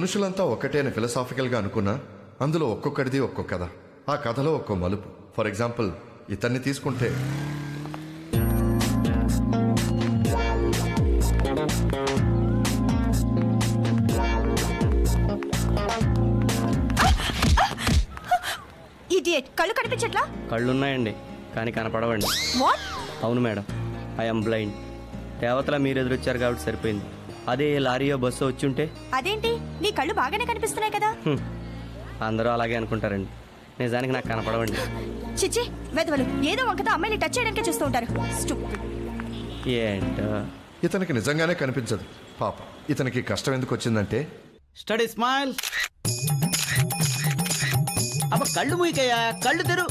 మనుషులంతా ఒక్కటే అని ఫిలసాఫికల్గా అనుకున్నా అందులో ఒక్కొక్కడిది ఒక్కో కథ. ఆ కథలో ఒక్కో మలుపు. ఫర్ ఎగ్జాంపుల్ ఇతన్ని తీసుకుంటే. ఇడియట్ కళ్ళు కనిపించట్లా? కళ్ళున్నాయండి కానీ కనపడవండి. వాట్ అవును మేడం ఐఎమ్ బ్లైండ్. దేవతల మీరు ఎదురొచ్చారు కాబట్టి సరిపోయింది. అదే లారీయో బస్సు వచ్చి ఉంటే అదేంటి? నీ కళ్ళు బాగానే కనిపిస్తున్నాయి కదా. అందరూ అలాగే అనుకుంటారండి. నిజానికి నాకు కనపడవండి. చిచ్చి వెదవలు ఏదో వంకతో అమ్మాయిని టచ్ చేయడానికే చూస్తూ ఉంటారు. ఏంటో? ఇతనికి నిజంగానే కనిపించదు. పాప. ఇతనికి కష్టం ఎందుకు వచ్చిందంటే? స్టడీ స్మైల్ అబ్బ కళ్ళు మూయకయ్యా. కళ్ళు తెరు.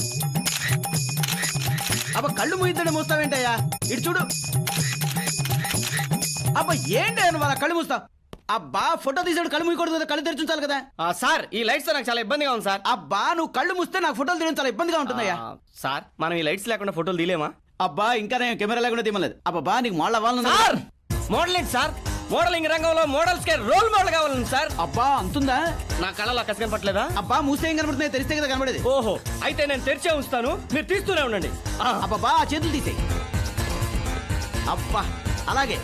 అబ్బ కళ్ళు మూయిద్దడే మూస్తావేంటయ్యా? ఇటు చూడు. అబ్బ ఏంటయ్యా నువ్వు అలా కళ్ళు మూస్తావు? అబ్బా ఫోటో తీసాడు కళ్ళు మూయకూడదు కదా కళ్ళు తెరిచుంచాలి కదా. ఆ, సార్ ఈ లైట్స్ నాకు చాలా ఇబ్బందిగా ఉంది సార్. అబ్బా నువ్వు కళ్ళు మూస్తే నాకు ఫోటోలు తీయడం చాలా ఇబ్బందిగా ఉంటుందయ్యా. ఆ, సార్ మనం ఈ లైట్స్ లేకుండా ఫోటోలు తీలేమా అబ్బా ఇంకా నేను కెమెరా లేకుండా తీయమలేదు అబ్బా నీకు మళ్ళీ అవ్వాలని సార్ మోడలింగ్ సార్? మోడలింగ్ రంగంలో మోడల్స్ కే రోల్ మోడల్ కావాలండి సార్. అబ్బా అంతుందా? నా కళలో కసి కనపట్లేదా అబ్బా మూస్తే ఏం కనబడుతుంది తెరిస్తే కదా కనబడేది. ఓహో అయితే నేను తెరిచే ఉంచుతాను. మీరు తీస్తూనే ఉండండి. ఆ, అబ్బా ఆ చేతులు తీసేయి. అబ్బా అలాగే.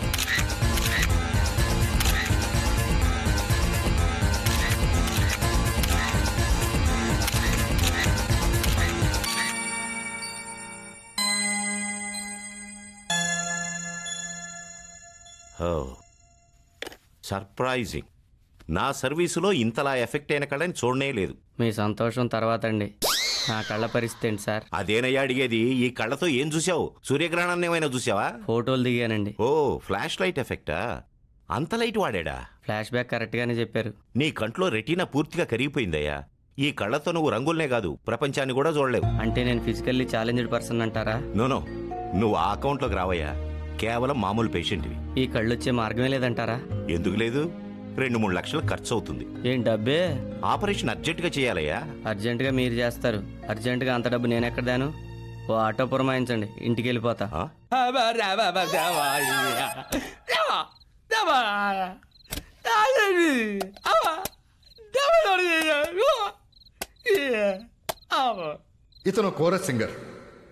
Oh surprising. నా సర్వీసులో ఇంతలా ఎఫెక్ట్ అయిన కళని చూడనే లేదు. మీ సంతోషం తర్వాత అండి. నా కళ్ళ పరిస్థితి ఏంటి సార్? అదేనయ్యా అడిగేది ఈ కళ్ళతో ఏం చూసావు సూర్యగ్రహణాన్ని ఏమైనా చూసావా ఫోటోలు దిగానండి. ఓ ఫ్లాష్ లైట్ ఎఫెక్టా? అంత లైట్ వాడాడా? ఫ్లాష్ బ్యాక్ కరెక్ట్ గానే చెప్పారు. నీ కంట్లో రెటీనా పూర్తిగా కరిగిపోయిందయ్యా. ఈ కళ్ళతో నువ్వు రంగుల్నే కాదు ప్రపంచాన్ని కూడా చూడలేవు. అంటే నేను ఫిజికల్లీ ఛాలెంజ్డ్ పర్సన్ అంటారా? నోనో నువ్వు ఆ అకౌంట్లోకి రావయ్యా. కేవలం మామూలు పేషెంట్వి. ఈ కళ్ళు వచ్చే మార్గమే లేదంటారా? ఎందుకు లేదు? రెండు మూడు లక్షలు ఖర్చు అవుతుంది ఏం డబ్బే ఆపరేషన్ అర్జెంటుగా చేయాలయ్యా. అర్జెంటుగా మీరు చేస్తారు. అర్జెంటుగా అంత డబ్బు నేను ఎక్కడదాను ఓ ఆటో పురమాయించండి ఇంటికి వెళ్ళిపోతా? ఇతను కోరస్ సింగర్.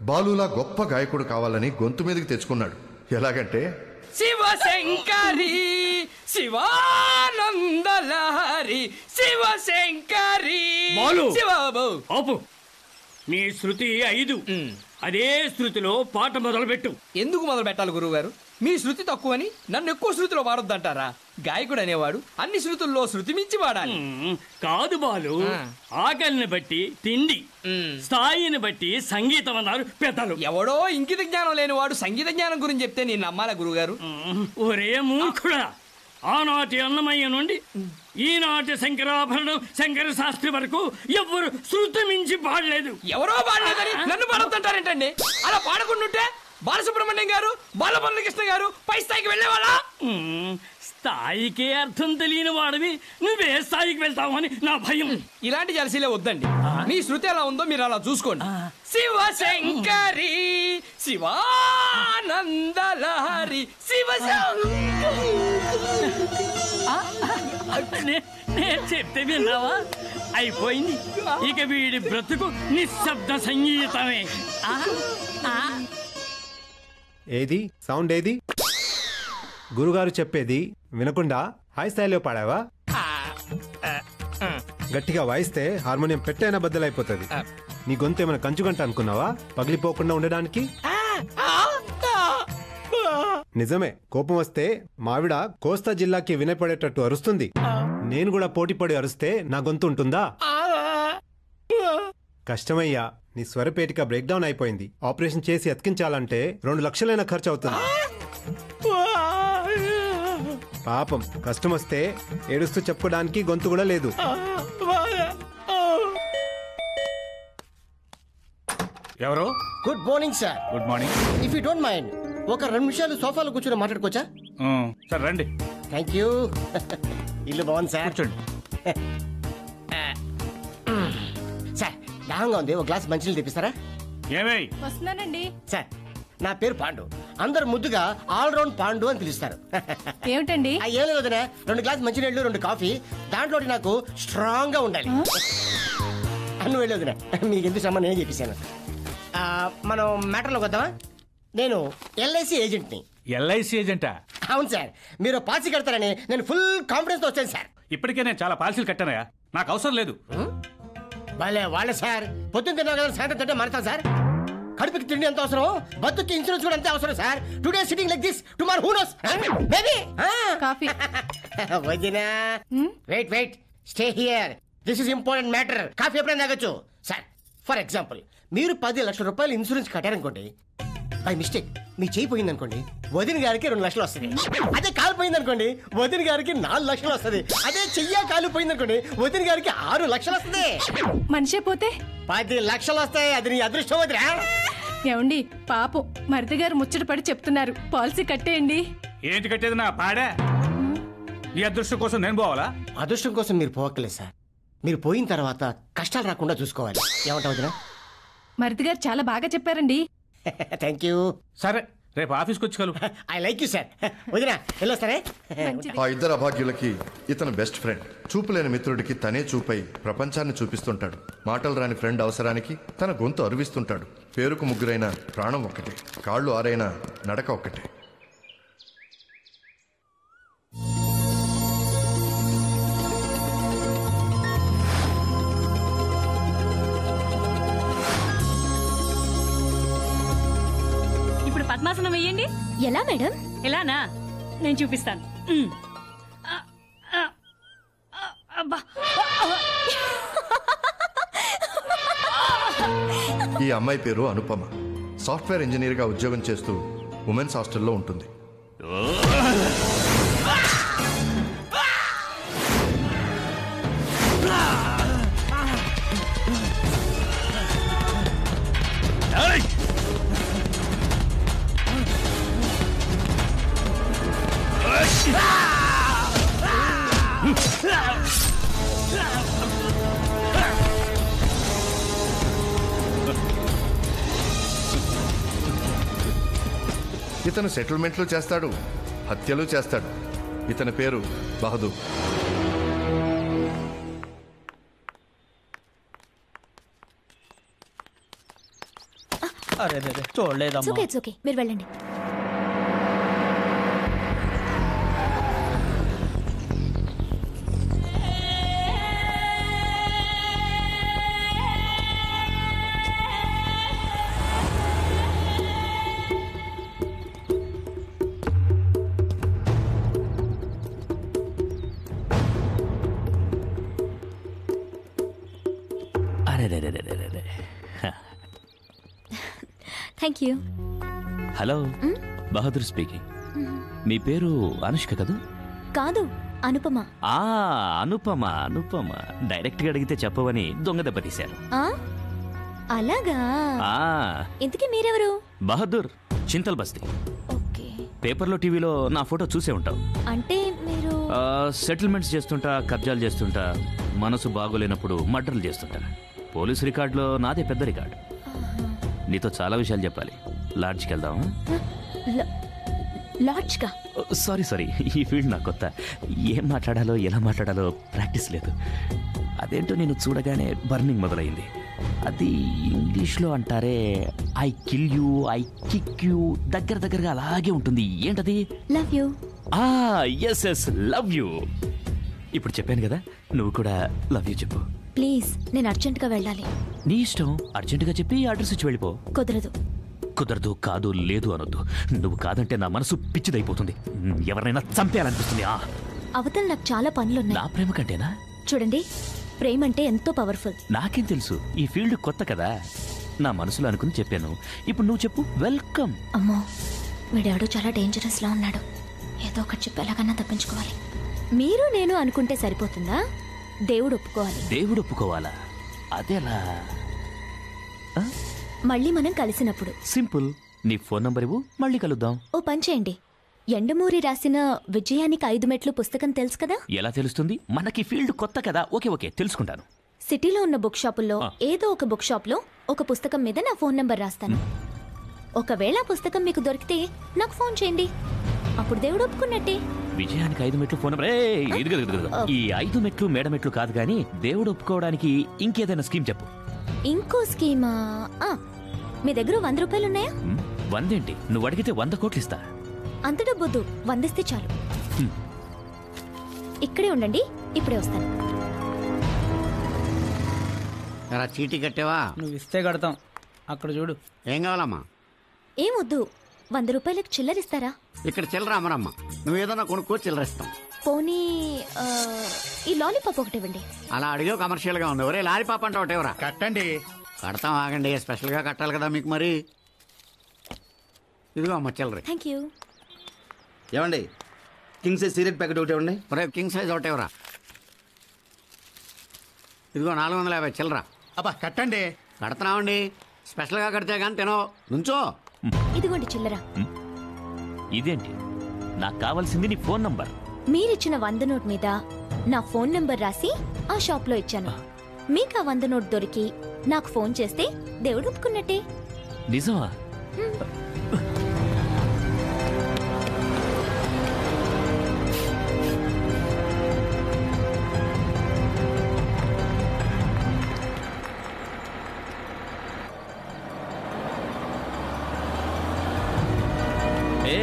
బాలులా గొప్ప గాయకుడు కావాలని గొంతు మీదకి తెచ్చుకున్నాడు. ఎలాగంటే? శివశంకరి శివానందలహరి శివశంకరి. బాలు! శివబాబు. ఆపు. నీ శృతి ఐదు. అదే శృతిలో పాట మొదలుపెట్టు. ఎందుకు మొదలు పెట్టాలి గురువుగారు? మీ శృతి తక్కువని నన్ను ఎక్కువ శృతిలో వాడొద్దంటారా గాయకుడు అనేవాడు అన్ని శృతుల్లో శృతి మించి వాడాలి కాదు బాలు. ఆకలిని బట్టి తిండి స్థాయిని బట్టి సంగీతం అన్నారు పెద్దలు. ఎవడో ఇంకిత జ్ఞానం లేనివాడు సంగీత జ్ఞానం గురించి చెప్తే నేను నమ్మాలా గురుగారు మ్, ఒరే మూర్ఖుడా. ఆనాటి అన్నమయ్య నుండి ఈనాటి శంకరాభరణం శంకర శాస్త్రి వరకు ఎవ్వరు శృతి మించి పాడలేదు. ఎవరో పాడలేదని నన్ను పాడొద్దంటారేంటండి? అలా పాడకుంటుంటే బాలసుబ్రహ్మణ్యం గారు బాలమురళకృష్ణ గారు పై స్థాయికి వెళ్ళేవాళ్ళా? స్థాయికే అర్థం తెలియని వాడివి. నువ్వే స్థాయికి వెళ్తావని నా భయం. ఇలాంటి జలసీలే వద్దండి. మీ శృతి ఎలా ఉందో మీరు అలా చూసుకోండి. శివశంకరి శివానందలహరి శివ నే- నేను చెప్తే విన్నావా? అయిపోయింది. ఇక వీడి బ్రతుకు నిశ్శబ్ద సంగీతమే. ఏది? సౌండ్ ఏది? గురుగారు చెప్పేది వినకుండా హై స్థాయిలో పాడావా? గట్టిగా వాయిస్తే హార్మోనియం పెట్టైనా బద్దలైపోతుంది. నీ గొంతు ఏమైనా కంచుగంట అనుకున్నావా? పగిలిపోకుండా ఉండడానికి? నిజమే కోపం వస్తే మావిడ కోస్తా జిల్లాకి వినపడేటట్టు అరుస్తుంది. నేను కూడా పోటీపడి అరుస్తే నా గొంతు ఉంటుందా? కష్టమయ్యా నీ స్వరపేటిక బ్రేక్ డౌన్ అయిపోయింది. ఆపరేషన్ చేసి అతికించాలంటే రెండు లక్షలైన ఖర్చు అవుతుంది పాపం కష్టం వస్తే ఏడుస్తూ చెప్పుకోవడానికి గొంతు కూడా లేదు. ఎవరు? Good morning sir good morning if you don't mind ఒక రెండు నిమిషాలు సోఫాలో కూర్చొని మాట్లాడుకోవచ్చా? సరే రండి. థ్యాంక్ యూ ఇల్లు బాగుంది సార్. కూర్చోండి. సార్ దాహంగా ఉంది. ఒక గ్లాస్ మంచినీళ్ళు తెప్పిస్తారా? ఏమై? వస్తున్నానండి. సార్ నా పేరు పాండు. అందరు ముద్దుగా ఆల్ రౌండ్ పాండు అని పిలుస్తారు. ఏమిటండి? ఆ, ఏం లేదు వదినా. రెండు గ్లాస్ మంచినీళ్ళు రెండు కాఫీ. దాంట్లో నాకు స్ట్రాంగ్గా ఉండాలి అన్ను వెళ్ళి వదినా. మీకు ఎందుకు సమ్మని నేను చెప్పేశాను. మనం మ్యాటర్లోకి వద్దామా? నేను ఎల్ఐసి ఏజెంట్ని ఎల్ఐసి ఏజెంటా అవును సార్. మీరు పాలసీ కడతారని నేను ఫుల్ కాన్ఫిడెన్స్ వచ్చాను సార్. ఇప్పటికే నేను చాలా పాలసీలు కట్టానయ్యా. నాకు అవసరం లేదు. వాళ్ళే వాళ్ళే సార్. పొద్దున్న తిన్నా కదా సాయంత్రం తింటే మారుతాం సార్. కడుపుకి తిండి ఎంత అవసరం బతుకి ఇన్సూరెన్స్ కూడా అంతే అవసరం sir. Today sitting like this tomorrow who knows baby coffee. వదినా. Wait wait stay here this is important matter coffee ఎప్పుడైనా తాగొచ్చు. సార్ ఫర్ ఎగ్జాంపుల్ మీరు పది లక్షల రూపాయలు ఇన్సూరెన్స్ కట్టారనుకోండి బై మిస్టేక్ మీ చేయి పోయింది అనుకోండి వదిన గారికి రెండు లక్షలు వస్తుంది. అదే కాలు పోయింది అనుకోండి వదిన గారికి నాలుగు లక్షలు వస్తుంది. అదే చెయ్య కాలు పోయింది అనుకోండి వదిన గారికి ఆరు లక్షలు వస్తుంది. మనిషే పోతే? పది లక్షలు వస్తాయి అది నీ అదృష్టం వదిరా ఏమండి పాపం మరిది గారు ముచ్చట పడి చెప్తున్నారు. పాలసీ కట్టేయండి. ఏంటి కట్టేది నా పాడే? నీ అదృష్టం కోసం నేను పోవాలా? అదృష్టం కోసం మీరు పోవక్కలేదు సార్. మీరు పోయిన తర్వాత కష్టాలు రాకుండా చూసుకోవాలి. ఏమంటావు వదినా? మరిది గారు చాలా బాగా చెప్పారండి. థ్యాంక్ యూ సరే రేపు ఆఫీస్కి వచ్చి కలు. ఐ లైక్ యూ సార్ వదినా వెళ్ళొస్తానే? ఆ ఇద్దరు అభాగ్యులకి ఇతను బెస్ట్ ఫ్రెండ్ చూపులేని మిత్రుడికి తనే చూపై ప్రపంచాన్ని చూపిస్తుంటాడు. మాటలు రాని ఫ్రెండ్ అవసరానికి తన గొంతు అరువిస్తుంటాడు. పేరుకు ముగ్గురైన ప్రాణం ఒక్కటే. కాళ్ళు ఆరైన నడక ఒక్కటే. పద్మాసనం వెయ్యండి ఎలా మేడం? ఎలానా? నేను చూపిస్తాను. ఉమ్. ఆ, ఆ, ఆ, అబ్బా. ఈ అమ్మాయి పేరు అనుపమ. సాఫ్ట్వేర్ ఇంజనీర్గా ఉద్యోగం చేస్తూ ఉమెన్స్ హాస్టల్లో ఉంటుంది. ఇతను సెటిల్మెంట్లు చేస్తాడు హత్యలు చేస్తాడు. ఇతని పేరు బహదూర్. అరే చూడలేదమ్మా. ఓకే మీరు వెళ్ళండి. Hello Bahadur speaking. మీ పేరు అనుష్క కదూ? కాదు అనుపమ. ఆ అనుపమ అనుపమ. డైరెక్ట్గా అడిగితే చెప్పవని దొంగ దెబ్బతీశారు అలాగా? ఆ. ఇంతకీ మీరెవరు? బహదూర్ చింతల్ బస్తీ. పేపర్లో టీవీలో నా ఫోటో చూసే ఉంటావు. అంటే మీరు సెటిల్మెంట్స్ చేస్తుంటా కబ్జాలు చేస్తుంటా మనసు బాగోలేనప్పుడు మర్డర్లు చేస్తుంటా. పోలీస్ రికార్డులో నాదే పెద్ద రికార్డు. నీతో చాలా విషయాలు చెప్పాలి. లాడ్జ్కి? వెళ్దామా లాడ్జ్గా సారీ సారీ. ఈ ఫీల్డ్ నాకు కొత్త. ఏం మాట్లాడాలో ఎలా మాట్లాడాలో ప్రాక్టీస్ లేదు. అదేంటో నేను చూడగానే బర్నింగ్ మొదలైంది. అది ఇంగ్లీష్లో అంటారే I kill you I kick you దగ్గర దగ్గరగా అలాగే ఉంటుంది. ఏంటది? Love you. ఆ ఎస్ ఎస్ లవ్ యూ. ఇప్పుడు చెప్పాను కదా నువ్వు కూడా లవ్ యూ చెప్పు. ప్లీజ్ నేను అర్జెంటుగా వెళ్ళాలి. నీ ఇష్టం. అర్జెంటుగా చెప్పి అడ్రస్ ఇచ్చి వెళ్ళిపో. కుదరదు. కుదరదు కాదు లేదు అనొద్దు. నువ్వు కాదంటే నా మనసు పిచ్చిదైపోతుంది. ఎవరినైనా చంపేయాలనిపిస్తుంది ఆ. అవతల నాకు చాలా పనులున్నాయి. నా ప్రేమ కంటేనా? చూడండి ప్రేమ అంటే ఎంతో పవర్ఫుల్. నాకేం తెలుసు ఈ ఫీల్డ్ కొత్త కదా. నా మనసులో అనుకుని చెప్పాను. ఇప్పుడు నువ్వు చెప్పు వెల్కమ్. అమ్మో వీడాడు చాలా డేంజరస్ లా ఉన్నాడు. ఏదో ఒకటి చెప్పి ఎలాగన్నా తప్పించుకోవాలి. మీరు నేను అనుకుంటే సరిపోతుందా? దేవుడు ఒప్పుకోవాలి. దేవుడు ఒప్పుకోవాలా? అదేలా? మళ్ళీ మనం కలిసినప్పుడు. సింపుల్. నీ ఫోన్ నంబర్ ఇవ్వు మళ్ళీ కలుద్దాం. ఓ పని చేయండి. ఎండమూరి రాసిన విజయానికి ఐదు మెట్లు పుస్తకం తెలుసు కదా? ఎలా తెలుస్తుంది? మనకి ఫీల్డ్ కొత్త కదా. ఓకే ఓకే తెలుసుకుంటాను. సిటీలో ఉన్న బుక్ షాపుల్లో. ఏదో ఒక బుక్ షాప్లో ఒక పుస్తకం మీద నా ఫోన్ నంబర్ రాస్తాను. ఒకవేళ ఆ పుస్తకం మీకు దొరికితే నాకు ఫోన్ చేయండి. అప్పుడు దేవుడు ఒప్పుకున్నట్టే. విజయానికి ఐదు మెట్లు ఫోన్. ఈ ఐదు మెట్లు మేడ మెట్లు కాదు కానీ దేవుడు ఒప్పుకోవడానికి ఇంకేదైనా స్కీమ్ చెప్పు. ఇంకో స్కీమా? ఆ, మీ దగ్గర వంద రూపాయలు ఉన్నాయా? వందేంటి? నువ్వు అడిగితే వంద కోట్లు ఇస్తా. అంత డబ్బొద్దు. వందిస్తే చాలు. ఇక్కడే ఉండండి. ఇప్పుడే వస్తాను. ఎరా చీటీ కట్టావా? నువ్వు ఇస్తే కడతాం. అక్కడ చూడు. ఏం కావాలమ్మా? ఏమొద్దు. వంద రూపాయలకు చిల్లరిస్తారా ఇక్కడ చిల్లర అమరమ్మ నువ్వు ఏదైనా కొనుక్కో చిల్లరిస్తాం పోనీ ఆ, ఈ లాలీపాప్ ఒకటి ఇవ్వండి అలా అడిగే కమర్షియల్గా ఉంది ఒరే లారీపాప్ అంటే ఒకటేవరా కట్టండి. కడతాం ఆగండి. స్పెషల్గా కట్టాలి కదా మీకు మరి. ఇదిగో అమ్మ చిల్లరి. థ్యాంక్ యూ ఏమండి? కింగ్ సైజ్ సిగరెట్ ప్యాకెట్ ఒకటి ఇవ్వండి. ఒరే కింగ్ సైజ్ ఒకటేవరా ఇదిగో నాలుగు వందల యాభై చిల్లర. అబ్బా కట్టండి. కడతామండి. స్పెషల్గా కడితే కానీ తినో నుంచో. ఇదిగోండి చిల్లర. ఇదేంటి? నాకు కావాల్సింది నీ ఫోన్ నంబర్. మీరిచ్చిన వంద నోట్ మీద నా ఫోన్ నెంబర్ రాసి ఆ షాప్లో ఇచ్చాను. మీకు ఆ వంద నోట్ దొరికి నాకు ఫోన్ చేస్తే దేవుడు ఒప్పుకున్నట్టే. నిజమా? ఏ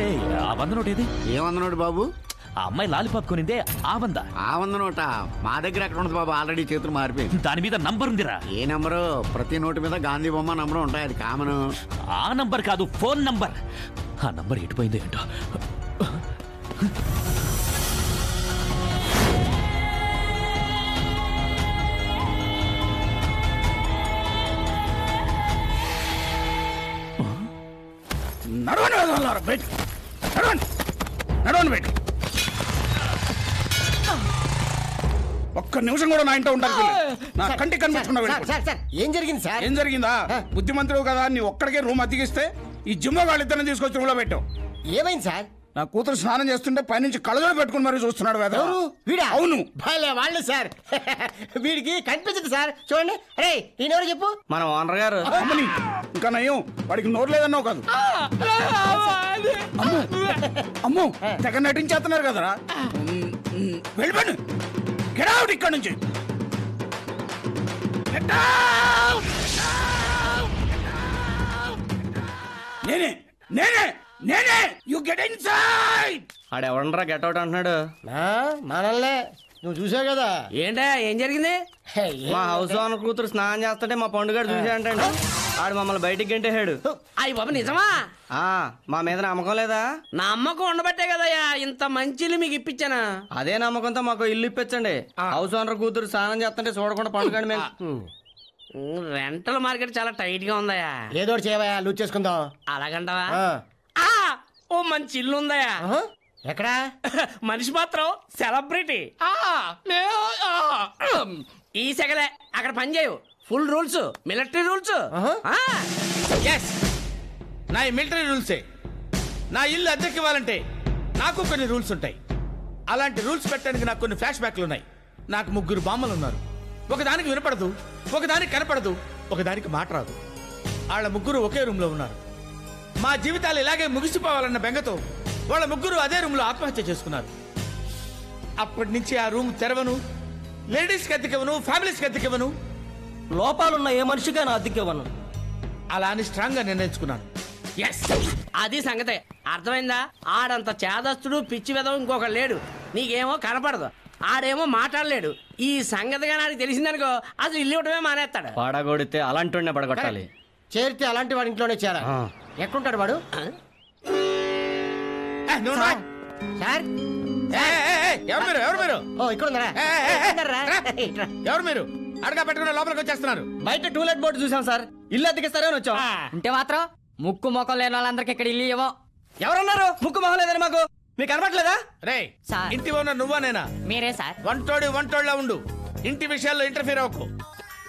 ఆ వంద నోట్ ఏది ఏ వంద నోటు బాబు? ఆ అమ్మాయి లాలిపాప్ కొనిందే ఆ వంద ఆ వంద నోట మా దగ్గర ఎక్కడ ఉంటుంది బాబు ఆల్రెడీ చేతులు మారిపోయింది దాని మీద నంబర్ ఉందిరా ఏ నెంబరు ప్రతి నోటు మీద గాంధీ బొమ్మ నంబర్ ఉంటాయి అది కామన్ ఆ నంబర్ కాదు ఫోన్ నంబర్ ఆ నంబర్ ఎటుపోయిందో ఏంటో నడవండి వెదవలారా, ఒక్క నిమిషం కూడా నా ఇంట్లో ఉంటారు నా కంటికి కనిపించకుండా ఏం జరిగింది సార్? ఏం జరిగిందా? బుద్ధిమంతుడు కదా నీ ఒక్కడికే రూమ్ అద్దెకిస్తే ఈ జిమ్మో వాళ్ళిద్దరిని తీసుకొచ్చి రూమ్లో పెట్టావు. ఏమైంది సార్? నా కూతురు స్నానం చేస్తుంటే పైనుంచి కళ్ళజోడు పెట్టుకుని మరి చూస్తున్నాడు ఎవరు? వీడా? అవును. భలే వాళ్ళు సార్. వీడికి కనిపించదు సార్. చూడండి. అరే ఈయనెవరు చెప్పు? మన ఓనర్ గారు. అమ్మని. ఇంకా నయం వాడికి నోరు లేదన్నావు కాదు. అమ్మో అమ్మో తెగ నటించేస్తున్నారు కదరా. వెళ్ళిపోండి. గెట్ అవుట్ ఇక్కడ నుంచి Get out! నేనే నేనే నేనే! యు గెట్ ఇన్సైడ్ ఆడెవడరా గెట్ అవుట్ అంటున్నాడు? మనల్నే. నువ్వు చూసావు కదా? ఏంటా ఏం జరిగింది? మా హౌస్ ఓనర్ కూతురు స్నానం చేస్తుంటే మా పండుగ చూసాడంటే ఆడు మమ్మల్ని బయటికి గంటేశాడు. అయ్యి బాబు నిజమా? ఆ, మా మీద నమ్మకం లేదా? నమ్మకం ఉండబట్టే కదయ్యా ఇంత మంచి ఇల్లు మీకు ఇప్పించానా? అదే నమ్మకంతో మాకు ఇల్లు ఇప్పించండి. హౌస్ ఓనర్ కూతురు స్నానం చేస్తుంటే చూడకుండా పండుగ మేము రెంటల్ మార్కెట్ చాలా టైట్గా ఉందయ్యా. ఏదో చేయవయ్యా లూజ్ చేసుకుందాం. అలాగంటావా? ఓ మంచి ఇల్లు ఉందయ్యా. ఎక్కడా? మనిషి మాత్రం సెలబ్రిటీ. ఈ సెగలే అక్కడ పని చేయవు full rules military rules yes నా మిలిటరీ రూల్సే నా ఇల్లు అద్దెకి ఇవ్వాలంటే నాకు కొన్ని రూల్స్ ఉంటాయి. అలాంటి రూల్స్ పెట్టడానికి నాకు కొన్ని ఫ్లాష్ బ్యాక్లు ఉన్నాయి. నాకు ముగ్గురు బామ్మలు ఉన్నారు. ఒకదానికి వినపడదు ఒకదానికి కనపడదు ఒకదానికి మాట రాదు. వాళ్ళ ముగ్గురు ఒకే రూమ్లో ఉన్నారు. మా జీవితాలు ఇలాగే ముగిసిపోవాలన్న బెంగతో వాళ్ళ ముగ్గురు అదే రూమ్లో ఆత్మహత్య చేసుకున్నారు. అప్పటి నుంచి ఆ రూమ్ తెరవను లేడీస్కి అద్దెకివ్వను ఫ్యామిలీస్కి అద్దెకివ్వను. లోపాలున్న ఏ మనిషిగా అద్దెకివ్వను. అలా అని స్ట్రాంగ్గా నిర్ణయించుకున్నాను. ఎస్ అది సంగతే. అర్థమైందా? ఆడంత చేదస్తుడు పిచ్చి విధం ఇంకొక లేడు. నీకేమో కనపడదు. ఆడేమో మాట్లాడలేడు. ఈ సంగతిగా నాకు తెలిసిందనుకో అసలు ఇల్లు ఇవ్వడమే మానేస్తాడు. పాడగొడితే అలాంటి పడగొట్టాలి? చేరితే అలాంటి వాడి ఇంట్లోనే చేరాలి. ఎక్కడుంటాడు వాడు? సార్. ఎవరు మీరు ఎవరు మీరు? ఓ ఇక్కడ ఉందరా ఎవరు మీరు? అడగా పెట్టుకుని లోపలికి వచ్చేస్తున్నారు. బయట టూలెట్ బోర్డు చూసాం సార్. ఇల్లు అద్దెకిస్తారని వచ్చాం. ఉంటే మాత్రం ముక్కు మొక్కలు లేని వాళ్ళందరికి ఇక్కడ ఇల్లు ఇవ్వం. ఎవరన్నారు? ముక్కు మొహం లేదని మాకు మీకు కనపట్లేదా రే ఇంటి ఓనర్ నువ్వా నేనా? మీరే సార్. వంటోడి వంటోళ్ళ ఉండు. ఇంటి విషయాల్లో ఇంటర్ఫీర్ అవ్వకు.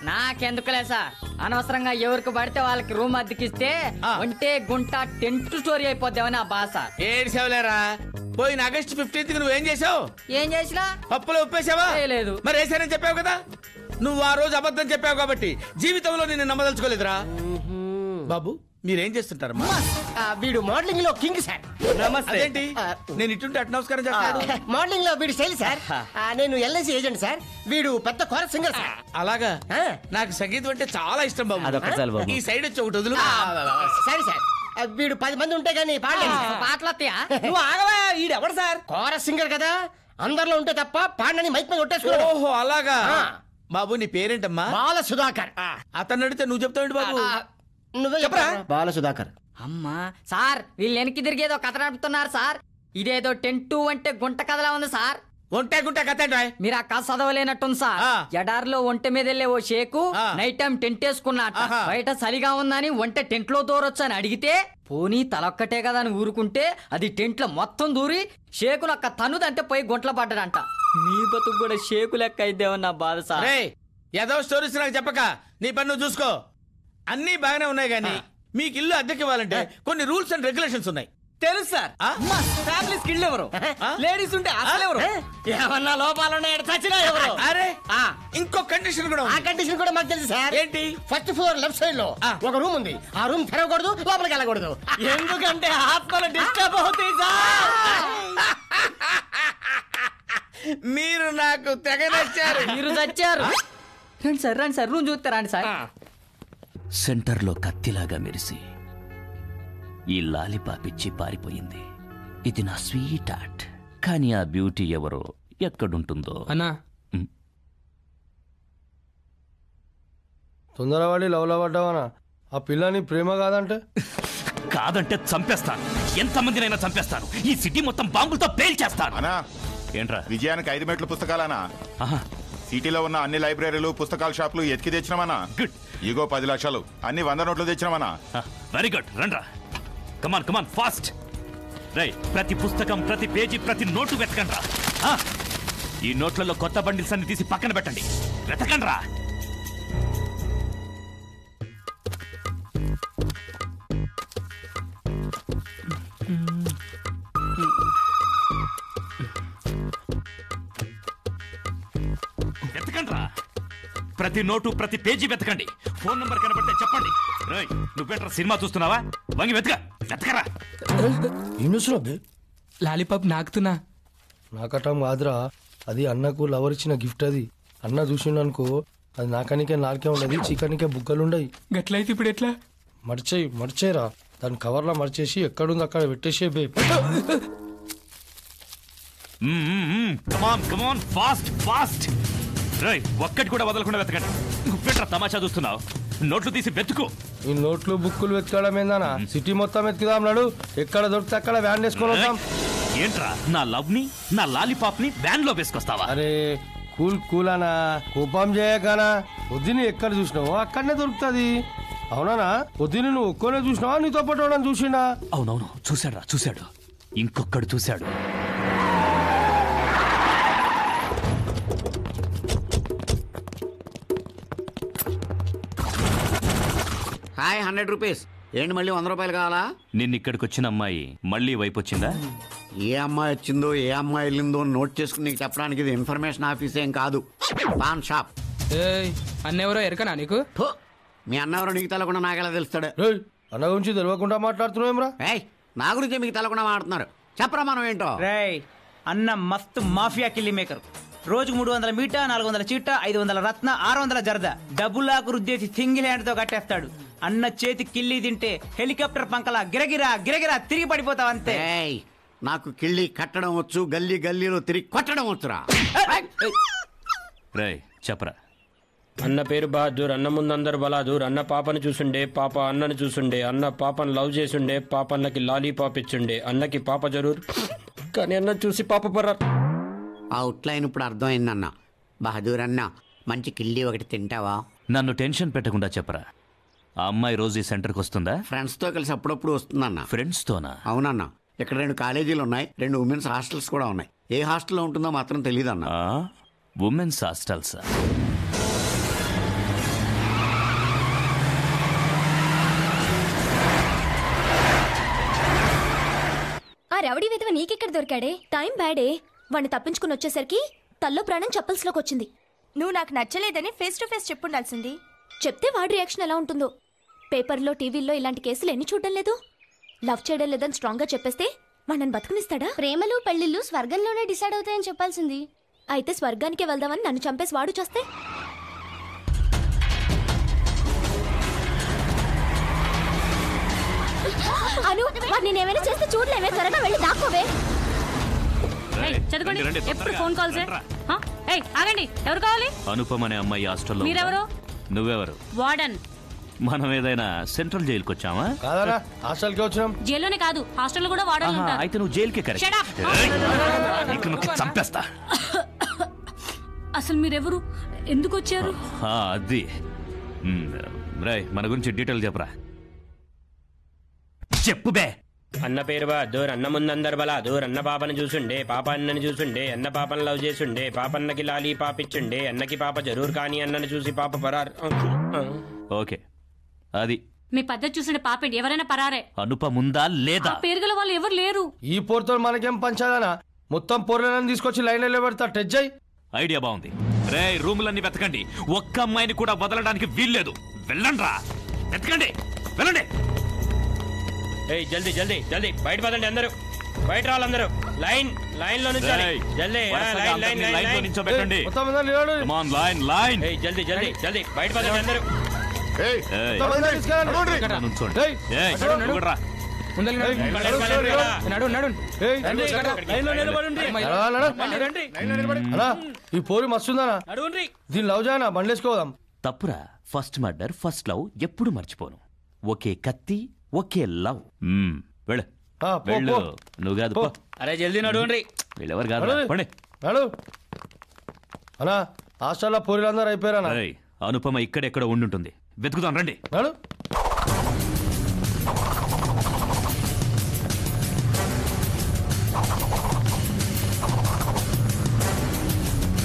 నాకెందుకులే సార్? అనవసరంగా ఎవరికి పడితే వాళ్ళకి రూమ్ అద్దెకిస్తే ఒంటే గుంట టెంట్ స్టోరీ అయిపోద్దామని ఆ బాధ సార్ ఏడ్చావులేరా? పోయిన ఆగస్ట్ ఫిఫ్టీన్త్ నువ్వు ఏం చేసావు ఏం చేసినా? పప్పులో ఉప్పేసావా లేదు. మరి వేసానని చెప్పావు కదా? నువ్వు ఆ రోజు అబద్ధం చెప్పావు కాబట్టి జీవితంలో నిన్ను నమ్మదలుచుకోలేదురా. బాబు మీరేం చేస్తుంటారమ్మా? ఆ, వీడు మోడలింగ్లో కింగ్ సార్ నమస్తే. అదేంటి? నేను ఇటుంటే అటు నమస్కారం చేస్తాడు. మోడలింగ్లో వీడు శైలి సార్ ఆ, నేను ఎల్ఐసి ఏజెంట్ సార్ వీడు పెద్ద కోర సింగర్ సార్ అలాగా? నాకు సంగీతం అంటే చాలా ఇష్టం బాబు. అదొక్కటి చాలు బాబు. ఈ సైడ్ వచ్చి ఒకటి వదులు. సరే సార్ ఆ, వీడు పది మంది ఉంటే గానీ పాడలేదు సార్. పాటలు వస్తాయా? నువ్వు ఆగవా? ఈడెవడు సార్ కోర సింగర్ కదా. అందరిలో ఉంటే తప్ప పాడని మైక్ మీద కొట్టేసుకో ఓహో అలాగా? బాబు నీ పేరేంటమ్మా? బాల సుధాకర్ అతను అడిగితే నువ్వు చెప్తావు బాబు? నువ్వే చెప్పరా? బాల సుధాకర్ అమ్మా సార్ వీళ్ళు వెనక్కి తిరిగేదో కథ నడుపుతున్నారు సార్. ఇదేదో టెంటు అంటే గుంట కథలా ఉంది సార్. ఒంటే గుంట కథ మీరు ఆ కథ చదవలేనట్టుంది సార్. ఎడారిలో ఒంటె మీద వెళ్ళే ఓ షేకు నైట్ టైం టెంట్ వేసుకున్నట్ట బయట చలిగా ఉందని ఒంటె టెంట్లో దూరొచ్చు అని అడిగితే పోనీ తలొక్కటే కదా అని ఊరుకుంటే అది టెంట్లో మొత్తం దూరి షేకును ఒక్క తనుదంటే పోయి గుంటలో పడ్డాడంట. మీ బతుకు కూడా షేకు లెక్క అయిద్దేమన్న బాధ సార్. ఏదో స్టోరీస్ నాకు చెప్పక. నీ పని నువ్వు చూసుకో. అన్నీ బాగానే ఉన్నాయి కానీ మీకు ఇల్లు అద్దెకి ఇవ్వాలంటే కొన్ని రూల్స్ అండ్ రెగ్యులేషన్స్ ఉన్నాయి. తెలుసు సార్. ఫ్యామిలీ స్కిల్ ఎవరు? లేడీస్ ఉంటే అసలు ఎవరు? ఏమన్నా లోపాలు ఉన్నాయని చచ్చినా ఎవరు? అరే ఇంకో కండిషన్ కూడా ఆ కండిషన్ కూడా మాకు తెలుసు సార్. ఏంటి? ఫస్ట్ ఫ్లోర్ లెఫ్ట్ సైడ్లో ఒక రూమ్ ఉంది. ఆ రూమ్ తెరవకూడదు లోపలికి వెళ్ళకూడదు. ఎందుకంటే ఆత్మలు డిస్టర్బ్ అవుతాయి సార్. మీరు నాకు తెగ నచ్చారు. మీరు చచ్చారు. రండి సార్ రండి సార్. రూమ్ చూస్తారా అండి సార్. సెంటర్లో కత్తిలాగా మెరిసి ఈ లాలిపాపిచ్చి పారిపోయింది. ఇది నా స్వీట్ ఆర్ట్. కానీ ఆ బ్యూటీ ఎవరో ఎక్కడుంటుందో. అన్నా. తొందరపడి లవ్లో పడ్డావనా ఆ పిల్లని ప్రేమ కాదంటే? కాదంటే చంపేస్తాను. ఎంతమందినైనా చంపేస్తాను. ఈ సిటీ మొత్తం బాంబులతో పేల్చేస్తాను అనా ఏంట్రా? విజయానికి ఐదు మెట్ల పుస్తకాలనా సిటీలో ఉన్న అన్ని లైబ్రరీలు పుస్తకాల షాపులు ఎతికి తెచ్చినామన్నా. గుడ్. ఇగో పది లక్షలు. అన్ని వంద నోట్లు తెచ్చినామన్నా. Very good. రండ్రా. Come on come on fast రై ప్రతి పుస్తకం ప్రతి పేజీ ప్రతి నోటు వెతకండ్రా. ఆ, ఈ నోట్లలో కొత్త బండిల్స్ అన్ని తీసి పక్కన పెట్టండి. వెతకండ్రా. ప్రతి నోటు ప్రతి పేజీ వెతకండి. ఫోన్ నంబర్ కనబడితే చెప్పండి. రేయ్ నువ్వేంట్రా సినిమా చూస్తున్నావా? వంగి వెతక వెతకరా. ఏం లాలీపాప్ నాకుతున్నా. నాకటం కాదురా. అది అన్నకు లవర్ ఇచ్చిన గిఫ్ట్ అది. అన్న చూసిండనుకో అది నాకనికే నాకే ఉండదు చికెన్కే బుగ్గలుండయి. గట్లయితే ఇప్పుడు ఎట్లా? మర్చేయి మర్చేరా దాని కవర్లో మర్చేసి ఎక్కడుంది అక్కడ పెట్టేసే బే. Come on come on fast fast రేయ్ ఒక్కటి కూడా వదలకుండా వెతకండి. నువ్వేంట్రా తమాషా చూస్తున్నావు? నోట్లు తీసి వెతుకు. ఈ నోట్లు బుక్కులు వెతకడం ఏందనా సిటీ మొత్తం వెతుకుదాం నాడు. ఎక్కడ దొరికితే అక్కడ వ్యాన్ వేసుకొని వద్దాం. ఏంట్రా? నా లవ్ని నా లాలీపాప్ని వ్యాన్లో వేసుకొస్తావా? అరే కూల్ కూల్ అనా కోపం చేయకనా? పొద్దుని ఎక్కడ చూసినావో అక్కడనే దొరుకుతుంది. అవునా పొద్దుని నువ్వు ఒక్కనే చూసినావా? నీతో పాటు చూసిండా? అవునవును చూశాడురా చూశాడు. ఇంకొక్కడు చూశాడు. Hi hundred rupees. ఏంటి మళ్ళీ వంద రూపాయలు కావాలా? నిన్న ఇక్కడికి వచ్చిన అమ్మాయి మళ్ళీ వైపు వచ్చిందా? ఏ అమ్మాయి వచ్చిందో ఏ అమ్మాయి వెళ్ళిందో నోట్ చేసుకుని నీకు చెప్పడానికి ఇది ఇన్ఫర్మేషన్ ఆఫీస్ ఏం కాదు. Pan shop. అన్నెవరో ఎరకనా నీకు? మీ అన్న ఎవరో నీకు తెలకుండా నాకెలా తెలుస్తాడు అన్న గురించి తెలియకుండా మాట్లాడుతున్నావు ఏయ్ నా గురించి మీకు తెలకుండా మాట్లాడుతున్నారు. చెప్పరా మనం ఏంటో? రేయ్ అన్న మస్తు మాఫియా కిల్లి మేకర్. రోజుకు మూడు వందల మీట నాలుగు వందల చీట ఐదు వందల రత్న ఆరు వందల జరద. డబ్బులాకు రుద్దేసి సింగిల్ హ్యాండ్తో కట్టేస్తాడు. అన్న చేతి కిల్లి తింటే హెలికాప్టర్ పంకలా గిరగిరా గిరగిరా తిరిగి పడిపోతావు అంతే. ఏయ్ నాకు కిళ్ళి కట్టడం వచ్చు గల్లీ గల్లీలో తిరిగి కొట్టడం వచ్చురా. రేయ్ చెప్పరా. అన్న పేరు బహదూర్ అన్న ముందు అందరు బలాదూర్. అన్న పాపని చూసుండే పాప అన్నని చూసుండే అన్న పాపను లవ్ చేసుండే పాప అన్నకి లాలీపాప్ ఇచ్చుండే అన్నకి పాప జరూర్. కానీ అన్న చూసి పాప పర్రా ఆ అవుట్లైన్ ఇప్పుడు అర్థమైందన్న. బహదూర్ అన్న మంచి కిళ్ళి ఒకటి తింటావా? నన్ను టెన్షన్ పెట్టకుండా చెప్పరా. ఆ అమ్మాయి రోజు ఈ సెంటర్కి వస్తుందా? ఫ్రెండ్స్తో కలిసి అప్పుడప్పుడు వస్తుందన్న. ఫ్రెండ్స్ తోనా అవునన్న. ఇక్కడ రెండు కాలేజీలు ఉన్నాయి రెండు ఉమెన్స్ హాస్టల్స్ కూడా ఉన్నాయి. ఏ హాస్టల్లో ఉంటుందో మాత్రం తెలియదు అన్న ఉమెన్స్ హాస్టల్సా? ఆ రౌడీ విధవ నీకెక్కడ దొరికాడే? టైం బ్యాడే. వాడిని తప్పించుకుని వచ్చేసరికి తల్లో ప్రాణం చప్పల్స్లోకి వచ్చింది. నువ్వు నాకు నచ్చలేదని ఫేస్ టు ఫేస్ చెప్పుండాల్సింది. చెప్తే వాడి రియాక్షన్ ఎలా ఉంటుందో. పేపర్లో టీవీల్లో ఇలాంటి కేసులు ఎన్ని చూడడం లేదు? లవ్ చేయడం లేదని స్ట్రాంగ్గా చెప్పేస్తే మనని బతుకునిస్తాడా? ప్రేమలు పెళ్ళిళ్ళు స్వర్గంలోనే డిసైడ్ అవుతాయని చెప్పాల్సింది. అయితే స్వర్గానికే వెళ్దామని నన్ను చంపేసి వాడు చేస్తే? అను వాడు నేనేమైనా చేస్తే చూడలేవే త్వరగా వెళ్ళి దాక్కోవే. చదువుకోండి. ఎప్పుడు ఫోన్ కాల్సే రండ్రా. హా? ఏయ్ ఆగండి. ఎవరు కావాలి? అనుపమ అనే అమ్మాయి హాస్టల్లో మీరెవరు? నువ్వెవరు? వార్డన్. మనం ఏదైనా సెంట్రల్ జైలుకి వచ్చామా కాదనా హాస్టల్కి వచ్చినాం జైల్లోనే కాదు హాస్టల్లో కూడా ఆహా, ఉంటారు అయితే నువ్వు జైలుకే కరెక్ట్ Shut up. నీకు నువ్వు చంపేస్తా. అసలు మీరెవరు? ఎందుకు వచ్చారు ఆ, అది. మ్, రేయ్ మన గురించి డీటెయిల్ చెప్పరా? చెప్పు బే. అన్న పేరు బహదూర్ అన్న ముందందరు బలాదూర్ అన్న పాపను చూసుండే పాప అన్నని చూసుండే అన్న పాపను లవ్ చేసుండే పాపన్నకి లాలీ పాపిచ్చుండే అన్నకి పాప జరూర్ కానీ అన్నని చూసి పాప పరార్. ఓకే. అది. మీ పద్ధతి చూసిన పాపేంటి? ఎవరైనా పరారే. అనుపముందా లేదా? ఆ పేరు గల వాళ్ళు ఎవరు లేరు. ఈ పోరుతో మనకేం పంచాదనా? మొత్తం పొరలను తీసుకొచ్చి లైన్ నిలబెడతా టెచ్ అయ్యి ఐడియా బాగుంది. రే రూములన్నీ వెతకండి. ఒక్క అమ్మాయిని కూడా వదలడానికి వీల్లేదు. వెళ్ళండి రా వెతకండి. వెళ్ళండి. ఏయ్ జల్దీ జల్దీ జల్దీ. బయట పదండి అందరూ. బయట రావాలందరూ లైన్ లైన్లో రేయ్, జల్దీ. లైన్ లైన్ లైన్ లైన్లో లైన్. మీద. ఏయ్ జల్దీ జల్దీ జల్దీ. బయట పదండి అందరూ. ఈ పోరి మస్తుందనా. దీన్ని లవ్ చేయనా? బండేసుకోదాం. తప్పురా. First murder first love. ఎప్పుడు మర్చిపోను. ఒకే కత్తి ఒకే లవ్. వెళ్ళు. వెళ్ళు. పో. నువ్వు కాదు పో. అరే జల్దీ నడువుండ్రి వీళ్ళెవరు కాదు. పండి. నడు. హాస్టల్లో పోరీలందరూ అయిపోయారనా ఏయ్, అనుపమ ఇక్కడెక్కడ ఉండుంటుంది. వెతుకుదాం రండి. నడు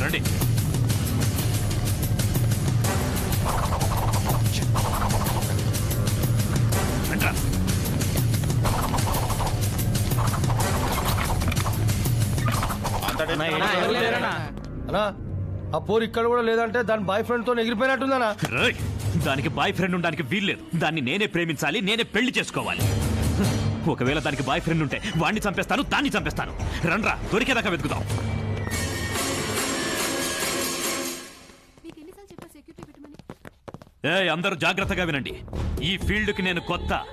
రండి. అన్నా ఆ పోరు ఇక్కడ కూడా లేదంటే దాని బాయ్ ఫ్రెండ్తో ఎగిరిపోయినట్టుందనా రేయ్, దానికి బాయ్ ఫ్రెండ్ ఉండడానికి వీల్లేదు. దాన్ని నేనే ప్రేమించాలి నేనే పెళ్ళి చేసుకోవాలి. ఒకవేళ దానికి బాయ్ ఫ్రెండ్ ఉంటే వాడిని చంపేస్తాను దాన్ని చంపేస్తాను. రండ్రా దొరికేదాకా వెతుకుదాం. ఏ అందరూ జాగ్రత్తగా వినండి. ఈ ఫీల్డ్కి నేను కొత్త.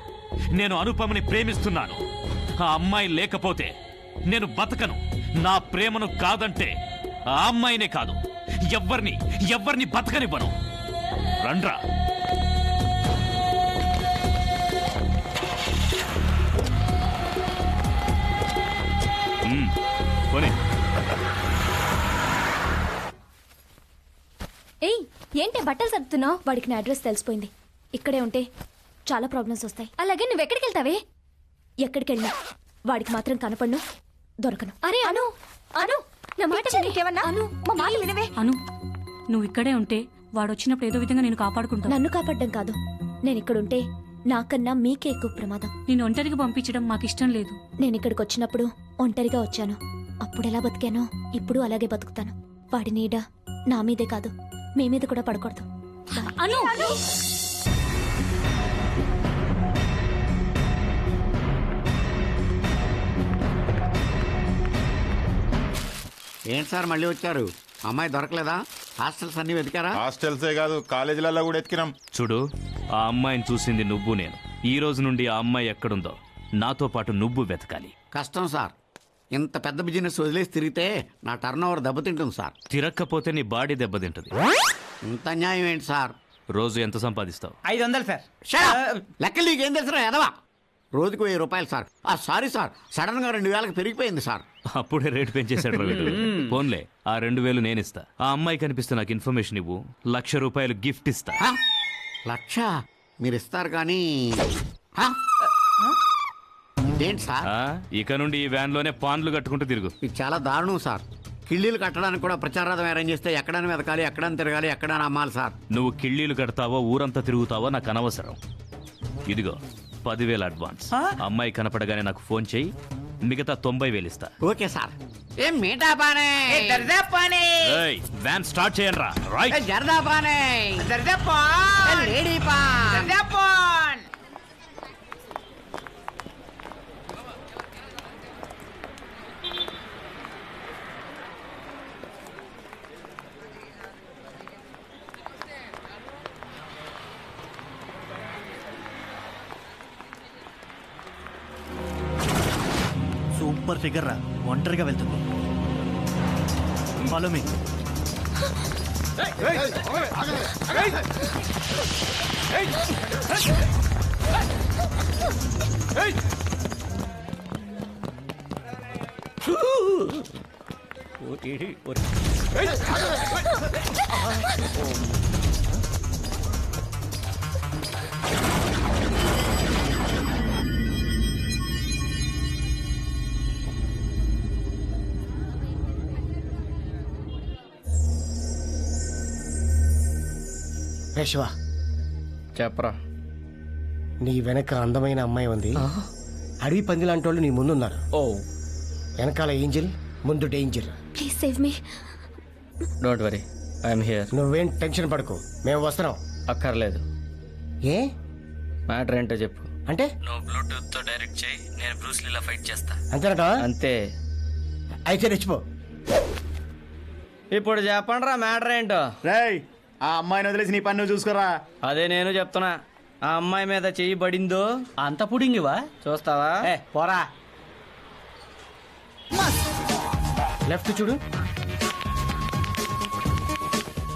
నేను అనుపమని ప్రేమిస్తున్నాను. ఆ అమ్మాయి లేకపోతే నేను బతకను. నా ప్రేమను కాదంటే ఆ అమ్మాయినే కాదు. ఎవ్వరిని ఎవ్వరిని బతకనివ్వను. రండ్రా. పోనీ. ఏయ్ ఏంటి బట్టలు సర్దుతున్నావు? వాడికి నా అడ్రస్ తెలిసిపోయింది. ఇక్కడే ఉంటే చాలా ప్రాబ్లమ్స్ వస్తాయి. అలాగే నువ్వు ఎక్కడికి వెళ్తావే? ఎక్కడికి వెళ్ళినా వాడికి మాత్రం కనపడ్ను దొరకను. అరే అను అను నా మాట అను మా మాట వినవే. అను నువ్వు ఇక్కడే ఉంటే వాడు వచ్చినప్పుడు ఏదో విధంగా నేను కాపాడుకుంటాను. నన్ను కాపాడడం కాదు. నేను ఇక్కడుంటే నాకన్నా మీకే ఎక్కువ ప్రమాదం. నేను ఒంటరికి పంపించడం మాకు ఇష్టం లేదు. నేను ఇక్కడికి వచ్చినప్పుడు ఒంటరిగా వచ్చాను. అప్పుడు ఎలా బతికానో ఇప్పుడు అలాగే బతుకుతాను. వాడి నీడ నా మీదే కాదు. మీ మీద కూడా పడకూడదు. అను! ఏంటి సార్ మళ్ళీ వచ్చారు? అమ్మాయి దొరకలేదా? హాస్టల్స్ అన్ని వెతికారా? హాస్టల్సే కాదు కాలేజీలలో కూడా ఎత్తికినాం చూడు ఆ అమ్మాయిని చూసింది నువ్వు నేను. ఈ రోజు నుండి ఆ అమ్మాయి ఎక్కడుందో నాతో పాటు నువ్వు వెతకాలి. కష్టం సార్. ఇంత పెద్ద బిజినెస్ వదిలేసి తిరిగితే నా టర్న్ ఓవర్ దెబ్బతింటుంది సార్. తిరక్కపోతే నీ బాడీ దెబ్బతింటది. ఇంత న్యాయం ఏంటి సార్? రోజు ఎంత సంపాదిస్తావు? ఐదు వందలు సార్ లెక్కలు నీకేం తెలుసురా ఎదవా రోజుకు వెయ్యి రూపాయలు సార్. ఆ సారీ సార్. సడన్గా రెండు వేలకు పెరిగిపోయింది సార్. అప్పుడే రేటు పెంచేశాడు రా వీడు. పోన్లే ఆ రెండు వేలు నేనిస్తా. ఆ అమ్మాయి కనిపిస్తే నాకు ఇన్ఫర్మేషన్ ఇవ్వు. లక్ష రూపాయలు గిఫ్ట్ ఇస్తా. లక్ష? మీరు ఇస్తారు కానీ ఆ? ఇదేంటి సార్? ఆ, ఇక నుండి ఈ వ్యాన్లోనే పాన్లు కట్టుకుంటూ తిరుగు. ఇది చాలా దారుణం సార్. కిళ్ళీలు కట్టడానికి కూడా ప్రచారాధం అరేంజ్ చేస్తే ఎక్కడని వెతకాలి ఎక్కడని తిరగాలి ఎక్కడని అమ్మాలి సార్. నువ్వు కిళ్ళీలు కడతావో ఊరంతా తిరుగుతావో నాకు అనవసరం. ఇదిగో పదివేలు అడ్వాన్స్. అమ్మాయి కనపడగానే నాకు ఫోన్ చేయి మిగతా తొంభై వేలు ఇస్తా. Okay sir. ఏం మీటా పానే? దర్దా పానే? ఏయ్, వ్యాన్ స్టార్ట్ చేయండి రా రైట్ జరదా పానే? దర్దా పాన్. లేడీ పాన్? దర్దా పాన్. పవర్ ఫిగర్ రా. ఒంటరిగా వెళ్తుంది ఫాలో మీ. రే శివ చెప్పరా. నీ వెనక అందమైన అమ్మాయి ఉంది. అడవి పంది లాంటి వాళ్ళు నీ ముందున్నారు. ఓ. వెనకాల ఏంజిల్ ముందు danger. Please save me. Don't worry I'm here నువ్వేం టెన్షన్ పడకు మేము వస్తున్నాం. అక్కర్లేదు. ఏ? మ్యాటర్ ఏంటో చెప్పు. అంటే? నువ్వు బ్లూటూత్తో డైరెక్ట్ చేయి నేను బ్రూస్ లీలా ఫైట్ చేస్తా. అంతేనట అంతే. అయితే రెచ్చిపో. ఇప్పుడు చెప్పండి రా మ్యాటర్ ఏంటో. రేయ్ ఆ అమ్మాయిని వదిలేసి నీ పని నువ్వు చూసుకోరా. అదే నేను చెప్తున్నా. ఆ అమ్మాయి మీద చెయ్యి పడిందో అంత పుడింగివా? చూస్తావా? పోరా. లెఫ్ట్ చూడు.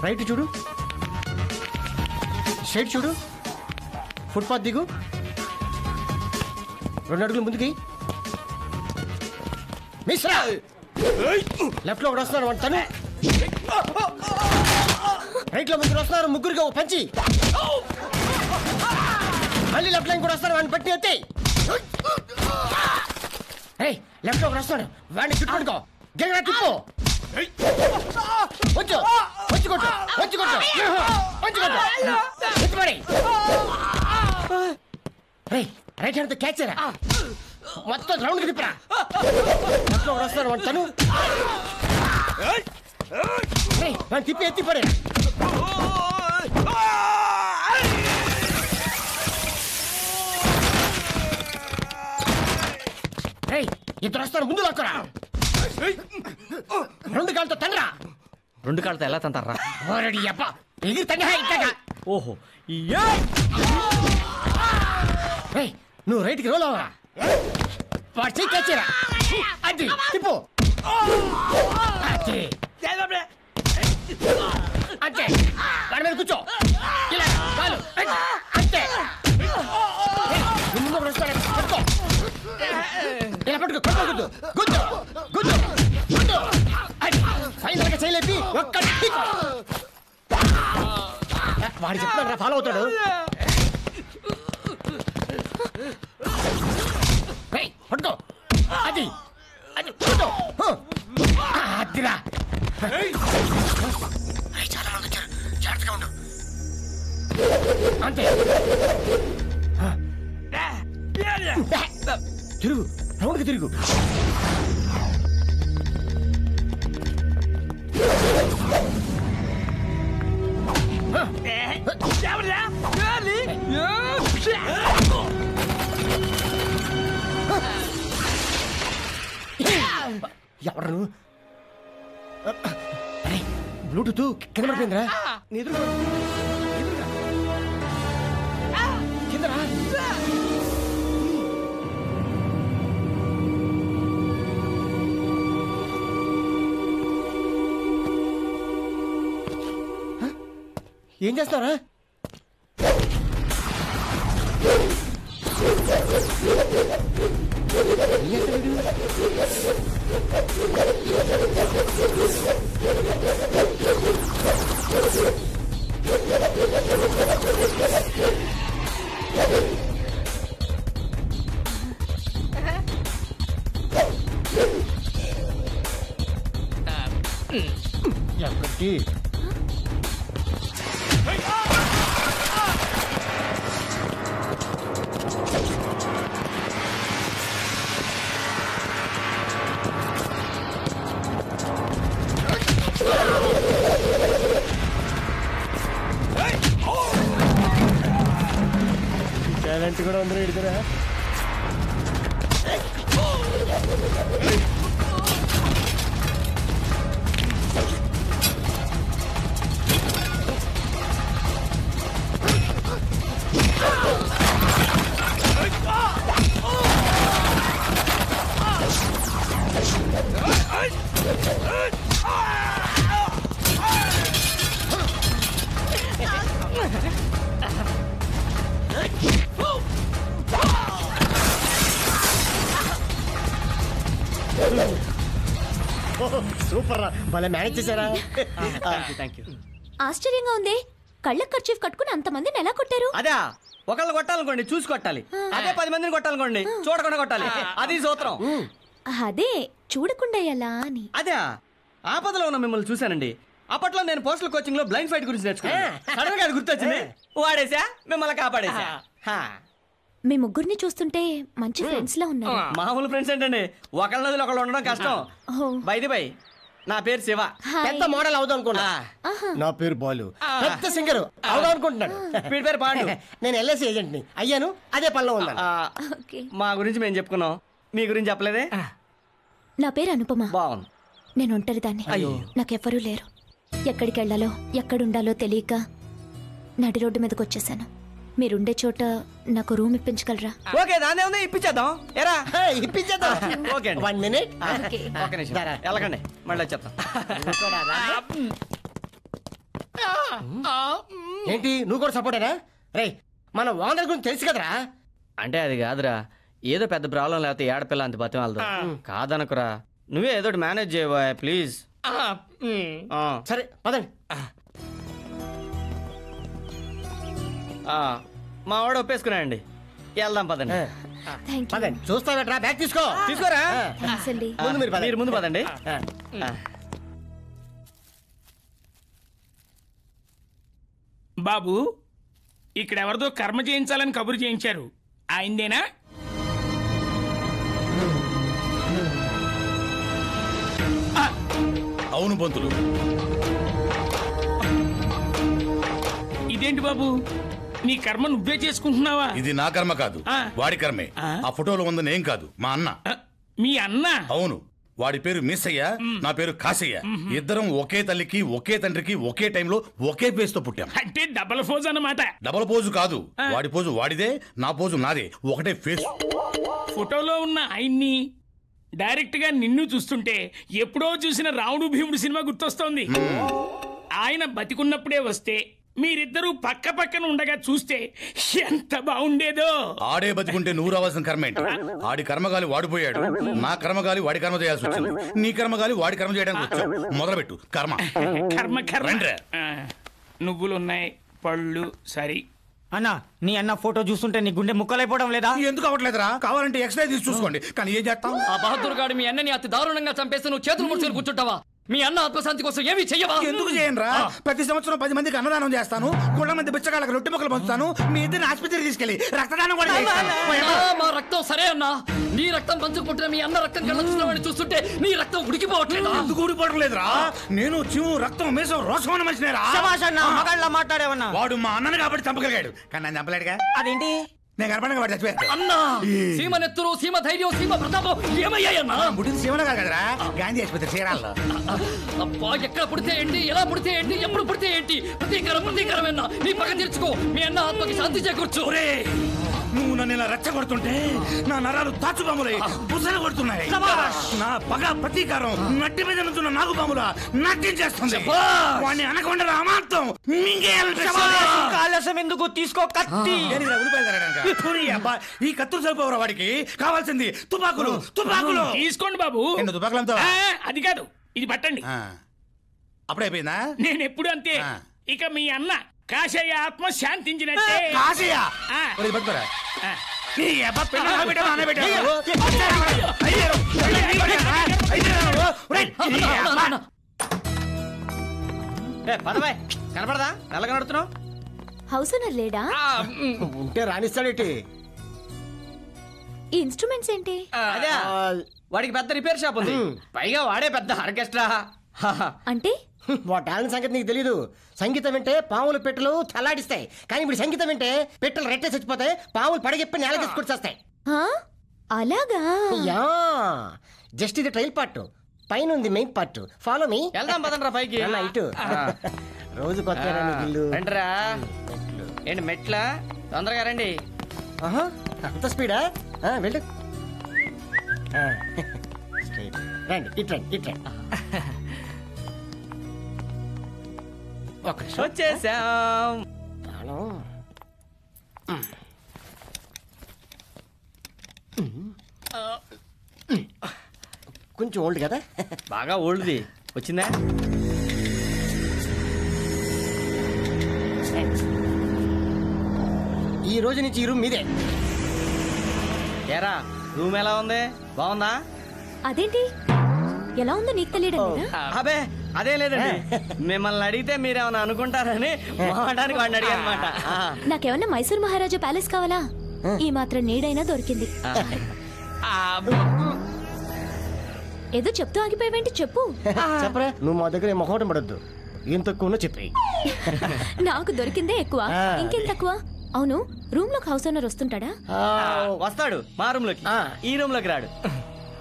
రైట్ చూడు. స్ట్రైట్ చూడు. ఫుట్పాత్ దిగు. రెండు అడుగులు ముందుకి. మిశ్రా లెఫ్ట్లో ఒకటి వస్తున్నాడు వాడు తను. రైట్లో ముగ్గురు వస్తున్నారు ముగ్గురికి ఒక పంచి. మళ్ళీ లెఫ్ట్ లైన్ కూడా వస్తారు వాడిని పట్టి రే లెఫ్ట్లో వస్తాడు వాడిని చుట్టుకుంటుకో గెలగా తిప్పు వచ్చు వచ్చి కొట్టు వచ్చి కొట్టు. వచ్చి కొట్టు. వచ్చి పడి. రైట్ హ్యాండ్తో క్యాచ్ చేయరా? మొత్తం రౌండ్ తిప్పరా. మొత్తం లో ఒకడు వాడు తను. తిప్పి ఎత్తి పడే. ఇద్దరు వస్తారు ముందు లాక్కరా రెండు కాళ్ళతో తండ్రా. రెండు కాళ్ళతో ఎలా తంతారా? ఓరడి అప్ప ఎగిరి తండ్రి ఇట్టగా ఓహో. నువ్వు రైట్కి రోల్ అవరా చెయ్యి కచ్చిరా అది తిప్పు. అది. అంతే. వాడి మీద కూర్చో. ఇలా కాలు అంతే. ముందు ఒకడు పట్టుకో. ఇలా పట్టుకో. పట్టుకో గుద్దు గుద్దు గుద్దు గుద్దు చేయలేపి ఒక్క వాడు చెప్తాడు ఫాలో అవుతాడు. పట్టుకో. అది. అది అదిరా రేయ్, చాలా మంది వచ్చారు జాగ్రత్తగా ఉండు అంతే. తిరుగు రౌండ్కి తిరుగు ఎవరు నువ్వు? బ్లూటూత్ కింద పడిపోయిందిరా నీ. ఎదురుగా. కిందరా? ఏం చేస్తారా భలే మేనేజ్ చేశారా? థ్యాంక్ యూ ఆశ్చర్యంగా ఉంది. కళ్ళకు ఖర్చీఫ్ కట్టుకుని అంతమందిని ఎలా కొట్టారు? అదే ఒకళ్ళు కొట్టాలనుకోండి చూసి కొట్టాలి. అదే పది మందిని కొట్టాలనుకోండి చూడకుండా కొట్టాలి. అది సూత్రం. అదే చూడకుండా ఎలా అని. అదే ఆపదలో ఉన్న మిమ్మల్ని చూశానండి. అప్పట్లో నేను పోస్టల్ కోచింగ్లో బ్లైండ్ ఫైట్ గురించి నేర్చుకున్నాను. సడన్గా అది గుర్తొచ్చింది. వాడేసా? మిమ్మల్ని కాపాడేసా? హా. మీ ముగ్గురిని చూస్తుంటే మంచి ఫ్రెండ్స్ లా ఉన్నారు. మామూలు ఫ్రెండ్స్ ఏంటండి? ఒకళ్ళ నదిలో ఒకళ్ళు ఉండడం కష్టం. బైది బై నా పేరు శివ. పెద్ద మోడల్ అవుదాం అనుకున్నా. నా పేరు బాలు. పెద్ద సింగర్. అవుదాం అనుకుంటున్నాడు వీడి పేరు పాండు. నేను ఎల్ఐసి ఏజెంట్ని. అయ్యాను అదే పనిలో ఉన్నాను. ఆ, మా గురించి మేము చెప్పుకున్నాం. మీ గురించి చెప్పలేదే? నా పేరు అనుపమ. బాగుంది. నేను ఒంటరిదాన్ని అయ్యో. నాకెవ్వరూ లేరు. ఎక్కడికి వెళ్ళాలో ఎక్కడుండాలో తెలియక నడి రోడ్డు మీదకి వచ్చేసాను. మీరుండే చోట నాకు రూమ్ ఇప్పించగలరా? ఓకే దాన్ని ఉంది ఇప్పించేద్దాం. ఎరా. ఇప్పించేద్దాం. ఓకే వన్ మినిట్ ఒక నిమిషం. వెళ్ళకండి మళ్ళీ చెప్తాం ఏంటి నువ్వు కూడా సపోర్టేనా రే మన ఓనర్ గురించి తెలుసు కదరా? అంటే అది కాదురా. ఏదో పెద్ద ప్రాబ్లం లేకపోతే ఏడపిల్ల అంత బతం వెళ్దాం కాదనకురా. నువ్వే ఏదో మేనేజ్ చేయవా ప్లీజ్ సరే పదండి. మా వాడు ఒప్పేసుకున్నాయండి వెళ్దాం పదండి. పదండి చూస్తావేట్రా? బ్యాగ్ తీసుకో. తీసుకోరా? థ్యాంక్స్ అండి ముందు మీరు పదండి. మీరు ముందు పదండి. ఆ. బాబు ఇక్కడ ఎవరిదో కర్మ చేయించాలని కబురు చేయించారు. ఆయనదేనా అవును పంతులు. ఇదేంటి బాబు? నీ కర్మ నువ్వే చేసుకుంటున్నావా? ఇది నా కర్మ కాదు. వాడి కర్మే. ఆ. ఫోటోలో ఉంది నేను కాదు మా అన్న. మీ అన్న? అవును. వాడి పేరు మిస్సయ్య నా పేరు కాసయ్య. ఇద్దరం ఒకే తల్లికి ఒకే తండ్రికి ఒకే టైంలో ఒకే పేస్తో పుట్టాం. అంటే డబల్ ఫోజ్ అన్నమాట. డబల్ పోజు కాదు. వాడి పోజు వాడిదే నా పోజు నాదే. ఒకటే ఫేస్ ఫోటోలో ఉన్న ఆయన్ని డైరెక్ట్గా నిన్ను చూస్తుంటే ఎప్పుడో చూసిన రాముడు భీముడు సినిమా గుర్తొస్తోంది. ఆయన బతికున్నప్పుడే వస్తే మీరిద్దరూ పక్క పక్కన ఉండగా చూస్తే ఎంత బాగుండేదో. ఆడే బతికుంటే నువ్వు రావాల్సిన కర్మ ఏంటి? ఆడి కర్మగాలి వాడిపోయాడు. నా కర్మగాలి వాడి కర్మ చేయాల్సి వచ్చింది. నీ కర్మగాలి వాడి కర్మ చేయడానికి వచ్చావు. మొదలుపెట్టు. కర్మ. కర్మ కర్మ. రండిరా. ఆ, నువ్వులు ఉన్నాయి పళ్ళు సరి. అన్నా నీ అన్న ఫోటో చూస్తుంటే నీ గుండె ముక్కలైపోవడం లేదా? ఎందుకు అవ్వట్లేదురా? కావాలంటే ఎక్స్రే తీసి చూసుకోండి. కానీ ఏం చేస్తాం? ఆ బహదూర్ గాడు మీ అన్నని అతి దారుణంగా చంపేస్తే నువ్వు చేతులు ముడుచుని కూర్చుంటావా? మీ అన్న ఆత్మశాంతి కోసం ఏమీ చెయ్యవా? ఎందుకు చేయనురా? ప్రతి సంవత్సరం పది మందికి అన్నదానం చేస్తాను గుళ్ళ మంది బిచ్చగాళ్ళకి రొట్టె ముక్కలు పంచుతాను మీ ఇద్దరిని ఆసుపత్రికి తీసుకెళ్ళి రక్తదానం కూడా. అన్నా, మా రక్తం సరే అన్నా. నీ రక్తం పంచుకు పుట్టిన మీ అన్న రక్తం కళ్ళ చూసినవాడిని చూస్తుంటే నీ రక్తం ఉడికిపోవట్లేదా? ఎందుకు ఊడిపోవడం లేదురా నేను చివు రక్తం మేసం రోషం అన్న మనిషినేరా మగాళ్ళ మాట్లాడేవన్నా? వాడు మా అన్నని కాబట్టి చంపగలిగాడు. కానీ నన్ను చంపలేడుగా? అదేంటి? నేను కనపడగా వాడు చచ్చిపోయాడు. అన్నా సీమ నెత్తురు సీమ ధైర్యం సీమ ప్రతాపం ఏమయ్యాయన్నా పుట్టిన శివన కాదు కదరా గాంధీ ఆసుపత్రి చీరాల్లో అబ్బా ఎక్కడ పుడితే ఏంటి ఎలా పుడితే ఏంటి ఎప్పుడు పుడితే ఏంటి? ప్రతీకారం ప్రతీకారమేనా నీ పక్కన తెరుచుకో. మీ అన్న ఆత్మకి శాంతి చేకూర్చు. నువ్వు నన్ను ఇలా రెచ్చగొడుతుంటే నా నరాలు తాచుబాములై బుసలు కొడుతున్నాయి. నా పగ ప్రతీకారం నట్టి మీద నుంచున్న నాగుపాముల నటించేస్తుంది వాడిని అనకుండా అమాంతం. ఆలస్యం ఎందుకు? తీసుకో కత్తి! ఈ కత్తులు సరిపోవరా వాడికి? కావాల్సింది తుపాకులు తుపాకులు. తీసుకోండి బాబు. ఎన్ని తుపాకులు అమ్ముతావా? ఆ, అది కాదు ఇది పట్టండి. అప్పుడైపోయిందా నేను ఎప్పుడు అంతే. ఇక మీ అన్న. కాశయ్య ఆత్మ శాంతించినట్టే కాశయ్య? ఒరేయ్, బతుకురా. నీ? అయ్యో. అయ్యో. ఒరేయ్, నీ. ఏ, పదవే. కనపడదా? నల్లగా నడుతున్నావు? హౌస్ ఓనర్ లేడా? ఉంటే రాణిస్తాడేటి? ఈ ఇన్స్ట్రుమెంట్స్ ఏంటి? అదే. వాడికి పెద్ద రిపేర్ షాప్ ఉంది. పైగా వాడే పెద్ద ఆర్కెస్ట్రా. అంటే? వా టాలెంట్ సంగతి నీకు తెలీదు. సంగీతం వింటే పాములు పెట్టలు తలాడిస్తాయి కానీ ఇప్పుడు సంగీతం వింటే పెట్టలు రెట్టే చచ్చిపోతాయి పాములు పడగెప్పి నేల తీసుకొచ్చేస్తాయి ఆ? అలాగా? యా. జస్ట్ ఇది ట్రైల్ పార్ట్. పైన ఉంది మెయిన్ పార్ట్. ఫాలో మీ వెళ్దాం పదండ్రా పైకి. ఇటు. రోజు కొత్త ఇల్లు. రండిరా. ఏంటి మెట్ల? తొందరగా రండి. ఆహా, అంత స్పీడా? ఆ, వెళ్ళు. రండి ఇటు రండి ఇటు రండి. వచ్చేసాం. కొంచెం ఓల్డ్ కదా? బాగా ఓల్డ్ది వచ్చిందా? ఈ రోజు నుంచి ఈ రూమ్ మీదే. ఏరా రూమ్ ఎలా ఉంది? బాగుందా? అదేంటి? ఎలా ఉందో నీకు తెలియడం అబే అదే లేదండి. మిమ్మల్ని అడిగితే మీరేమన్నా అనుకుంటారని మాట్లాడానికి వాడిని అడిగాను అనమాట నాకేమన్నా మైసూర్ మహారాజా ప్యాలెస్ కావాలా? ఈ మాత్రం నీడైనా దొరికింది. ఏదో చెప్తూ ఆగిపోయావేంటి? చెప్పు. చెప్పరా? నువ్వు మా దగ్గర మొహం పడద్దు. ఏం తక్కువ చెప్పి నాకు దొరికిందే ఎక్కువ. ఇంకేం తక్కువ? అవును రూమ్లోకి హౌస్ ఓనర్ వస్తుంటాడా? వస్తాడు మా రూమ్లోకి ఈ రూమ్లోకి రాడు.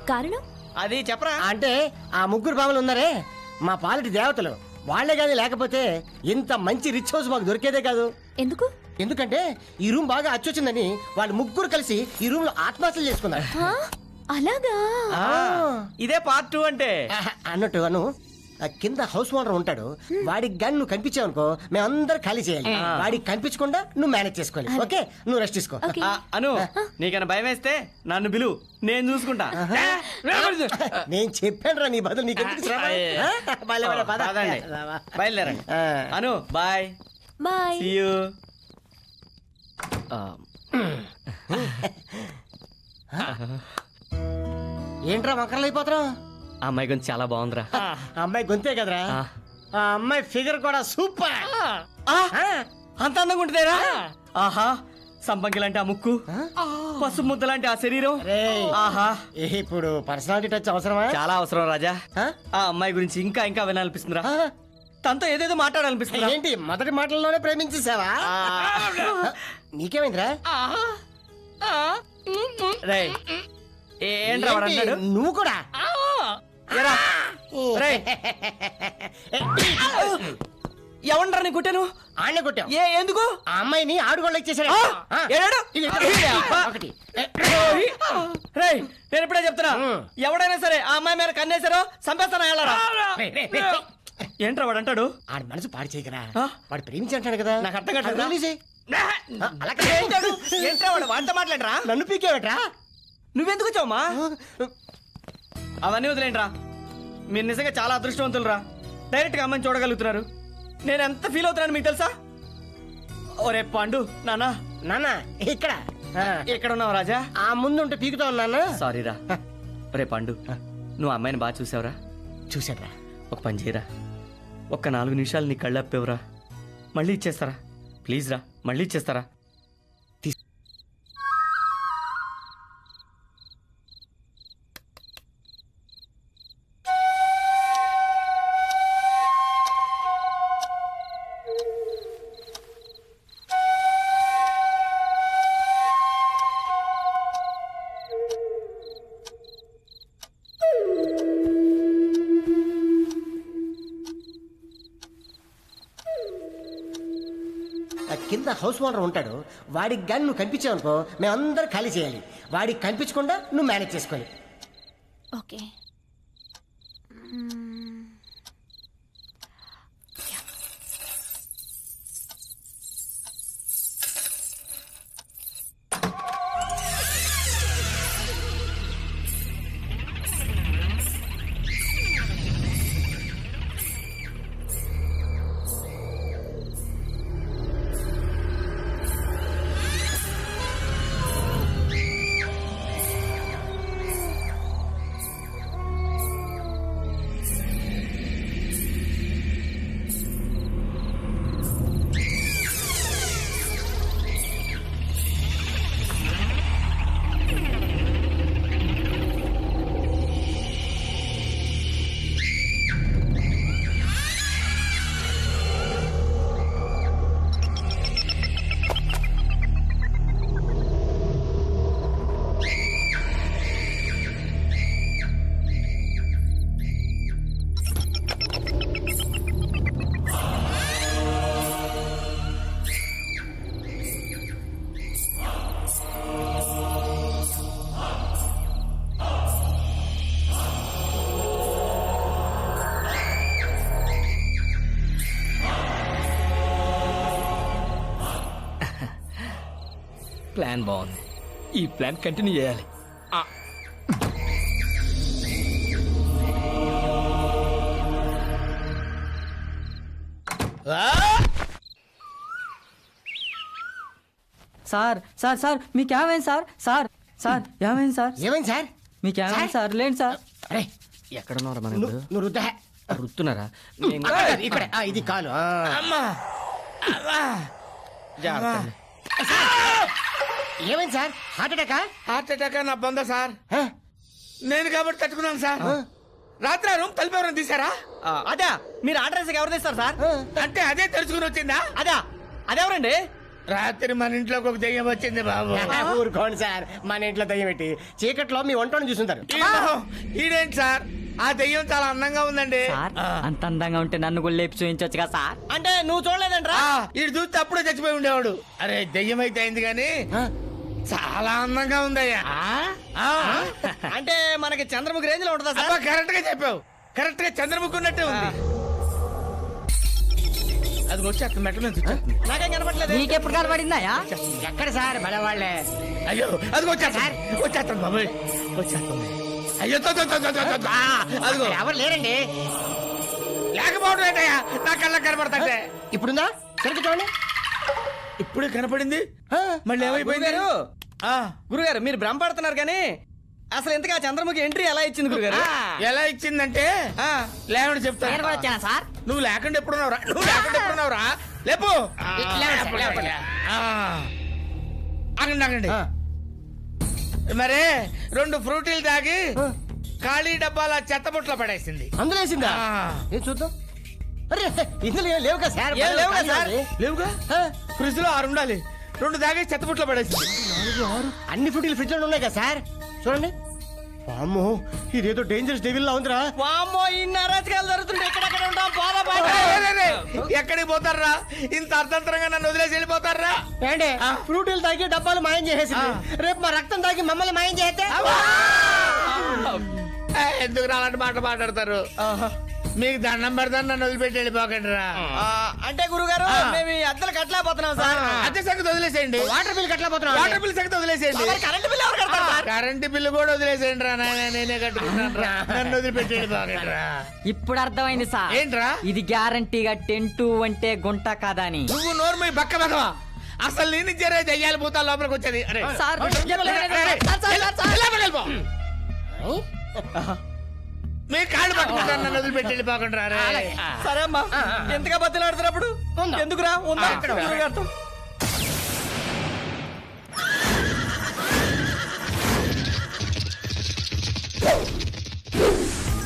కారణం? అది చెప్పరా? అంటే ఆ ముగ్గురు బావలు ఉన్నారే? మా పాలిటి దేవతలు వాళ్ళే కానీ లేకపోతే ఇంత మంచి రిచ్ హౌస్ మాకు దొరికేదే కాదు. ఎందుకు? ఎందుకంటే ఈ రూమ్ బాగా అచ్చొచ్చిందని వాళ్ళు ముగ్గురు కలిసి ఈ రూమ్లో ఆత్మహత్యలు చేసుకున్నారు. ఆ, అలాగా? ఇదే పార్ట్ టూ అంటే. అన్నట్టు అను. కింద హౌస్ ఓనర్ ఉంటాడు. వాడికి గన్ నువ్వు కనిపించావనుకో మేమందరం ఖాళీ చేయాలి. వాడికి కనిపించకుండా నువ్వు మేనేజ్ చేసుకోవాలి. ఓకే? నువ్వు రెస్ట్ తీసుకో. ఆ, అను నీకన్నా భయం వేస్తే నన్ను పిలువు నేను చూసుకుంటా. నేను చెప్పాను రా నీ బదులు నీకు. బయలుదేరండి. అను బాయ్. బాయ్. ఏంట్రా వంకరలు అయిపోతున్నావు? ఆ అమ్మాయి గురించి చాలా బాగుందిరా. ఆ అమ్మాయి గొంతే కదరా? ఆ. అమ్మాయి ఫిగర్ కూడా సూపర్. అంత అందంగా ఉంటుందేరా? ఆహా సంపంగి లాంటి ఆ ముక్కు పసుపు ముద్ద లాంటి ఆ శరీరం. ఆహా. ఇప్పుడు పర్సనాలిటీ టచ్ అవసరమా? చాలా అవసరం రాజా. ఆ? అమ్మాయి గురించి ఇంకా ఇంకా వినాలనిపిస్తుందిరా. తనతో ఏదేదో మాట్లాడాలనిపిస్తుంది ఏంటి మొదటి మాటల్లోనే ప్రేమించేసావా నీకేమైందిరా? రేయ్. ఏంట్రా వాడు ఏంటి? అన్నాడు? నువ్వు కూడా? ఎవరిరా నీ కుట్టాను ఆడనే కొట్టావు ఏ ఎందుకు? ఆ అమ్మాయిని ఆడుకోళ్ళకి చేశాడు? ఒకటి. నేను ఇప్పుడే చెప్తున్నా. ఎవడైనా సరే ఆ అమ్మాయి మీద కన్నేశారో చంపేస్తాను వెళ్ళరా ఏంట్రా వాడు అంటాడు? ఆడి మనసు పాడు చేయకరా. వాడు ప్రేమించి అంటాడు కదా. నాకు అర్థం కాదు. ఏంటాడు? ఏంట్రా వాడు? వంట మాట్లాడరా? నన్ను పీకేవట్రా నువ్వెందుకు వచ్చావమ్మా? అవన్నీ వదిలేంట్రా మీరు నిజంగా చాలా అదృష్టవంతులు రా డైరెక్ట్గా అమ్మని చూడగలుగుతున్నారు. నేను ఎంత ఫీల్ అవుతున్నాను మీకు తెలుసా? ఒరే పండు నానా నాన్న ఇక్కడ. ఎక్కడ ఉన్నావు రాజా? ఆ ముందు ఉంటే పీకుతా ఉన్నాను సారీ రా ఒరే పండు నువ్వు అమ్మాయిని బాగా చూసావురా? చూశాడ్రా ఒక పని చేయరా. ఒక్క నాలుగు నిమిషాలు నీ కళ్ళు అప్పేవురా మళ్ళీ ఇచ్చేస్తారా? ప్లీజ్ రా మళ్ళీ ఇచ్చేస్తారా? హౌస్ ఓనర్ ఉంటాడు వాడికి కానీ నువ్వు కనిపించావనుకో మేమందరూ ఖాళీ చేయాలి. వాడికి కనిపించకుండా నువ్వు మేనేజ్ చేసుకోవాలి. ఓకే. ప్లాన్ బాగుంది. ఈ ప్లాన్ కంటిన్యూ చేయాలి. ఆ. సార్ సార్ సార్ మీకు ఏమైంది సార్? సార్ సార్ ఏమైంది సార్? ఏమైంది సార్? మీకు ఏమైంది సార్? లేండి సార్. అరే ఎక్కడున్నారా మనం నువ్వు నువ్వు రుద్దా? రుత్తున్నారా? ఇక్కడ. ఆ, ఇది కాలు. ఆ. జాగ్రత్త. ఏమైంది సార్? హార్ట్ అటాకా? హార్ట్ అటాక్ నా బొంద సార్. నేను కాబట్టి తట్టుకున్నాను సార్. రాత్రి రూమ్ తలుపు ఎవరైనా తీసారా అదే మీరు ఆర్డర్ ఎవరు తెస్తారు సార్? అంటే అదే తెలుసుకుని వచ్చిందా? అదా అదెవరండి? రాత్రి మన ఇంట్లోకి ఒక దెయ్యం వచ్చింది బాబు. ఊరుకోండి సార్. మన ఇంట్లో దయ్యం పెట్టి చీకట్లో మీ వంటని చూసుంటారు. ఈడో- ఈడేంటి సార్? ఆ దెయ్యం చాలా అందంగా ఉందండి. సార్ అంత అందంగా ఉంటే నన్ను కూడా లేపి చూపించవచ్చు కదా సార్? అంటే నువ్వు చూడలేదంట్రా? ఈడు చూస్తే అప్పుడే చచ్చిపోయి ఉండేవాడు. అరే దెయ్యం అయితే అయింది కానీ చాలా అందంగా ఉందయ్యా. ఆ. అంటే మనకి చంద్రముఖి రేంజ్లో ఉంటుందా సార్? కరెక్ట్గా చెప్పావు. కరెక్ట్గా చంద్రముఖి ఉన్నట్టే ఉంది. అది వచ్చి అక్కడ మెట్ల మీద. నాకేం కనపట్లేదు నీకెప్పుడు కనబడిందాయా ఎక్కడ సార్ బలవాళ్ళే అయ్యో అది వచ్చేస్తాను బాబాయ్. వచ్చేస్తాను అయ్యో తో, తో, తో, తో, తో, తో. ఆ, అదిగో. ఎవరు లేరండి? లేకపోవడం ఏంటయ్యా? నా కళ్ళకి కనపడతాంటే. ఇప్పుడుందా? సరిగ్గా చూడండి. ఇప్పుడే కనపడింది. మళ్ళీ ఏమైపోయింది? గురుగారు. ఆ, గురుగారు మీరు భ్రమపడుతున్నారు కానీ అసలు ఇంతగా చంద్రముఖి ఎంట్రీ ఎలా ఇచ్చింది గురుగారు? ఎలా ఇచ్చిందంటే ఆ, లేవని చెప్తా. నేను కూడా వచ్చానా సార్? నువ్వు లేకుండా ఎప్పుడున్నావురా నువ్వు లేకుండా ఎప్పుడున్నావురా లేపు. ఆగండి ఆగండి. మరే రెండు ఫ్రూటీలు తాగి ఖాళీ డబ్బాల చెత్తబుట్లో పడేసింది. అందులో వేసిందా? చూద్దాం. ఇందులో సార్? ఏం సార్? లేవుగా? ఫ్రిడ్జ్లో ఆరు ఉండాలి. రెండు తాగి చెత్తబుట్లో పడేసింది. అన్ని ఫుడ్లు ఫ్రిడ్జ్లో ఉన్నాయి కదా సార్? చూడండి. అమ్మో ఇదేదో డేంజరస్ డెవిల్ లా ఉందిరా. వామ్మో ఇన్ని అరాచకాలు జరుగుతుంటే ఎక్కడెక్కడ ఉంటాం? పోదా ఎక్కడికి పోతారా ఇంత అర్థంతరంగా నన్ను వదిలేసి వెళ్ళిపోతారా ఏంటి ఫ్రూటీలు తాగి డబ్బాలు మాయం చేసేసింది. రేపు మా రక్తం తాగి మమ్మల్ని మాయం చేస్తే? ఎందుకు రా అలాంటి మాట మాట్లాడతారు? మీకు దండం పెడతాను నన్ను వదిలిపెట్టి వెళ్ళిపోకండి రా. ఆ, అంటే గురుగారు మేము ఈ అద్దలు కట్టలేకపోతున్నాం సార్. అద్దె సంగతి వదిలేసేయండి. వాటర్ బిల్ కట్టలేకపోతున్నాం వాటర్ బిల్ సంగతి వదిలేసేయండి. మరి కరెంటు ఎవరు కడతారు సార్? కరెంట్ బిల్లు కూడా వదిలేసేయండి రా నాయన నేనే కట్టుకున్నాను రా. నన్ను వదిలిపెట్టి వెళ్ళిపోకండి రా. ఇప్పుడు అర్థమైంది సార్. ఏంట్రా? ఇది గ్యారంటీగా టెంటు అంటే గుంట కాదా అని నువ్వు నోరు మీ బక్క బక్కవా? అసలు నేను జరే దయ్యాలు పోతా లోపలికి వచ్చేది. అరే. సార్, వెళ్ళిపో. మీ కాళ్ళు పట్టుకుంటాను నన్ను వదిలిపెట్టి వెళ్ళిపోకండి. సరే అమ్మా. ఎంతగా బద్దలు ఆడుతున్నప్పుడు ఎందుకురా? ఉందా?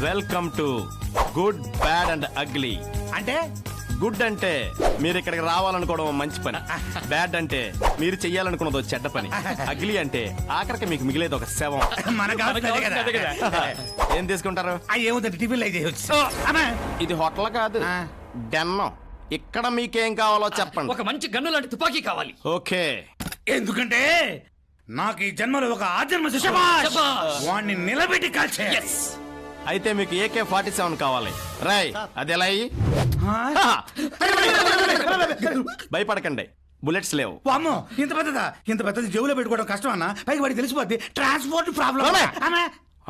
Welcome to good bad and ugly. అంటే? గుడ్ అంటే మీరు ఇక్కడికి రావాలనుకోవడం మంచి పని. బ్యాడ్ అంటే మీరు చెయ్యాలనుకున్నది చెడ్డ పని. అగ్లీ అంటే ఆఖరికి మీకు మిగిలేది ఒక శవం. ఏం తీసుకుంటారు? ఇది హోటల్ కాదు డెన్నం. ఇక్కడ మీకేం కావాలో చెప్పండి. ఒక మంచి గన్ను లాంటి తుపాకీ కావాలి. ఓకే. ఎందుకంటే నాకు ఈ జన్మలో ఒక ఆజన్మ వాణ్ణి నిలబెట్టి కాల్చే అయితే మీకు ఏకే ఫార్టీ సెవెన్ కావాలి. రాయ్ అది ఎలా అయ్యి? భయపడకండి. బుల్లెట్స్ లేవు. వామ్మో ఇంత పెద్దదా? ఇంత పెద్దది జేబులో పెట్టుకోవడం కష్టం అన్న? పైకి వాడికి తెలిసిపోద్ది. Transport problem.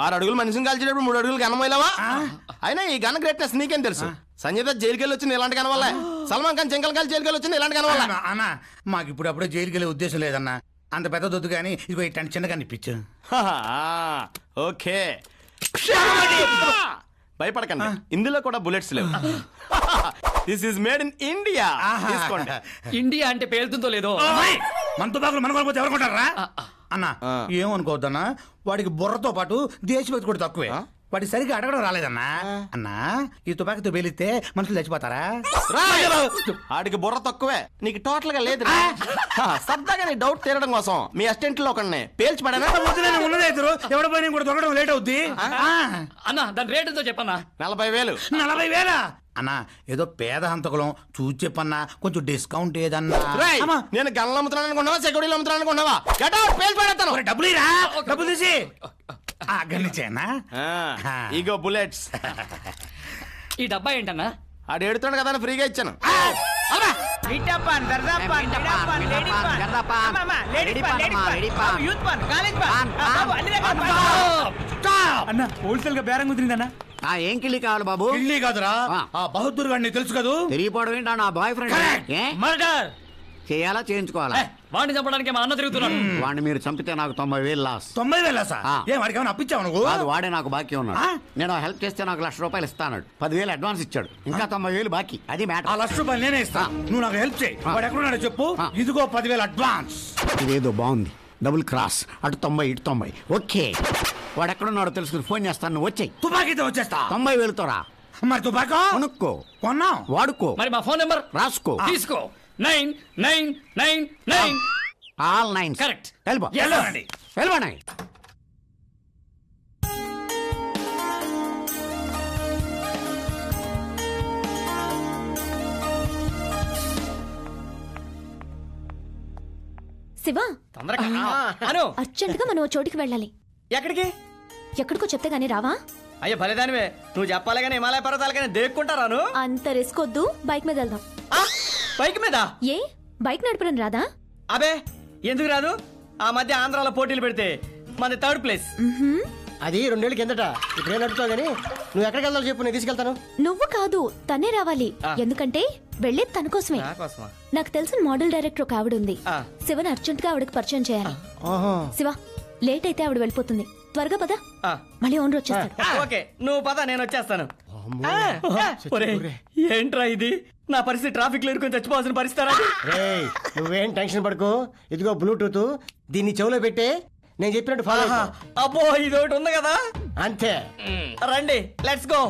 ఆరు అడుగులు మనిషిని కాల్చేటప్పుడు మూడు అడుగులు కనమోయలేవా అయినా ఈ గన గ్రేట్నెస్ నీకేం తెలుసు? సంజయ్ దత్ జైలుకి వెళ్ళి వచ్చింది ఇలాంటి కనవల్ల సల్మాన్ ఖాన్ చెంకల్ కాల్ జైలుకి వెళ్ళి వచ్చింది ఇలాంటి కనవల్ల అన్న, మాకు ఇప్పుడు అప్పుడే జైలుకి వెళ్ళే ఉద్దేశం లేదన్న. అంత పెద్ద దొద్దు కానీ ఇదిగో ఇట్లాంటి చిన్నగా అనిపించు ఓకే. భయపడకండి. ఇందులో కూడా బుల్లెట్స్ లేవు. This is made in India తీసుకోండి. ఇండియా అంటే పేలుతుందో లేదో! మనతో బాగులు మన కొనుక్కోతే ఎవరు కొంటారా? అన్న ఏమనుకోవద్దన్నా వాడికి బుర్రతో పాటు దేశభక్తి కూడా తక్కువే. వాడి సరిగ్గా అడగడం రాలేదన్నా. అన్నా ఈ తుపాకీతో పేలిస్తే మనుషులు చచ్చిపోతారా! ఆడికి బుర్ర తక్కువే. నీకు టోటల్గా లేదు సరదాగా నీ డౌట్ తీరడం కోసం మీ అసిస్టెంట్లో ఒకడిని పేల్చి పడానా ఎవడ పోయినా కూడా దొరకడం లేట్ అవుద్ది. అన్న దాని రేట్ ఎంతో చెప్పన్నా? నలభై వేలు. నలభై వేల? అన్నా ఏదో పేద హంతకులం చూసి చెప్పన్నా కొంచెం డిస్కౌంట్ ఏదన్నా. నేను గన్లు అమ్ముతున్నాను అనుకున్నావా సెక్యూరిటీలు అమ్ముతున్నాను అనుకున్నావా? గెట్ అవుట్ పేల్చి పడేస్తాను ఒరే, డబ్బులు డబ్బులు తీసి. ఆ, ఇగో బుల్లెట్స్. ఈ డబ్బా ఏంటన్నా? ఆడు ఎడుతున్నాడు కదా ఫ్రీగా ఇచ్చాను. పాన్ అన్ని హోల్సేల్గా బేరం కుదిరిందన్న? ఆ ఏం కిళ్ళి కావాలి బాబు? కిళ్ళి కాదురా. ఆ. బహదూర్ గారిని తెలుసు కదూ? తెలియపోవడం ఏంటా నా బాయ్ ఫ్రెండ్ ఏ? మర్డర్! చేయాలా చేయించుకోవాలా? వాడిని చంపడానికి మా అన్న తిరుగుతున్నాడు. వాడిని మీరు చంపితే నాకు తొంభై వేలు లాస్. తొంభై వేల సార్? ఆ. ఏం వాడికి ఏమైనా అప్పించావు నువ్వు? కాదు వాడే నాకు బాకీ ఉన్నాడు. నేను హెల్ప్ చేస్తే నాకు లక్ష రూపాయలు ఇస్తాడు పదివేలు అడ్వాన్స్ ఇచ్చాడు. ఇంకా తొంభై వేలు బాకీ. అది ఆ మ్యాటర్ లక్ష రూపాయలు నేనే ఇస్తా. నువ్వు నాకు హెల్ప్ చేయి. వాడు ఎక్కడున్నాడో చెప్పు. ఇదిగో పదివేలు అడ్వాన్స్. ఇదేదో బాగుంది. Double cross. అటు తొంభై ఇటు తొంభై. ఓకే. వాడు ఎక్కడున్నాడో తెలుసుకుని ఫోన్ చేస్తాను. నువ్వు వచ్చాయి. తుపాకీతో వచ్చేస్తా. తొంభై వేలుతో రా. మరి తుపాకో? కొనుక్కో. కొన్నాం వాడుకో. మరి మా ఫోన్ నెంబర్? రాసుకో. తీసుకో. Nine nine nine nine. All nine correct. వెళ్ళిపో. వెళ్ళండి వెళ్ళిపోండి శివ. తొందరగా. అను. అర్జెంట్గా మనం ఓ చోటికి వెళ్ళాలి. ఎక్కడికి? ఎక్కడికో చెప్తే గానీ రావా? అయ్యో భలేదానివే. నువ్వు చెప్పాలి కానీ హిమాలయ పర్వతాలు కానీ దేక్కుంటారాను అంత రిస్క్ వద్దు. బైక్ మీద వెళ్దాం. బైక్ మీద? ఏ? బైక్ నడపడం రాదా? అబే ఎందుకు రాదు? ఆ మధ్య ఆంధ్రాలో పోటీలు పెడితే మన థర్డ్ ప్లేస్ అది రెండేళ్ళ కిందట. ఇప్పుడే నడుపుతావు కానీ నువ్వు ఎక్కడికి వెళ్తావు చెప్పు నేను తీసుకెళ్తాను. నువ్వు కాదు తనే రావాలి. ఎందుకంటే వెళ్ళేది తన కోసమే. నా కోసమా? నాకు తెలిసిన మోడల్ డైరెక్టర్ ఒక ఆవిడ ఉంది. శివని అర్జెంట్గా ఆవిడకి పరిచయం చేయాలి. శివ లేట్ అయితే ఆవిడ వెళ్ళిపోతుంది. త్వరగా పద. మళ్ళీ ఓనర్ వచ్చేస్తాడు. ఓకే నువ్వు పద నేను వచ్చేస్తాను. ఒరేయ్, ఏంట్రా ఇది? నా పరిస్థితి ట్రాఫిక్లో ఇరుకొని చచ్చిపోవాల్సిన పరిస్థితారా రేయ్ నువ్వేం టెన్షన్ పడుకో. ఇదిగో బ్లూటూత్ దీన్ని చెవులో పెట్టే నేను చెప్పినట్టు ఫాలో అబ్బో ఇది ఒకటి ఉంది కదా? అంతే. రండి లెట్స్ గో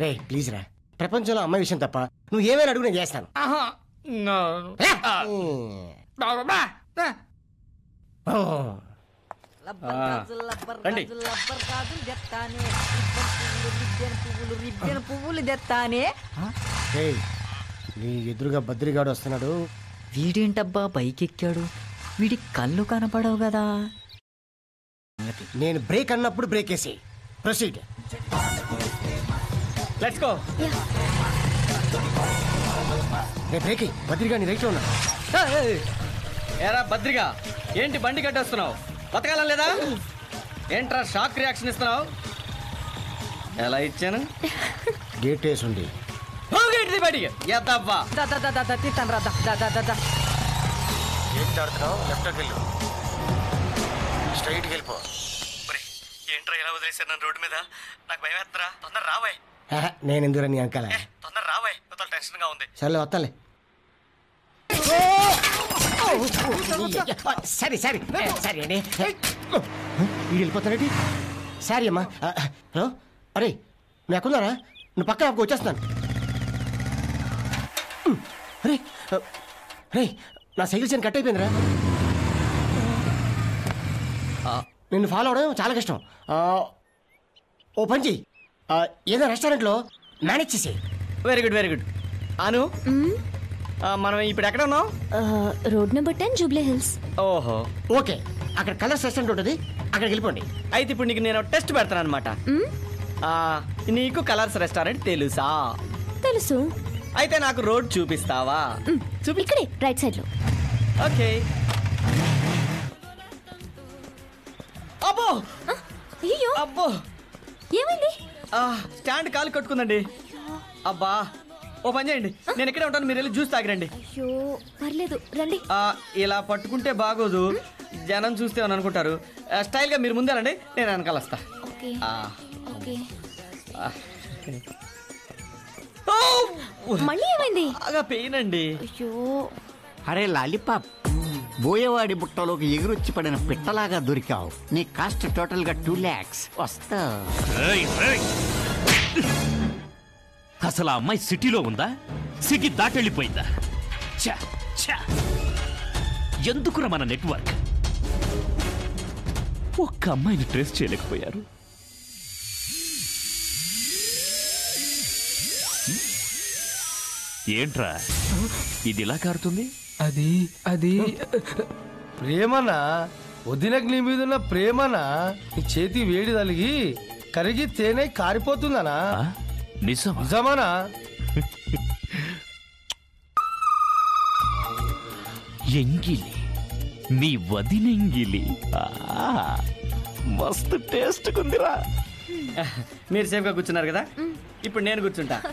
రే ప్లీజ్ రా. ప్రపంచంలో అమ్మాయి విషయం తప్ప నువ్వు ఏమైనా అడుగు నేను చేస్తాను. రండి. పువ్వులు తెత్తానే. నీ ఎదురుగా బద్రిగాడు వస్తున్నాడు. వీడేంటబ్బా బైక్ ఎక్కాడు వీడి కళ్ళు కనపడవు కదా. నేను బ్రేక్ అన్నప్పుడు బ్రేక్ వేసి. Proceed. Let's go. Ray brake బద్రిగాడిని రైట్లో ఉన్నా. ఏరా భద్రిగా ఏంటి బండి కట్టేస్తున్నావు? బతకాలం లేదా? ఏంట్రా షాక్ రియాక్షన్ ఇస్తున్నావు? ఎలా ఇచ్చాను? గేట్ వేసి ఉంది పోగేటిది బయటికి. ఎద్దవ్వా తీస్తాను రా దా, దా, దా, దా, దా. ఏంటి ఆడుతున్నావు లెఫ్ట్కి వెళ్ళు. స్ట్రైట్కి వెళ్ళిపో. ఏంట్రా నన్ను రోడ్డు మీద? నాకు భయం వేస్తారా తొందర రావాయ్. నేను ఎందుకు నీ అంకాల. తొందర రావాయ్. మొత్తం టెన్షన్గా ఉంది. సర్లే వస్తాలే సరే సరే. సరే అండి. వెళ్ళిపోతాడేంటి సారీ అమ్మా. హలో? అరే నువ్వు ఎక్కడున్నారా నువ్వు పక్కన నాకు వచ్చేస్తున్నాను ఉమ్, అరే అరే నా సైకిల్ చైన్ కట్ అయిపోయిందిరా. ఆ, నిన్ను ఫాలో అవడం చాలా కష్టం. ఆ, ఓ పని చెయ్యి. ఏదో రెస్టారెంట్లో మేనేజ్ చేసేయి. Very good very good. Anu? మనం ఇప్పుడు ఎక్కడ ఉన్నాం? Road number ten Jubilee Hills. ఓహో. ఓకే. అక్కడ కలర్స్ రెస్టారెంట్ ఉంటుంది. అక్కడికి వెళ్ళిపోండి. అయితే ఇప్పుడు నీకు నేను టెస్ట్ పెడతాను అనమాట నీకు కలర్స్ రెస్టారెంట్ తెలుసా? తెలుసు. అయితే నాకు రోడ్ చూపిస్తావా? చూపి ఇక్కడే రైట్ సైడ్లో ఓకే. అబ్బో! అయ్యో అబ్బో! ఏమైంది? స్టాండ్ కాలు కట్టుకుందండి. అబ్బా! ఓ పని చేయండి. నేను ఇక్కడే ఉంటాను మీరు వెళ్ళి జ్యూస్ తాగిరండి. అయ్యో పర్లేదు రండి. ఆ, ఇలా పట్టుకుంటే బాగోదు. జనం చూస్తే అని అనుకుంటారు. ఆ, స్టైల్గా మీరు ముందే రండి నేను వెనకాల వస్తా. ఓకే ఆ, ఓకే. ఆ. మళ్ళీ ఏమైంది? బాగా పెయిన్ అండి. అయ్యో. అరే లాలిపాప్ బోయవాడి బుట్టలోకి ఎగురొచ్చి పడిన పిట్టలాగా దొరికావు. నీ కాస్ట్ టోటల్గా టూ ల్యాక్స్. వస్తా. అసలు ఆ అమ్మాయి సిటీలో ఉందా? సిటీ దాటెళ్ళిపోయిందా? ఛ, ఛ. ఎందుకురా మన నెట్వర్క్? ఒక్క అమ్మాయిని ట్రేస్ చేయలేకపోయారు. ఏంట్రా? ఇది ఇలా కారుతుంది? అది అది. ప్రేమనా? వదినకు నీ మీద ఉన్న ప్రేమనా? నీ చేతి వేడి తలిగి కరిగి తేనె కారిపోతుందనా? నిజమా? నిజమానా? ఎంగిలి. నీ వదినెంగిలి ఆ, మస్తు టేస్ట్ కుందిరా. మీరు సేఫ్గా కూర్చున్నారు కదా? ఇప్పుడు నేను కూర్చుంటా.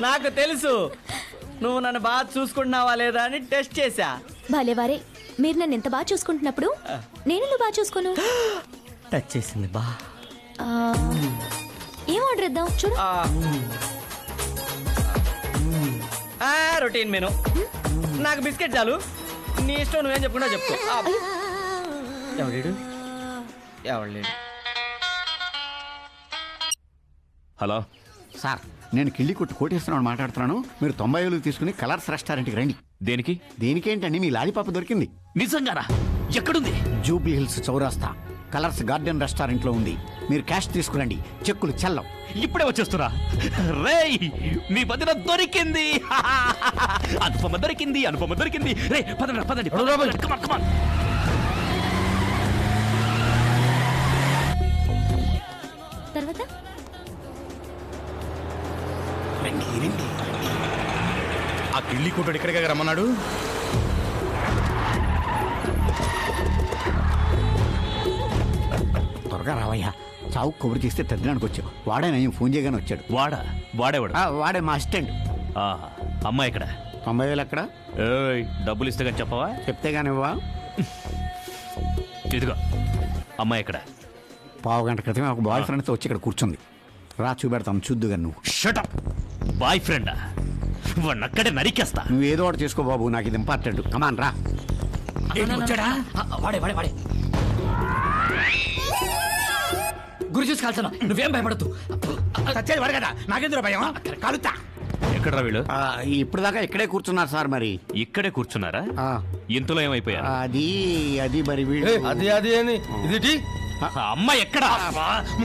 నాకు తెలుసు. నువ్వు నన్ను బాగా చూసుకుంటున్నావా లేదా అని టెస్ట్ చేశా. భలే వారే. మీరు నన్ను ఎంత బాగా చూసుకుంటున్నప్పుడు? నేను నువ్వు బాగా చూసుకోను? టచ్ చేసింది బా. ఏం ఆర్డర్ ఇద్దాం? చూడు. రొటీన్ మెను నాకు బిస్కెట్ చాలు. నీ ఇష్టం నువ్వేం చెప్పకుండా చెప్పు హలో. సార్. నేను కిళ్ళి కొట్టు కోటేస్తున్నాను మాట్లాడుతున్నాను. మీరు తొంభై వేలు తీసుకుని కలర్స్ రెస్టారెంట్కి రండి. దేనికి? దేనికేంటండి? మీ లాలిపాప దొరికింది. నిజంగానా? ఎక్కడుంది? జూబ్లీ హిల్స్ చౌరాస్తా. కలర్స్ గార్డెన్ రెస్టారెంట్లో ఉంది. మీరు క్యాష్ తీసుకురండి. చెక్కులు చెల్లం ఇప్పుడే వచ్చేస్తున్నా రేయ్ మీ వదిన దొరికింది. అనుపమ దొరికింది అనుపమ దొరికింది. రే పదండి. పదండి కమాన్ కమాన్ తర్వాత? ఆ కిళ్ళి కొట్టుడు ఇక్కడికే రమ్మన్నాడు? త్వరగా రావయ్యా. చావు కబురు చేస్తే తద్దడానికి వచ్చావు. వాడే నేను ఫోన్ చేయగానే వచ్చాడు. వాడా? వాడేవాడు? ఆ, వాడే మా అసిస్టెంట్. అమ్మాయి ఎక్కడ? తొంభై వేలు ఎక్కడ? ఏయ్ డబ్బులు ఇస్తే కానీ చెప్పవా? చెప్తే కానీ ఇవ్వా ఇదిగో అమ్మాయి ఎక్కడ? పావు గంట క్రితమే ఒక బాయ్ ఫ్రెండ్తో వచ్చి ఇక్కడ కూర్చుంది. రా చూపెడతాం చూద్దుగా నువ్వు. షటప్ బాయ్ ఫ్రెండా వాడిని అక్కడే నరికేస్తా. నువ్వు ఏదో ఒకటి చేసుకో బాబు నాకు ఇది ఇంపార్టెంట్ కమాన్ రా. వచ్చాడా? వాడే వాడే వాడే. గురి చూసి కాల్చనా. నువ్వేం భయపడద్దు. చచ్చేది వాడు కదా. నాకెందుకు భయం? కలుతా ఎక్కడరా వీళ్ళు? ఇప్పుడు దాకా ఇక్కడే కూర్చున్నారు సార్ మరి. ఇక్కడే కూర్చున్నారా? ఇంతలో ఏమైపోయారు? అది అది మరి వీళ్ళు. అది అది అని ఇది అమ్మాయి ఎక్కడా?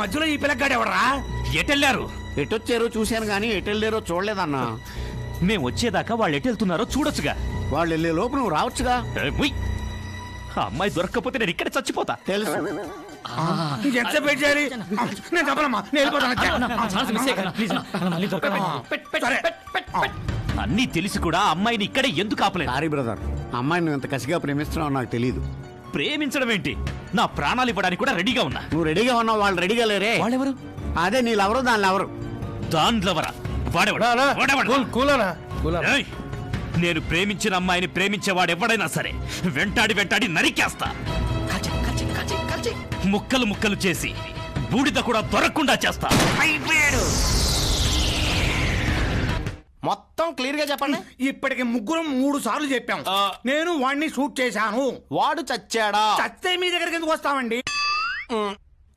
మధ్యలో ఈ పిల్లగాడు ఎవడరా? ఎటెళ్ళారు? ఎటొచ్చారో చూశాను కానీ ఎటెళ్ళారో చూడలేదన్నా. మేము వచ్చేదాకా వాళ్ళు ఎటు వెళ్తున్నారో చూడొచ్చుగా. వాళ్ళు వెళ్ళే లోపు నువ్వు రావచ్చుగా. అమ్మాయి దొరక్కపోతే నేను ఇక్కడే చచ్చిపోతా. తెలుసు. వెయిట్ చేయాలి? నేను చెప్పనమ్మా నేను అన్నీ తెలిసి కూడా అమ్మాయిని ఇక్కడే ఎందుకు ఆపలేదు? Sorry brother. అమ్మాయిని నువ్వు ఎంత కసిగా ప్రేమిస్తున్నావు నాకు తెలియదు ప్రేమించడం ఏంటి? నా ప్రాణాలు ఇవ్వడానికి కూడా రెడీగా ఉన్నా. నువ్వు రెడీగా ఉన్నావు వాళ్ళు రెడీగా లేరే. వాళ్ళెవరు? అదే నీళ్ళెవరు దానిలో ఎవరు దాంట్లవరా వాడేవాడు? వాడేవాడు? ఏయ్, నేను ప్రేమించిన అమ్మాయిని ప్రేమించేవాడు ఎవడైనా సరే వెంటాడి వెంటాడి నరికేస్తా. ముక్కలు ముక్కలు చేసి బూడిద కూడా దొరకకుండా చేస్తా. మొత్తం క్లియర్గా చెప్పండి. ఇప్పటికి ముగ్గురు మూడు సార్లు చెప్పాం. నేను వాడిని షూట్ చేశాను. వాడు చచ్చాడా? చస్తే మీ దగ్గరికి ఎందుకు వస్తామండి?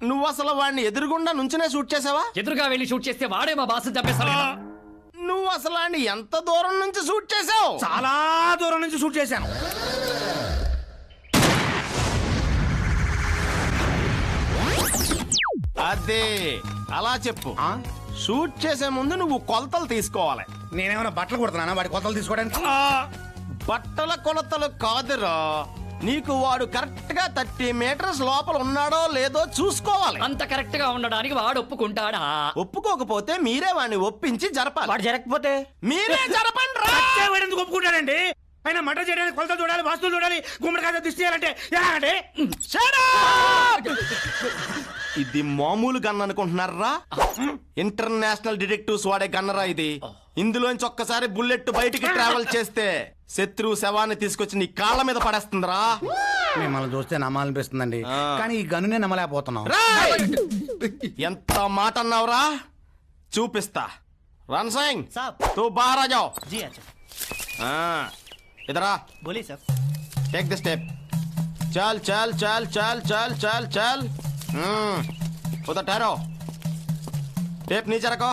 నువ్వు అసలు వాడిని ఎదురుగుండా నుంచునే షూట్ చేసావా? ఎదురుగా వెళ్ళి షూట్ చేస్తే వాడే మా బాస్ చంపేస్తాడు కదా. నువ్వు అసలు ఎంత దూరం నుంచి షూట్ చేసావు? చాలా దూరం నుంచి షూట్ చేశాను. అదే అలా చెప్పు. షూట్ చేసే ముందు నువ్వు కొలతలు తీసుకోవాలి. నేనేమైనా బట్టలు కుడుతున్నానా వాడి కొత్తలు తీసుకోవడానికి? బట్టల కొలతలు కాదురా. నీకు వాడు కరెక్ట్గా థర్టీ మీటర్స్ లోపల ఉన్నాడో లేదో చూసుకోవాలి. అంత కరెక్ట్గా ఉండడానికి వాడు ఒప్పుకుంటాడా? ఒప్పుకోకపోతే మీరే వాడిని ఒప్పించి జరపాలి. వాడు జరగకపోతే? మీరే జరపండి రా చచ్చే వాడు ఎందుకు ఒప్పుకుంటాడండి? ఆయన మట చేయడానికి కొలతలు చూడాలి వాస్తులు చూడాలి గుమ్మడికాయ దిష్టి చేయాలంటే ఎలా అండి ఇది మామూలు గన్ అనుకుంటున్నారా? ఇంటర్నేషనల్ డిటెక్టివ్స్ వాడే గన్నరా ఇది. ఇందులోంచి ఒక్కసారి బుల్లెట్ బయటికి ట్రావెల్ చేస్తే శత్రువు శవాన్ని తీసుకొచ్చి నీ కాళ్ళ మీద పడేస్తుందిరా. మిమ్మల్ని చూస్తే నమ్మాలనిపిస్తుందండి. కానీ ఈ గన్నునే నమ్మలేకపోతున్నాం. ఎంత మాట అన్నావురా? చూపిస్తా. రన్ సింగ్! తూ బారా జావ్! సార్ టేక్ ది స్టెప్ చాల్ చాల్ చాల్ చాల్ చాల్ చాల్ చాల్. उधर ठहरो टेप नीचे रखो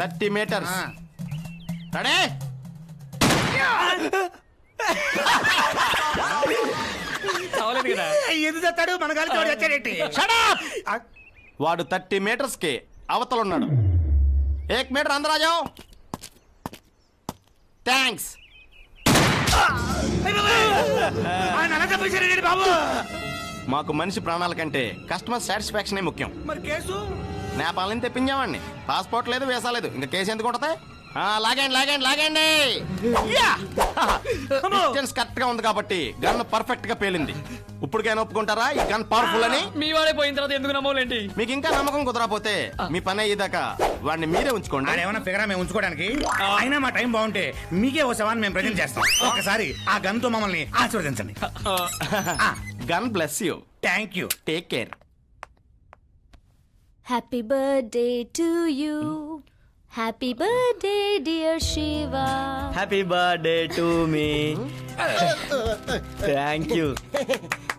थर्टी मीटर खड़े వాడు థర్టీ మీటర్స్కి అవతలున్నాడు ఏక్ మీటర్ అందరాజు. థ్యాంక్స్ బాబు? మాకు మనిషి ప్రాణాల కంటే కస్టమర్ సాటిస్ఫాక్షన్ ముఖ్యం. మరి కేసు? నేపాల నుంచి తెప్పించామండి పాస్పోర్ట్ లేదు వీసా లేదు. ఇంకా కేసు ఎందుకు ఉంటుంది? లాగండి లాగండి లాగండి. యా! డిస్టెన్స్ కరెక్ట్గా ఉంది కాబట్టి గన్ పర్ఫెక్ట్గా పేలింది. ఇప్పటికైనా ఒప్పుకుంటారా? ఈ గన్ పవర్ఫుల్ అని? మీ వాడే పోయిన తర్వాత ఎందుకు నమ్మలేంటి మీకు ఇంకా నమ్మకం కుదరపోతే మీ పని అయ్యేదాకా వాడిని మీరే ఉంచుకోండి. ఏమైనా ఫిగరా మేము ఉంచుకోవడానికి? అయినా మా టైం బాగుంటే మీకే ఓ శవాన్ని మేము ప్రజెంట్ చేస్తాం. ఒకసారి ఆ గన్తో మమ్మల్ని ఆశీర్వదించండి. Gun bless you thank you take care happy birthday to you happy birthday dear Shiva happy birthday to me thank you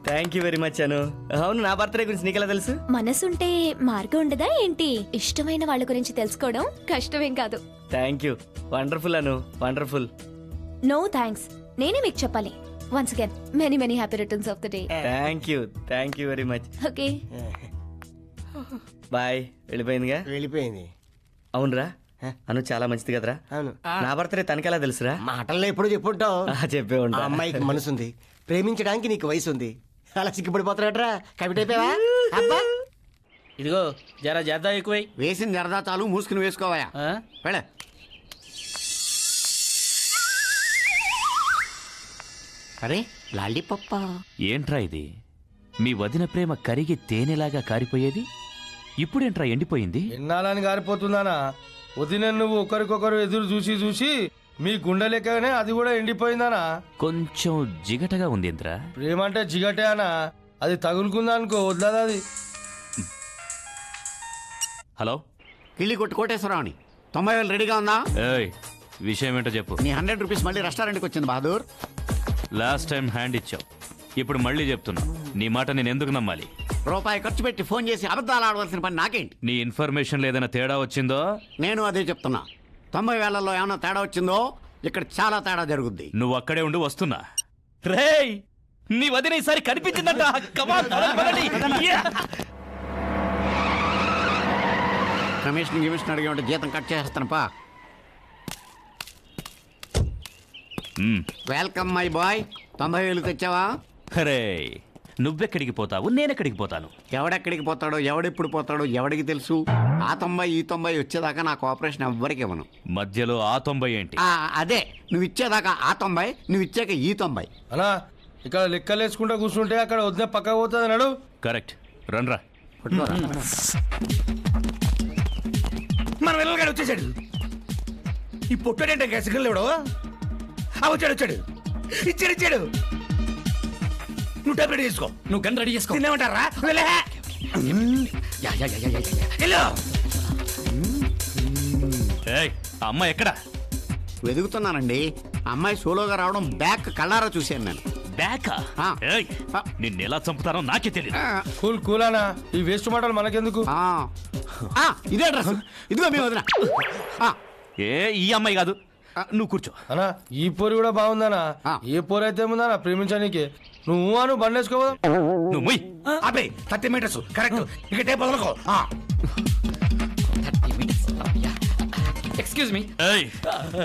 thank you very much Anu అవును నా బర్త్డే గురించి నీకెలా తెలుసు? మనసుంటే మార్గం ఉండదా ఏంటి? ఇష్టమైన వాళ్ళ గురించి తెలుసుకోవడం కష్టమేం కాదు. Thank you wonderful Anu wonderful no thanks నేనే మీకు చెప్పాలి. Once again many many happy returns of the day thank you thank you very much okay bye వెళ్ళిపోయిందిగా? వెళ్ళిపోయింది. అవునరా? అను చాలా మంచిది కదరా. అవును. నా బర్త్డే తనకెలా తెలుసురా? మాటల్లో ఎప్పుడు చెప్పుంటావు. ఆ, చెప్పే ఉంటా. ఆ అమ్మాయికి మనసుంది. ప్రేమించడానికి నీకు వయసు ఉంది అలా సిగ్గుపడిపోతాడట్రా కమిట్ అయిపోయావా? అబ్బా! ఇదిగో జరా జర్దా ఎక్కువై. వేసిన జరదా చాలు మూసుకుని వేసుకోవాయా? వెళ్ళ. అరే లాలీపప్ప. ఏంట్రా ఇది? మీ వదిన ప్రేమ కరిగి తేనెలాగా కారిపోయేది? ఇప్పుడేంట్రా ఎండిపోయింది? ఎన్నాలని గారిపోతుందానా వదిన నువ్వు ఒకరికొకరు ఎదురు చూసి చూసి మీ గుండె లెక్కనే అది కూడా ఎండిపోయిందానా? కొంచెం జిగటగా ఉంది ఇంద్రా. ప్రేమ అంటే జిగటే అనా? అది తగులుకుందా అనుకో వదలదు అది. హలో? కిళ్ళి కొట్టు కోటేశ్వరరావుని. తొంభై వేలు రెడీగా ఉందా? ఏయ్ విషయం ఏంటో చెప్పు. నీ హండ్రెడ్ రూపీస్ మళ్ళీ రెస్టారెంట్కి వచ్చింది బహదూర్. లాస్ట్ టైం హ్యాండ్ ఇచ్చావు. ఇప్పుడు మళ్ళీ చెప్తున్నా. నీ మాట నేను ఎందుకు నమ్మాలి? రూపాయి ఖర్చు పెట్టి ఫోన్ చేసి అబద్ధాలు ఆడవలసిన పని నాకేంటి? నీ ఇన్ఫర్మేషన్ ఏదైనా తేడా వచ్చిందో? నేను అదే చెప్తున్నా. తొంభై వేలలో ఏమైనా తేడా వచ్చిందో ఇక్కడ చాలా తేడా జరుగుద్ది. నువ్వు అక్కడే ఉండి వస్తున్నా. రేయ్! నీ వదిన ఈసారి కనిపించిందంట. కమాన్ కమిషన్ గిమిషన్ అడిగి ఉంటే జీతం కట్ చేస్తాను పా. వెల్కమ్ మై బాయ్ తొంభై వేలు తెచ్చావా? రే నువ్వెక్కడికి పోతావు? నేనెక్కడికి పోతాను? ఎవడెక్కడికి పోతాడో ఎవడెప్పుడు పోతాడో ఎవడికి తెలుసు? ఆ తొంభై ఈ తొంభై వచ్చేదాకా నా కోఆపరేషన్ ఎవ్వరికి ఇవ్వను. మధ్యలో ఆ తొంభై ఏంటి? ఆ, అదే నువ్వు ఇచ్చేదాకా ఆ తొంభై నువ్వు ఇచ్చాక ఈ తొంభై. అనా ఇక్కడ లెక్కలేసుకుంటా కూర్చుంటే అక్కడ వదిన పక్క పోతుంది నడు కరెక్ట్. రన్రా మన వెళ్ళగాడు వచ్చేసాడు. ఈ పొట్టడేంటే సిగ్నల్ లేవడు ఆ వచ్చాడు వచ్చాడు. ఇచ్చాడు ఇచ్చాడు. నువ్వు టైప్ రెడీ చేసుకో నువ్వు గన్ రెడీ చేసుకో. తినేమంటారా? అమ్మాయి ఎక్కడా? వెతుకుతున్నానండి. అమ్మాయి సోలోగా రావడం బ్యాక్ కళ్ళారా చూశాను నేను. బ్యాక్? నిన్ను ఎలా చంపుతారో నాకే తెలియదు కూల్ కూలానా? ఈ వేస్ట్ మాటలు మనకెందుకు? ఇదే డ్రెస్. ఇదిగో మీ వదిన. ఏ ఈ అమ్మాయి కాదు. నువ్వు కూర్చో. అనా ఈ పోరి కూడా బాగుందనా ఏ పోరి అయితే ఉందనా ప్రేమించడానికి. నువ్వు నువ్వు అబే థర్టీ మీటర్స్. కరెక్ట్. ఇక టేప్ వదలకో. ఆ. ఎక్స్క్యూజ్ మీ ఏయ్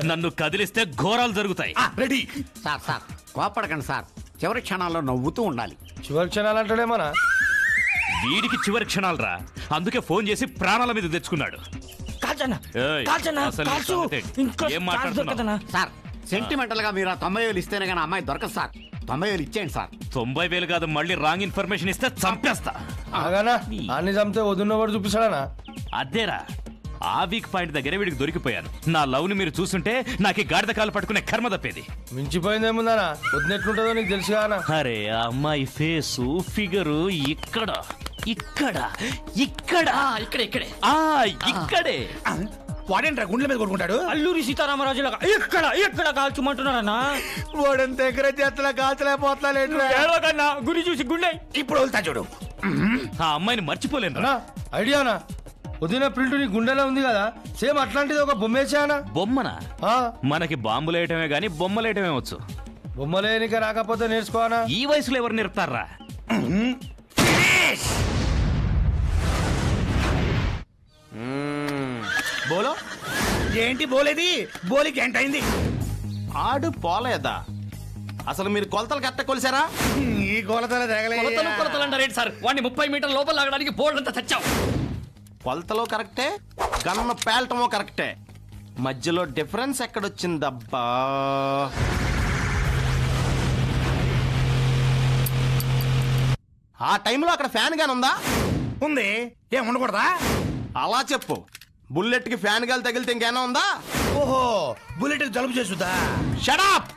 నన్ను కదిలిస్తే ఘోరాలు జరుగుతాయి. రెడీ. సార్ సార్ కోపడకండి సార్. చివరి క్షణాల్లో నవ్వుతూ ఉండాలి. చివరి క్షణాలు అంటాడేమోనా వీడికి చివరి క్షణాలు రా అందుకే ఫోన్ చేసి ప్రాణాల మీద తెచ్చుకున్నాడు. ఏయ్, అసలు నీ సంగతి ఏంటి? ఏం మాట్లాడుతున్నావు? సార్ సెంటిమెంటల్గా మీరు ఆ తొంభై వేలు ఇస్తేనే కానీ అమ్మాయి దొరకదు సార్. తొంభై వేలు ఇచ్చేయండి సార్. తొంభై వేలు కాదు మళ్ళీ రాంగ్ ఇన్ఫర్మేషన్ ఇస్తే చంపేస్తా. ఆగానా? అన్ని చంపితే వదిలినవాడు చూపిస్తాడానా అదేరా. ఆ వీక్ పాయింట్ దగ్గర వీడికి దొరికిపోయాను. నా లవ్ని మీరు చూస్తుంటే నాకు ఈ గాడిద కాలు పట్టుకునే కర్మ తప్పేది. మించిపోయిందేముందనా వదినెట్లుంటుందో నీకు తెలుసు కానా అరే ఆ అమ్మాయి ఫేసు ఫిగరు ఇక్కడ. ఇక్కడ. ఇక్కడ. ఇక్కడ ఇక్కడే. ఆ ఇక్కడే. వాడేంట్రా గుండెల మీద కొట్టుకుంటాడు అల్లూరి సీతారామరాజు లాగా ఇక్కడ ఇక్కడ కాల్చుమంటున్నారన్నా? వాడంత ఎక్కడ చేతలా కాల్చలేకపోతాలేట్రా గురి చూసి గుండె. ఇప్పుడు వెళ్తా చూడు. ఆ అమ్మాయిని మర్చిపోలేను ఐడియానా వదిన ప్రింట్ నీ గుండెలో ఉంది కదా సేమ్ అట్లాంటిది ఒక బొమ్మేసానా బొమ్మనా? మనకి బాంబులేయటమే గాని బొమ్మలేయటమే వచ్చు. బొమ్మలేనిక రాకపోతే నేర్చుకోవానా ఈ వయసులో ఎవరు నేర్పుతారా? బోలో? ఏంటి బోలేది? బోలికి ఏంట అయింది ఆడు పోలేదా? అసలు మీరు కొలతలు కట్ట కొలిసారా? ఈ కొలతలు కొలతలు కొలతలు అంటారేంటి సార్? వాడిని ముప్పై మీటర్ లోపల లాగడానికి బోర్డు అంతా తెచ్చాం కొలతలో కరెక్టే గన్న పేల్టమో కరెక్టే. మధ్యలో డిఫరెన్స్ ఎక్కడొచ్చిందబ్బా? ఆ టైంలో అక్కడ ఫ్యాన్ గాని ఉందా ఉంది. ఏం ఉండకూడదా? అలా చెప్పు. బుల్లెట్కి ఫ్యాన్ గాలి తగిలితే ఇంకేనా ఉందా? ఓహో బుల్లెట్ జలుబు చేసుదా షడాప్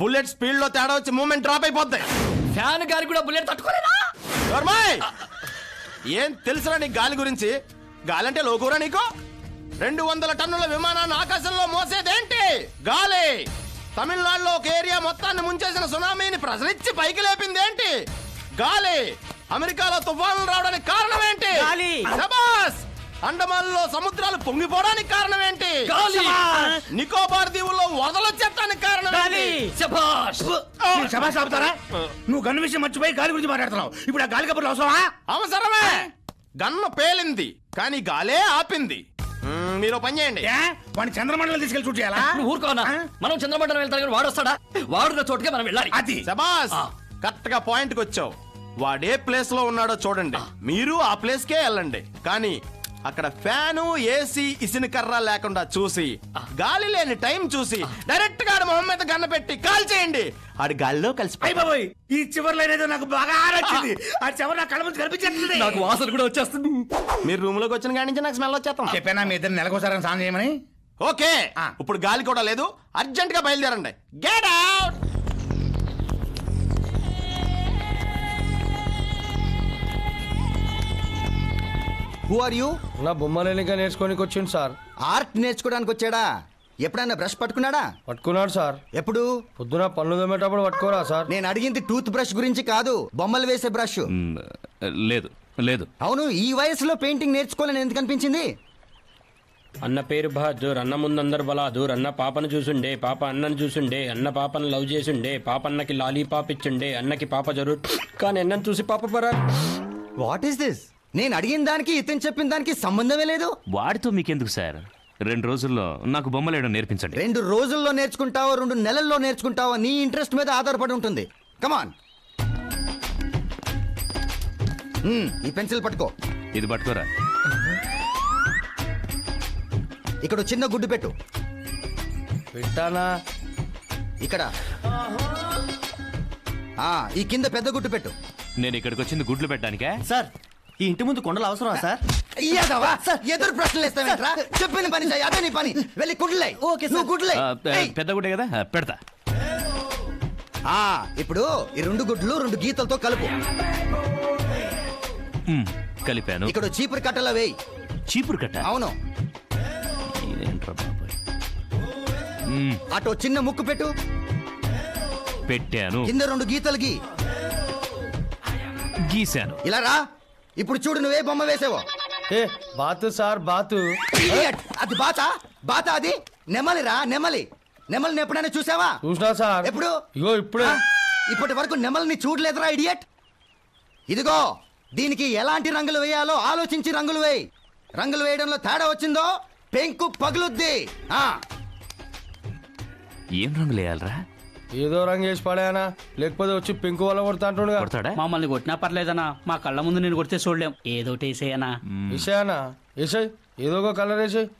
బుల్లెట్ స్పీడ్లో తేడా వచ్చి మూమెంట్ డ్రాప్ అయిపోద్ది. ఫ్యాన్ గారి కూడా బుల్లెట్ తట్టుకోలేదా! ఏం తెలుసురా నీ గాలి గురించి? గాలంటే లోకూరా నీకు? రెండు వందల టన్నుల విమానాన్ని ఆకాశంలో మోసేదేంటి? గాలి! తమిళనాడులో ఒక ఏరియా మొత్తాన్ని ముంచేసిన సునామీని ప్రజలిచ్చి పైకి లేపిందేంటి? గాలి! అమెరికాలో తుఫానులు రావడానికి కారణం ఏంటి? గాలి. అండమాన్లో సముద్రాలు పొంగిపోవడానికి కారణం ఏంటి! నికోబార్ దీవుల్లో వరదలొచ్చేస్తానికి కారణం ఏంటి? శభాష్! సభా సాపుతారా నువ్వు గన్ను విషయం మర్చిపోయి గాలి గురించి మాట్లాడుతున్నావు. ఇప్పుడు ఆ గాలి కబుర్లు అవసరమా? అవసరమే! గన్ను పేలింది కానీ గాలే ఆపింది. మీరు పని చేయండి. వాడిని చంద్రమండలం తీసుకెళ్ళి చూడు చేయాలా? నువ్వు ఊరుకోనా మనం చంద్రమండలం వెళ్తాం కానీ వాడు వస్తాడా వాడున్న చోటుకే మనం వెళ్ళాలి. అది. శబాస్ కరెక్ట్గా పాయింట్కి వచ్చావు. వాడే ప్లేస్లో ఉన్నాడో చూడండి. మీరు ఆ ప్లేస్ కే వెళ్ళండి. కానీ అక్కడ ఫ్యాను ఏసీ ఇసిన కర్ర లేకుండా చూసి గాలి లేని టైం చూసి డైరెక్ట్గా ఆడ మొహం మీద గన్న పెట్టి కాల్ చేయండి. ఆడి గాలిలో కలిసి బాబోయ్ ఈ చివర్లో ఏదో నాకు బాగా నచ్చింది ఆ చివరి నా కళ్ళ ముందు నాకు వాసన కూడా వచ్చేస్తుంది. మీరు రూమ్లోకి వచ్చిన కాడి నుంచి నాకు స్మెల్ వచ్చేస్తాం చెప్పానా మీ ఇద్దరు నెలకోసారి స్నానం చేయమని? ఓకే. ఇప్పుడు గాలి కూడా లేదు. అర్జెంట్గా బయలుదేరండి. Get out who are you నా బొమ్మలు ఇంకా నేర్చుకోనికి వచ్చింది సార్. ఆర్ట్ నేర్చుకోవడానికి వచ్చాడా ఎప్పుడైనా బ్రష్ పట్టుకున్నాడా? పట్టుకున్నాడు సార్. ఎప్పుడు? పొద్దున పనులు తోమేటప్పుడు పట్టుకోరా సార్. నేను అడిగింది టూత్ బ్రష్ గురించి కాదు బొమ్మలు వేసే బ్రష్ లేదు లేదు. అవును ఈ వయసులో పెయింటింగ్ నేర్చుకోవాలని ఎందుకు అనిపించింది? అన్న పేరు బహదూర్ అన్న ముందందరు బలాదూర్ అన్న పాపను చూసుండే పాప అన్నను చూసుండే అన్న పాపను లవ్ చేసుండే పాప అన్నకి లాలీపాప్ ఇచ్చుండే అన్నకి పాప జరూర్ కానీ అన్నను చూసి పాప పరా వాట్ ఈస్ దిస్ నేను అడిగిన దానికి ఇతను చెప్పిన దానికి సంబంధమే లేదు. వాడితో మీకెందుకు సార్? రెండు రోజుల్లో నాకు బొమ్మలేయడం నేర్పించండి. రెండు రోజుల్లో నేర్చుకుంటావో రెండు నెలల్లో నేర్చుకుంటావో నీ ఇంట్రెస్ట్ మీద ఆధారపడి ఉంటుంది. కమాన్ ఈ పెన్సిల్ పట్టుకో. ఇది పట్టుకోరా. ఇక్కడ చిన్న గుడ్డు పెట్టు. పెట్టానా ఇక్కడ. ఆ ఈ కింద పెద్ద గుడ్డు పెట్టు. నేను ఇక్కడికి వచ్చింది గుడ్లు పెట్టడానికే? సార్ ఈ ఇంటి ముందు కొండలు అవసరమా సార్? ఇయ్యదవా? ఎదురు ప్రశ్నలు ఇస్తావేంట్రా చెప్పిన పని చేయి అదే నీ పని. వెళ్ళి గుడ్లై. ఓకే నువ్వు గుడ్లై. పెద్ద గుడ్డే కదా? పెడతా. ఆ ఇప్పుడు ఈ రెండు గుడ్లు రెండు గీతలతో కలుపు. కలిపాను. ఇక్కడ చీపురు కట్టలో వేయి. చీపురు కట్ట? అవును. అటు చిన్న ముక్కు పెట్టు. పెట్టాను. కింద రెండు గీతలు గీ. గీశాను. ఇలా రా. ఇప్పుడు చూడు నువ్వే బొమ్మ వేసావో. ఏ బాతు సార్ బాతు. Idiot! అది బాత? బాత అది? నెమలిరా నెమలి. నెమలిని ఎప్పుడైనా చూసావా? చూసినా సార్. ఎప్పుడు? ఇగో ఇప్పుడే. ఆ? ఇప్పటి వరకు నెమలిని చూడలేదురా ఇడియట్ ఇదిగో దీనికి ఎలాంటి రంగులు వేయాలో ఆలోచించి రంగులు వేయి. రంగులు వేయడంలో తేడా వచ్చిందో పెంకు పగులుద్ది. ఆ. ఏం రంగులు వేయాలరా? ఏదో రంగు వేసి పడాయనా? లేకపోతే వచ్చి పెంకు వల్ల కొడతా అంటుండగా. కొడతాడా? మమ్మల్ని కొట్టినా పర్లేదనా మా కళ్ళ ముందు నేను కొడితే చూడలేం ఏదో వేసేయనా? వేసాయనా? వేసాయి. ఏదో ఒక colour వేసాయి.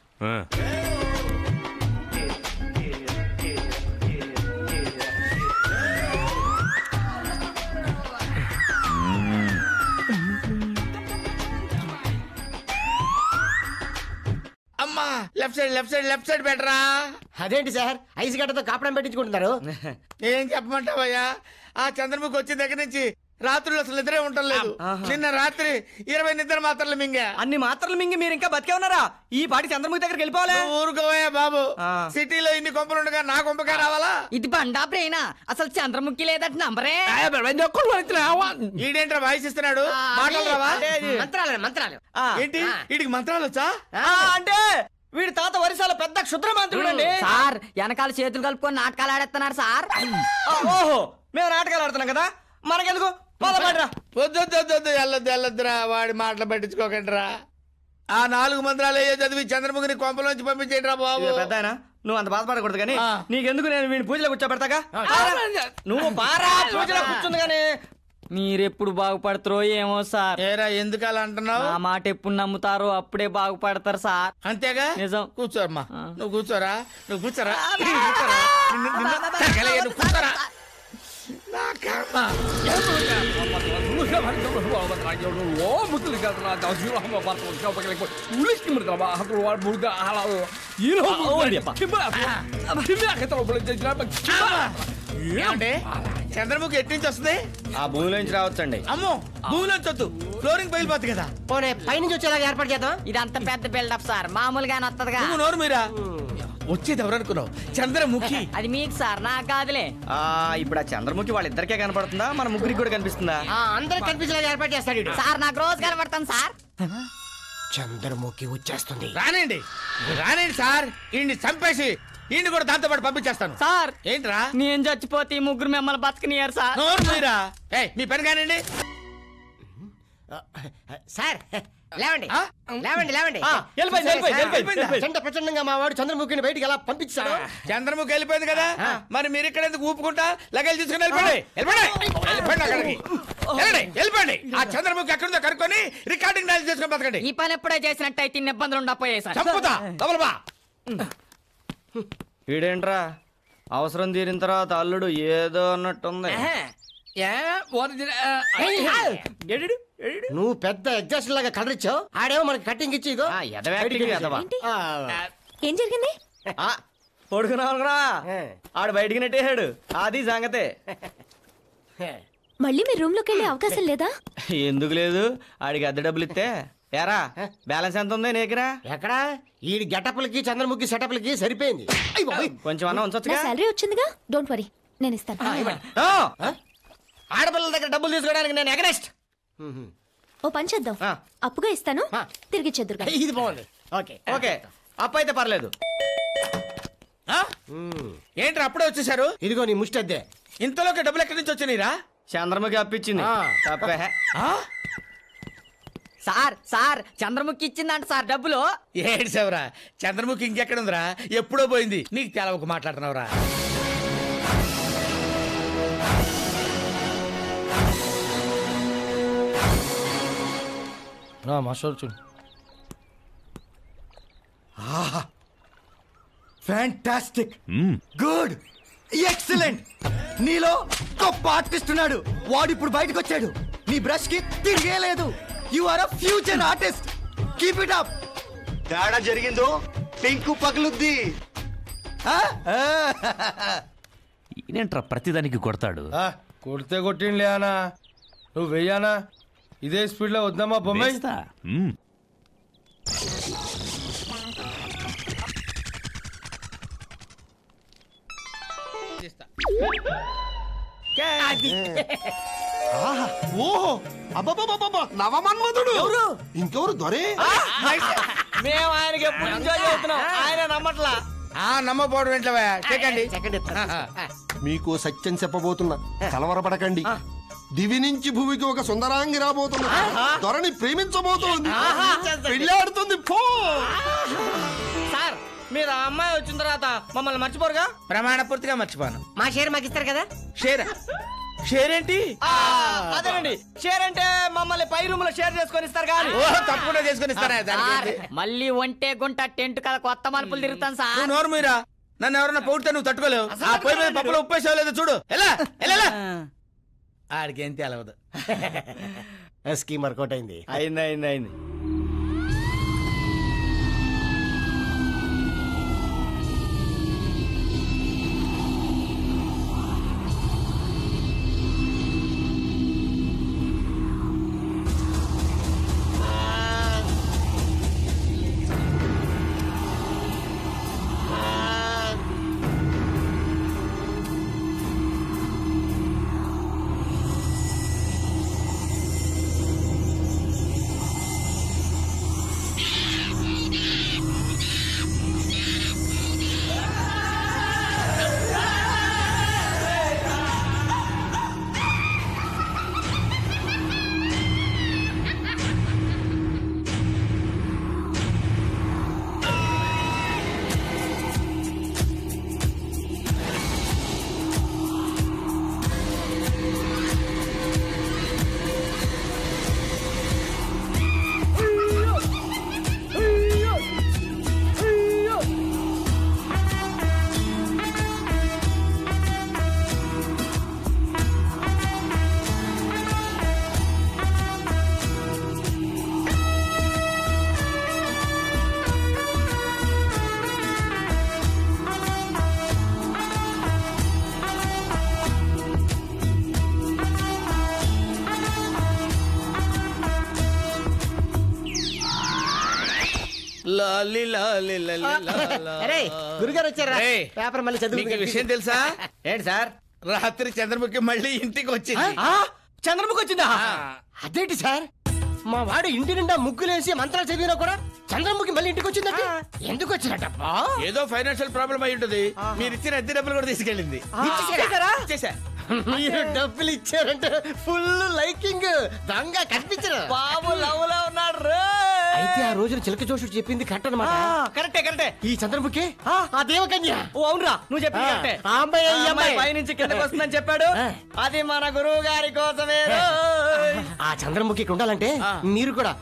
Left side left side left side బెటరా? అదేంటి సార్? ఐస్ గడ్డతో కాపడం పెట్టించుకుంటున్నారు. ఏం చెప్పమంటావయ్యా? ఆ చంద్రముఖి వచ్చిన దగ్గర నుంచి రాత్రులు అసలు నిద్రే ఉండటం లేదు. నిన్న రాత్రి ఇరవై నిద్ర మాత్రలు మింగా. అన్ని మాత్రలు మింగి మీరు ఇంకా బతికే ఉన్నారా? ఈ పాటి చంద్రముఖి దగ్గరికి వెళ్ళిపోవాలి. ఊరుకోవయ్యా బాబు. సిటీలో ఇన్ని కొంపలు ఉండగా నా కొంపగా రావాలా? ఇది బండా బ్రెయినా? అసలు చంద్రముఖి లేదట నంబరే. ఈడేంట్రా వాయిస్ ఇస్తున్నాడు? మాటలు రావా? మంత్రాలు మంత్రాలు. ఏంటి? వీడికి మంత్రాలు వచ్చా? ఆ, అంటే వీడి తాత వరిసాల పెద్ద క్షుద్ర మంత్రుడు అండి సార్ వెనకాల చేతులు కలుపుకొని నాటకాలు ఆడేస్తున్నారు సార్. ఓహో మేము నాటకాలు ఆడుతున్నాం కదా. మనకెందుకు? వెళ్ళొద్దు వెళ్ళొద్దురా వాడి మాటలు పట్టించుకోకండిరా. ఆ నాలుగు మంత్రాలు ఏ చదివి చంద్రముఖిని కొంపలోంచి పంపించేయండి రా బాబు పెద్ద నువ్వు అంత బాధపడకూడదు కానీ నీకెందుకు నేను వీడి పూజలో కూర్చోబెడతాగా? నువ్వు బారా పూజలో కూర్చుంది కానీ మీరెప్పుడు బాగుపడతారో ఏమో సార్. ఏరా ఎందుకు అలా అంటున్నావు? నా మాట ఎప్పుడు నమ్ముతారో అప్పుడే బాగుపడతారు సార్. అంతేగా? నిజం. కూర్చోమ్మా. నువ్వు కూర్చోరా? నువ్వు కూర్చోరా? నువ్వు కూర్చోరా? నిన్ను- నిన్ను తగలయ్య, నువ్వు కూర్చోరా? నా కర్మ. ఏమండి? చంద్రముఖి ఎట్టి నుంచి వస్తుంది? ఆ భూమిలోంచి రావచ్చండి. అమ్మో భూమిలోంచి వద్దు. ఫ్లోరింగ్ పగిలిపోతుంది కదా. పోనీ పైనుంచి వచ్చేలాగా ఏర్పాటు చేద్దాం. ఇదంత పెద్ద బిల్డప్ సార్. మామూలుగానే వత్తదిగా. నువ్వు నోరు మీరా? వచ్చేది ఎవరు అనుకున్నావు? చంద్రముఖి. అది మీకు సార్ నాకు కాదులే. ఆ ఇప్పుడు ఆ చంద్రముఖి వాళ్ళిద్దరికే కనపడుతుందా? మన ముగ్గురికి కూడా కనిపిస్తుందా? అందరికి కనిపించేలాగా ఏర్పాటు చేస్తాడు వీడు. సార్ నాకు రోజు కనబడతాను సార్. చంద్రముఖి వచ్చేస్తుంది. రానండి రానండి సార్. ఈయన్ని చంపేసి ఈయన్ని కూడా దాంతో పాటు పంపించేస్తాను. సార్ ఏంట్రా? నేను చచ్చిపోతే ఈ ముగ్గురు మిమ్మల్ని బతకనియారు సార్. నోరు మీరా ఏయ్ మీ పని కానివ్వండి. సార్ లేవండి. లేవండి. చండ ప్రచండంగా మా వాడు చంద్రముఖిని బయటికి ఎలా పంపించాడు? చంద్రముఖి వెళ్ళిపోయింది కదా? మరి మీరు ఇక్కడ ఎందుకు ఊపుకుంటా? లగేజ్ తీసుకుని వెళ్ళిపోండి. వెళ్ళిపోండి. అక్కడికి. వెళ్ళండి వెళ్ళిపోండి. ఆ చంద్రముఖి ఎక్కడుందో కనుక్కొని రికార్డింగ్ చేసుకొని బతకండి. ఈ పని ఎప్పుడే చేసినట్టయితే ఇన్ని ఇబ్బందులు ఉండపోయాయి సార్. చంపుతా. వీడేంట్రా అవసరం తీరిన తర్వాత అల్లుడు ఏదో అన్నట్టుంది. నువ్వు పెద్ద ఎగ్జాస్ట్ లాగా కలర్ ఇచ్చావు ఆడేమో మనకి కటింగ్ ఇచ్చి. ఆ, ఏం జరిగింది? పడుకున్నా అనుకున్నా ఆడు బయటికి నెట్టేశాడు. అది సంగతే. మళ్ళీ మీ రూమ్లోకి వెళ్ళే అవకాశం లేదా? ఎందుకు లేదు? ఆడికి అద్దె డబ్బులు ఇస్తే. ఎరా బ్యాలెన్స్ ఎంత ఉంది నీకురా ఎక్కడా? ఈ గెటప్లకి చంద్రముఖి సెటప్లకి సరిపోయింది. కొంచెం అన్న వచ్చిందిగా? డోంట్ వరీ నేను ఇస్తాను. ఆ, ఆడపిల్లల దగ్గర డబ్బులు తీసుకోవడానికి నేను ఎగరెస్ట్. ఓ పని చేద్దాం. అప్పుగా ఇస్తాను. తిరిగి ఇది బాగుంది. ఓకే. ఓకే. అప్పు అయితే పర్లేదు. ఏంట్రా అప్పుడే వచ్చేసారు? ఇదిగో నీ ముష్టి అద్దే ఇంతలోకి డబ్బులు ఎక్కడి నుంచి వచ్చినాయిరా? చంద్రముఖి అప్పిచ్చింది ఆ. తప్పే. సార్ సార్ చంద్రముఖి ఇచ్చిందంట సార్ డబ్బులు. ఏడ్చావురా చంద్రముఖి ఇంకెక్కడ ఉందిరా ఎప్పుడో పోయింది. నీకు తెలవకు మాట్లాడుతున్నావురా. మాస్టర్ చూడు. ఫ్యాంటాస్టిక్ గుడ్ ఎక్సలెంట్ నీలో గొప్ప ఆర్టిస్ట్ ఉన్నాడు. వాడు ఇప్పుడు బయటకు వచ్చాడు నీ బ్రష్కి తిరిగే లేదు you are a future artist keep it up తేడా జరిగిందో పెంకు పగులుద్ది. ఈయనేంట్రా ప్రతిదానికి కొడతాడు? ఆ, కొడితే కొట్టిండి అనా నువ్వు వెయ్యానా? ఇదే స్పీడ్లో వద్దామా వేస్తా. మ్మ్. ఓహో అబ్బబ్బబ్బబ్బ నవమన్మధుడు. ఎవరు? ఇంకెవరు? దొరే. మేము ఆయనకి ఎప్పుడు ఎంజాయ్ చేస్తున్నాం. ఆయన నమ్మట్లా. ఆ నమ్మపోవడం ఏంట్లవా చెక్కండి మీకు సత్యం చెప్పబోతున్నా. కలవరపడకండి. దివి నుంచి భూమికి ఒక సుందరాంగి రాబోతున్నా దొరని ప్రేమించబోతోంది. పెళ్ళాడుతుంది. పో. సార్ మీరు ఆ అమ్మాయి వచ్చిన తర్వాత మమ్మల్ని మర్చిపోరుగా? ప్రమాణ పూర్తిగా మర్చిపోను. మా షేర్ మాకు ఇస్తారు కదా? షేర్. షేర్ ఏంటి ఆ, అదేనండి. షేర్ అంటే మమ్మల్ని పై రూమ్లో షేర్ చేసుకొని ఇస్తారు కానీ. ఓ తప్పకుండా చేసుకొని ఇస్తారా? మళ్ళీ ఒంటే గుంట టెంట్ కదా కొత్త మలుపులు తిరుగుతాను సార్. నోరు మీరా నన్ను ఎవరన్నా పొగిడితే నువ్వు తట్టుకోలేవు. ఆ పొయ్యి మీద పప్పులో ఉప్పేసావు లేదో చూడు. ఎలా? ఎలా ఆడికి ఏం తెలవదు. స్కీమ్ వర్కౌట్ అయింది. అయింది అయింది అయింది. అరే గురుగారు వచ్చారా? పేపర్ మళ్ళీ చదువు విషయం తెలుసా? ఏంటి సార్? రాత్రి చంద్రముఖి మళ్ళీ ఇంటికి వచ్చింది. ఆ? చంద్రముఖి వచ్చిందా? అదేంటి సార్? మా వాడు ఇంటి నిండా ముగ్గులేసి మంత్రాలు చదివినా కూడా చంద్రముఖి మళ్ళీ ఇంటికి వచ్చిందట ఎందుకు వచ్చినట్టబ్బా ఏదో ఫైనాన్షియల్ ప్రాబ్లం అయి ఉంటుంది. మీరు ఇచ్చిన అద్దె డబ్బులు కూడా తీసుకెళ్ళింది. ఇచ్చేసారా? ఇచ్చేసా మీరు డబ్బులు ఇచ్చారంటే ఫుల్ లైకింగ్ దొంగ కనిపించరు బాబు లవ్లో ఉన్నాడు అయితే ఆ రోజున చిలక జోషుడు చెప్పింది కరెక్ట్ అనమాట కరెక్టే కరెక్టే. ఈ చంద్రముఖి? ఆ దేవకన్య. ఓ అవునరా నువ్వు చెప్పింది ఆ, కరెక్టే. ఆ అమ్మాయి, ఈ ఆ అమ్మాయి. అమ్మాయి. పైనుంచి కిందకి వస్తుందని చెప్పాడు. అది మన గురువు గారి కోసమే ఆ చంద్రముఖి ఇక్కడ ఉండాలంటే మీరు కూడా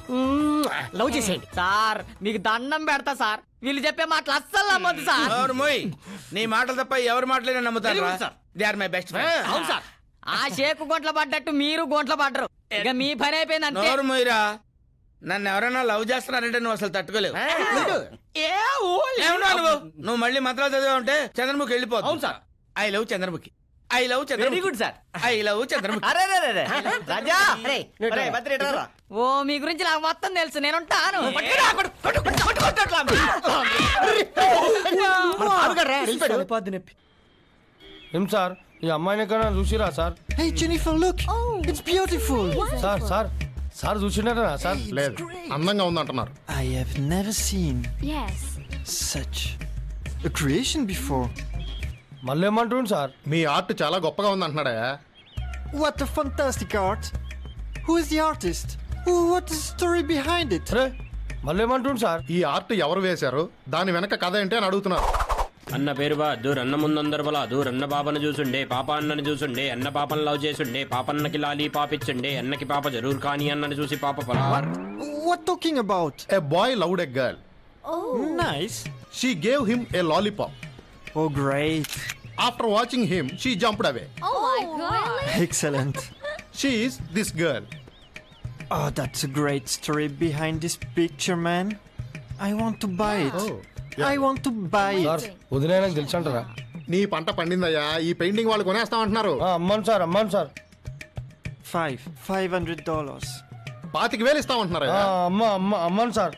లవ్ చేసేయండి. సార్ మీకు దండం పెడతా సార్. వీళ్ళు చెప్పే మాటలు అస్సలు నమ్మొద్దు సార్. ఎవరు మోయ్. నీ మాటలు తప్ప ఎవరి మాటలైనా నమ్ముతారు. దే ఆర్ మై బెస్ట్ అవును సార్. ఆ షేకు గొంట్ల పడ్డట్టు మీరు గొంట్ల పడ్డరు. ఇక మీ పని అయిపోయింది మొయ్యరా నన్ను ఎవరైనా లవ్ చేస్తున్నారంటే నువ్వు అసలు తట్టుకోలేవు ఏ. ఏమన్నా నువ్వు నువ్వు మళ్ళీ మంత్రాలు చదివా ఉంటే చంద్రముఖి వెళ్ళిపోతుంది అవును sir I love Chandramukhi I love Chandramukhi good, sir. I love Chandramukhi అరే రే, రే, రే. రాజా. భద్రి. ఓ మీ గురించి నాకు మొత్తం తెలుసు నేనుంటాను ఏం సార్ ఈ అమ్మాయిని ఎక్కడ చూసిరా sir Hey Jennifer, look! It's beautiful! Sir sir sir చూసినారా సార్? లేదు. అందంగా ఉంది అంటున్నారు I have never seen yes. Such a creation before మళ్ళీ ఏమంటుండు సార్? మీ ఆర్ట్ చాలా గొప్పగా ఉంది what a fantastic art who is the artist who what is the story behind it రే మళ్ళీ ఏమంటుండు సార్? ఈ ఆర్ట్ ఎవరు వేశారు? దాని వెనక కథ ఏంటి అని అడుగుతున్నారు. అన్న పేరు బహదూర్ అన్న ముందందరు బలాదూర్ అన్న పాపను చూసుండే పాప అన్నని చూసుండే అన్న పాపను లవ్ చేసుండే పాపన్నకి లాలి పాపిచ్చుండే అన్నకి పాప జరూర్ కానీ అన్నని చూసి పాప పరార్ What talking about? A boy loved a girl Oh, nice. She gave him a lollipop Oh, great. After watching him she jumped away oh my god Excellent. She is this girl Oh, that's a great story behind this picture, man. I want to buy it. I want to buy sir. వదిలేనని తెలుసు అంటారా నీ పంట పండిందయ్యా ఈ painting వాళ్ళు కొనేస్తామంటున్నారు అమ్మాను sir అమ్మాను sir Five. Five hundred dollars. పాతికి వేలు ఇస్తామంటున్నారా అమ్మ అమ్మ అమ్మాను sir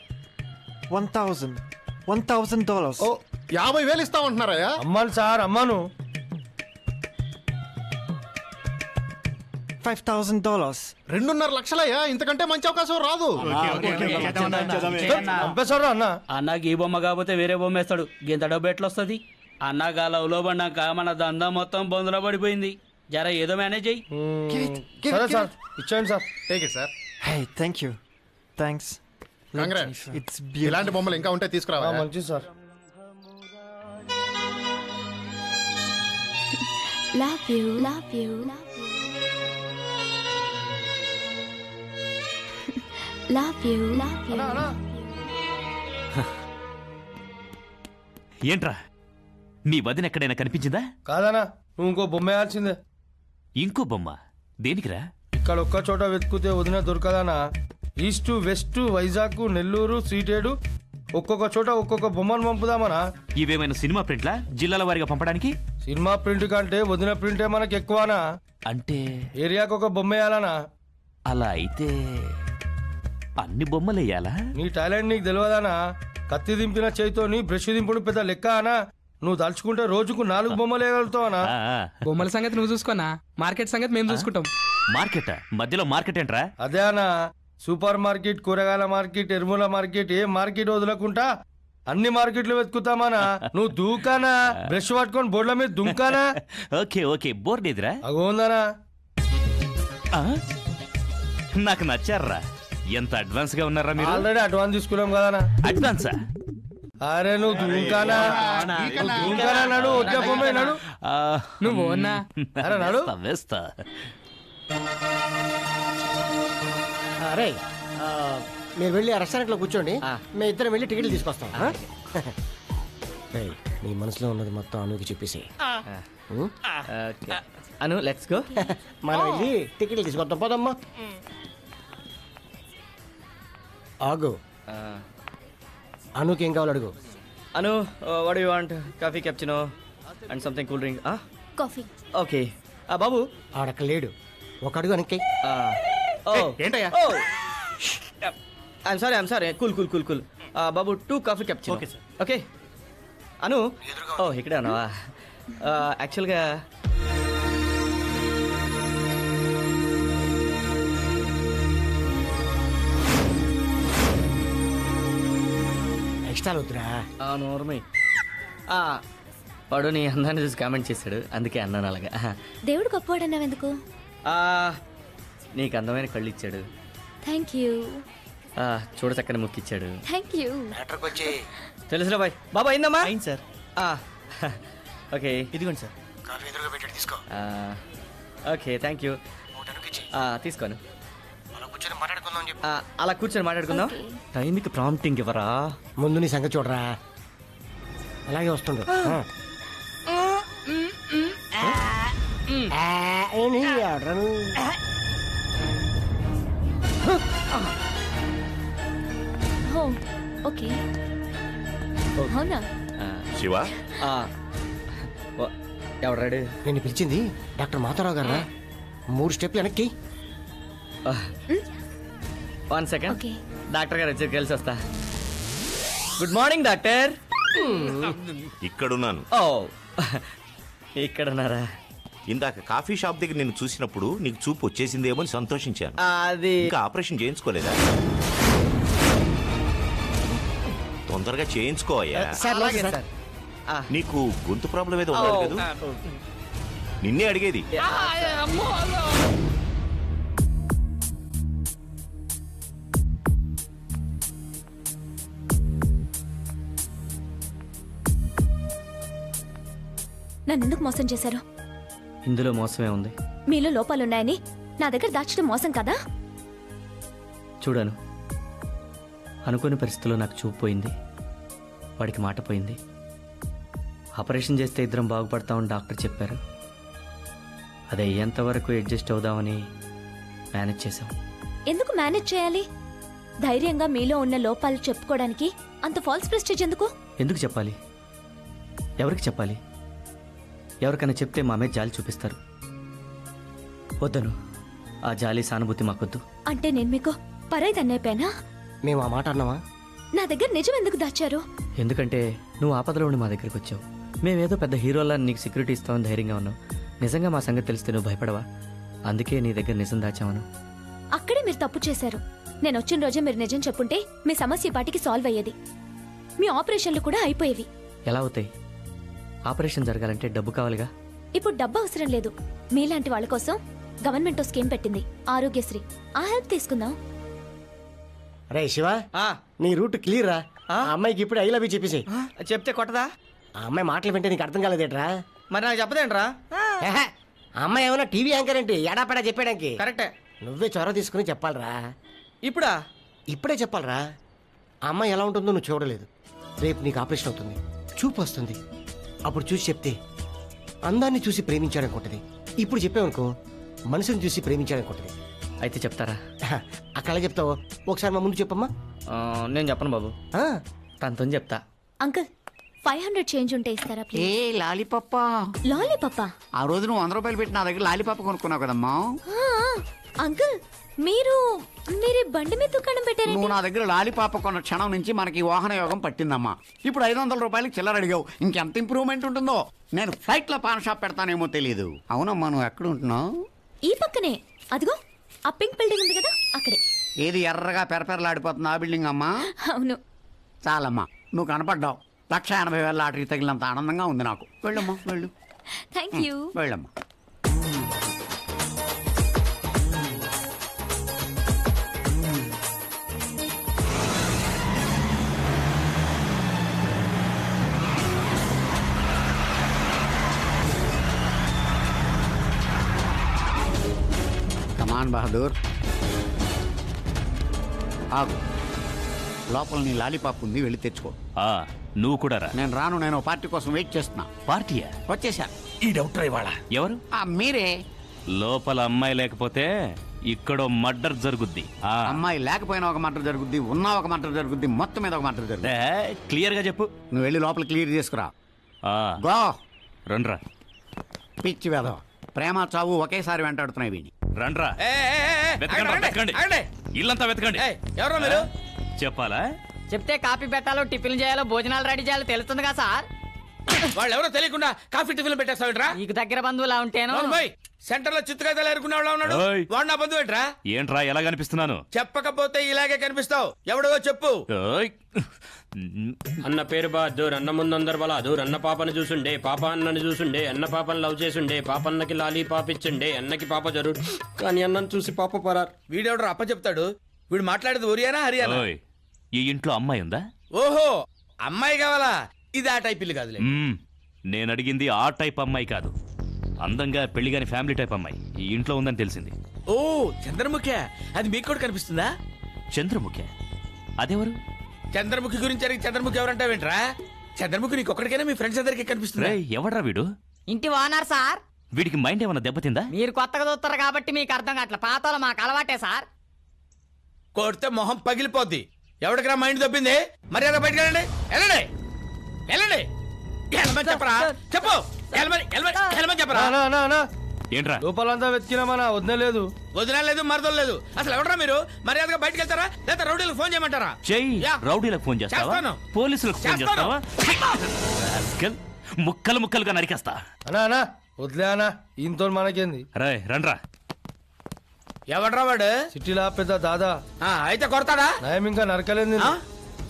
One thousand. One thousand dollars. ఓ యాభై వేలు ఇస్తామంటున్నారా అమ్మాను సార్ అమ్మాను Five thousand dollars. రెండున్నర లక్షలయ్యా ఇంతకంటే మంచి అవకాశం రాదు. పంపేశారు అన్న? అన్నకి ఈ బొమ్మ కాకపోతే వేరే బొమ్మ వేస్తాడు. గింత డబ్బు ఎట్లా వస్తుంది అన్నగా లవ్లో పడినాక మన దందా మొత్తం బొందులో పడిపోయింది. జర ఏదో మేనేజ్ Give సరే. ఇచ్చేయండి sir. Take it sir you. Look, congrats Jennifer, It's beautiful. ఇలాంటి బొమ్మలు ఇంకా ఉంటే తీసుకురావా? మంచిది sir. Love you love you love you love you ఏంట్రా? మీ వదిన ఎక్కడైనా కనిపించిందా? కాదనా నువ్వు ఇంకో బొమ్మ వేయాల్సిందే ఇంకో బొమ్మ? దేనికిరా? ఇక్కడ ఒక్క చోట వెతుకుతే వదిన దొరకదానా? ఈస్ట్ వెస్ట్ వైజాగ్ నెల్లూరు సీటేడు ఒక్కొక్క చోట ఒక్కొక్క బొమ్మను పంపుదామనా? ఇవేమైనా సినిమా ప్రింట్లా? జిల్లాల వారిగా పంపడానికి? సినిమా ప్రింట్ కంటే వదిన ప్రింటే మనకి ఎక్కువనా అంటే? ఏరియాకి ఒక బొమ్మ వేయాలనా? అలా అయితే అన్ని బొమ్మలు వేయాలా నీ టాలెంట్ నీకు తెలియదానా కత్తి దింపిన చేతితోని బ్రష్ దింపుడు పెద్ద లెక్క అనా? నువ్వు తలుచుకుంటే రోజుకు నాలుగు బొమ్మలు వేయగలుగుతావనా? బొమ్మల సంగతి నువ్వు చూసుకోనా? మార్కెట్ సంగతి మేము చూసుకుంటాం. మార్కెట్? మధ్యలో మార్కెట్ ఏంట్రా? అదే అనా. సూపర్ మార్కెట్ కూరగాయల మార్కెట్ ఎరువుల మార్కెట్ ఏ మార్కెట్ వదలకుండా అన్ని మార్కెట్లు వెతుకుతామానా? నువ్వు దూకానా? బ్రష్ పట్టుకొని బోర్డుల మీద దుంకానా? Okay okay. బోర్డు ఎదురా అగోందనా నాకు నచ్చారా? ఎంత అడ్వాన్స్గా ఉన్నారా మీరు? ఆల్రెడీ అడ్వాన్స్ తీసుకున్నాం కదనా అడ్వాన్సా అరే నువ్వు దూకానా? నువ్వు దూకానా నడు? వచ్చే నడు? నువ్వు ఓనా? అరే నడు. వేస్తా, అరే మీరు వెళ్ళి ఆ రెస్టారెంట్లో కూర్చోండి. మేము ఇద్దరం వెళ్ళి టికెట్లు తీసుకొస్తాం. నీ మనసులో ఉన్నది మొత్తం అనుకి చెప్పేసి అను లెట్స్ గో మనం వెళ్ళి టికెట్లు తీసుకొద్దాం పోదమ్మా. ఆగు. అనుకి ఏం కావాలి అడుగు. Anu what you want coffee cappuccino and something cool drink coffee okay ఆ? బాబు. ఆడక్క లేడు ఒక అడుగు వెనక్కి ఓ ఏంటయ్యా? ఓ I'm sorry I'm sorry cool cool cool cool Babu two coffee cup okay sir okay Anu. ఓ ఇక్కడే ఉన్నావా? యాక్చువల్గా ఎక్స్ట్రా వద్దురా నోర్మై వాడు నీ అందాన్ని చూసి కామెంట్ చేశాడు. అందుకే అన్నాను అలాగా. దేవుడు గొప్పవాడన్నావు ఎందుకు? ఆ, నీకు అందమైన కళ్ళు ఇచ్చాడు. థ్యాంక్ యూ ఆ, చూడ చక్కని ముక్కిచ్చాడు థ్యాంక్ యూ తెలుసురా బాయ్. బాబా అయిందమ్మా? అయింది సార్. ఓకే. ఇదిగోండి సార్. కాఫీ ఎదురుగా పెట్టాడు తీసుకో. ఓకే థ్యాంక్ యూ తీసుకోను. కూర్చొని మాట్లాడుకుందాం చెప్పి. ఆ, అలా కూర్చొని మాట్లాడుకుందాం. టైంకి ప్రాంప్టింగ్ ఇవ్వరా? ముందు నీ సంగతి చూడరా. అలాగే వస్తుండు. ఆ. ఆ, ఏంటి? ఎవడ్రా నువ్వు? ఓ ఓకే. అవునా? శివ? ఎవడాడు నేను పిలిచింది డాక్టర్ మాతారావు గారా మూడు స్టెప్లు వెనక్కి. వన్ సెకండ్ డాక్టర్ గారు వచ్చి కలిసి వస్తా. గుడ్ మార్నింగ్ డాక్టర్ ఇక్కడున్నాను. ఓ ఇక్కడ ఉన్నారా ఇందాక కాఫీ షాప్ దగ్గర నేను చూసినప్పుడు నీకు చూపు వచ్చేసిందేమో అని సంతోషించాను. అది ఇంకా ఆపరేషన్ చేయించుకోలేదా? తొందరగా సార్, అలాగే సార్. నీకు గొంతు ప్రాబ్లం ఏదో ఉండాలి కదా? నిన్నే అడిగేది. నన్ను ఎందుకు మోసం చేశారు? ఇందులో మోసమే ఉంది. మీలో లోపాలున్నాయని నా దగ్గర దాచడం మోసం కదా? చూడను. అనుకోని పరిస్థితుల్లో నాకు చూపు పోయింది. వాడికి మాట పోయింది. ఆపరేషన్ చేస్తే ఇద్దరం బాగుపడతామని డాక్టర్ చెప్పారు. అది అయ్యేంత వరకు అడ్జస్ట్ అవుదామని మేనేజ్ చేశాం. ఎందుకు మేనేజ్ చేయాలి? ధైర్యంగా మీలో ఉన్న లోపాలు చెప్పుకోవడానికి అంత ఫాల్స్ ప్రెస్టేజ్ ఎందుకు? ఎందుకు చెప్పాలి? ఎవరికి చెప్పాలి? ఎవరికైనా చెప్తే మా మీద జాలి చూపిస్తారు. వద్దను. ఆ జాలి సానుభూతి మాకొద్దు. అంటే నేను మీకు పరాయిదన్నైపోయానా మేము ఆ మాట అన్నావా నా దగ్గర నిజం ఎందుకు దాచారు? ఎందుకంటే నువ్వు ఆపదలో ఉండి మా దగ్గరికి వచ్చావు. మేమేదో పెద్ద హీరోలా నీకు సెక్యూరిటీ ఇస్తామని ధైర్యంగా ఉన్నావు నిజంగా మా సంగతి తెలిస్తే నువ్వు భయపడవా? అందుకే నీ దగ్గర నిజం దాచామను. అక్కడే మీరు తప్పు చేశారు. నేను వచ్చిన రోజే మీరు నిజం చెప్పుంటే మీ సమస్య పాటికి సాల్వ్ అయ్యేది. మీ ఆపరేషన్లు కూడా అయిపోయేవి. ఎలా అవుతాయి? ఆపరేషన్ జరగాలంటే డబ్బు కావాలిగా? ఇప్పుడు డబ్బు అవసరం లేదు. మీలాంటి వాళ్ళ కోసం గవర్నమెంట్ స్కీమ్ పెట్టింది. ఆరోగ్యశ్రీ. ఆ హెల్ప్ తీసుకుందాం. రే శివ నీ రూట్ క్లియర్ రా. ఆ? అమ్మాయికి ఇప్పుడు ఐ లవ్ యూ చెప్పేసి. చెప్తే కొట్టదా? ఆ అమ్మాయి మాటలు వింటే నీకు అర్థం కాలేదేట్రా? మరి నాకు చెప్పదేంట్రా? ఆ. అమ్మాయి ఏమైనా టీవీ యాంకర్ ఏంటి? ఎడాపడా చెప్పడానికి కరెక్టే. నువ్వే చొరవ తీసుకుని చెప్పాలిరా. ఇప్పుడా? ఇప్పుడే చెప్పాలిరా. అమ్మాయి ఎలా ఉంటుందో నువ్వు చూడలేదు. రేపు నీకు ఆపరేషన్ అవుతుంది. చూపు వస్తుంది. అప్పుడు చూసి చెప్తే అందాన్ని చూసి ప్రేమించాడనుకుంటది. ఇప్పుడు చెప్పావనుకో మనసుని చూసి ప్రేమించాడనుకుంటది. అయితే చెప్తారా? అక్కడ చెప్తావు? ఒకసారి మా ముందు చెప్పమ్మా. నేను చెప్పను బాబు. తనతో చెప్తా. అంకుల్ ఫైవ్ హండ్రెడ్ చేంజ్ ఉంటే ఇస్తారా ఏ లాలీపప్ప. లాలీపప్ప? ఆ రోజు నువ్వు వంద రూపాయలు పెట్టి నా దగ్గర లాలీపప్ప కొనుక్కున్నావు కదమ్మా. అంకుల్ మీరు మీరు బండి మీద దుకాణం పెట్టారండి? నువ్వు నా దగ్గర లాలీపాప కొన్న క్షణం నుంచి మనకి వాహన యోగం పట్టిందమ్మా. ఇప్పుడు ఐదు వందల రూపాయలకి చిల్లర అడిగావు. ఇంకెంత ఇంప్రూవ్మెంట్ ఉంటుందో? నేను ఫ్లైట్లో పాన్ షాప్ పెడతానేమో తెలియదు అవునమ్మా నువ్వు ఎక్కడ ఉంటున్నావు? ఈ పక్కనే. అదిగో ఆ పింక్ బిల్డింగ్ ఉంది కదా అక్కడే. ఏది ఎర్రగా పెరపెరలాడిపోతుంది ఆ బిల్డింగ్ అమ్మా? అవును. చాలమ్మా నువ్వు కనపడ్డావు. లక్ష ఎనభై వేల లాటరీ తగిలినంత ఆనందంగా ఉంది నాకు. వెళ్ళమ్మా వెళ్ళు. థ్యాంక్ యూ వెళ్ళమ్మా. బహదూర్ ఆగు. లోపల నీ లాలీపాప్ ఉంది వెళ్ళి తెచ్చుకో. నువ్వు కూడా రా. నేను రాను నేను పార్టీ కోసం వెయిట్ చేస్తున్నా. పార్టీయా? వచ్చేసా. ఈ డౌట్ ఇవాళ ఎవరు? ఆ, మీరే. లోపల అమ్మాయి లేకపోతే ఇక్కడ మర్డర్ జరుగుద్ది. ఆ. అమ్మాయి లేకపోయినా ఒక మటర్ జరుగుద్ది ఉన్నా ఒక మటర్ జరుగుద్ది మొత్తం మీద ఒక మటర్ జరుగుద్ది. క్లియర్గా చెప్పు. నువ్వు వెళ్ళి లోపల క్లియర్ చేసుకురా. ఆ. గో. రండ్రా. పిచ్చి వేదం ప్రేమ చావు ఒకేసారి వెంటాడుతున్నాయి వీడిని రండ్రా. వెతకండి ఇల్లంతా వెతకండి. ఎవరో మీరు? చెప్పాలా? చెప్తే కాపీ పెట్టాలో టిఫిన్ చేయాలో భోజనాలు రెడీ చేయాలో తెలుస్తుంది కదా సార్. వాళ్ళు ఎవరో తెలియకుండా కాఫీ టిఫిన్ పెట్టేస్తావిట్రా? నీకు దగ్గర బంధువులా ఉంటేను? సెంటర్లో చిత్తుగా ఎరుకునే వాళ్ళ ఉన్నాడు. వాడు నా బంధువు ఏంట్రా? ఏంట్రా ఎలా కనిపిస్తున్నాను చెప్పకపోతే ఇలాగే కనిపిస్తావు. ఎవడో చెప్పు. ఓయ్. అన్న పేరు బహదూర్ అన్న ముందందరు బలాదూర్. అన్న పాపను చూసుండే పాప అన్నని చూసుండే అన్న పాపను లవ్ చేసుండే పాపన్నకి లాలీ పాపిచ్చుండే అన్నకి పాప జరూర్ కానీ అన్నను చూసి పాప పరార్. వీడెవడో అప్ప చెప్తాడు. వీడు మాట్లాడేది ఒరియానా హరియానా? ఈ ఇంట్లో అమ్మాయి ఉందా? ఓహో అమ్మాయి కావాలా? ఇది ఆ టైప్ ఇల్లు కాదులే. మ్మ్. నేను అడిగింది ఆ టైప్ అమ్మాయి కాదు. అందంగా పెళ్ళిగాని ఫ్యామిలీ టైప్ అమ్మాయి. ఈ ఇంట్లో ఉందని తెలిసింది. ఓ చంద్రముఖి. అది మీకు కూడా కనిపిస్తుందా? చంద్రముఖి? అదెవరు? చంద్రముఖి గురించి అడిగి చంద్రముఖి ఎవరంటావేంట్రా? చంద్రముఖి నీకు ఒక్కడికైనా మీ ఫ్రెండ్స్ అందరికి కనిపిస్తుందా? రేయ్, ఎవడ్రా వీడు? ఇంటి ఓనర్ సార్. వీడికి మైండ్ ఏమన్నా దెబ్బతిందా మీరు కొత్తగా చూస్తారు కాబట్టి మీకు అర్థం కావట్లే. పాతలో మాకు అలవాటే సార్. కొడితే మొహం పగిలిపోద్ది. ఎవడికరా మైండ్ దొబ్బింది? మర్యాద బయటకు వెళ్ళండి. వెళ్ళండి. వెళ్ళండి. వెళ్ళమని చెప్పరా? చెప్పు. వెళ్ళమని వెళ్ళమని వెళ్ళమని చెప్పరా? నా, నా, నా. ఏంట్రా? లోపలంతా వెతికినామన్నా వదిలేదు వదినా లేదు మరదలు లేదు. అసలు ఎవడరా మీరు? మర్యాదగా బయటకు వెళ్తారా? లేదా రౌడీలకు ఫోన్ చేయమంటారా? చెయ్యి. యా. రౌడీలకు ఫోన్ చేస్తావా. పోలీసులకు ఫోన్. చేస్తావా. ముక్కలు ముక్కలుగా నరికేస్తా. అనా అనా వదిలే అనా ఈయనతో మనకేంది? రే రండ్రా. ఎవడ్రా వాడు? సిటీలా పెద్ద దాదా. అయితే కొడతాడా? నయం ఇంకా నరకలేదు.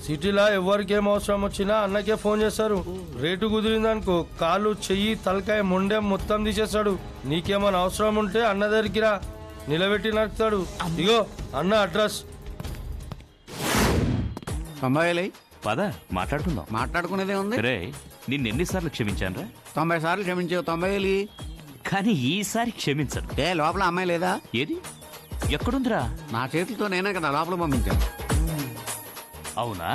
సిటీలో ఎవరికి ఏం అవసరం వచ్చినా అన్నకే ఫోన్ చేస్తారు రేటు కుదిరిందనుకో కాళ్ళు చెయ్యి తలకాయ మొండె మొత్తం తీసేస్తాడు. నీకేమైనా అవసరం ఉంటే అన్న దగ్గరికి రా. నిలబెట్టి నరుకుతాడు ఇగో అన్న అడ్రస్. తొంభై పద మాట్లాడుకుందాం. మాట్లాడుకునేదే ఉంది. రే నిన్ను ఎన్నిసార్లు క్షమించానురా తొంభై సార్లు క్షమించావు తొంభై వేలు కానీ ఈసారి క్షమించను. ఏ లోపల అమ్మాయి లేదా? ఏది? ఎక్కడుందిరా? నా చేతులతో నేనే కదా లోపల పంపించాను. అవునా?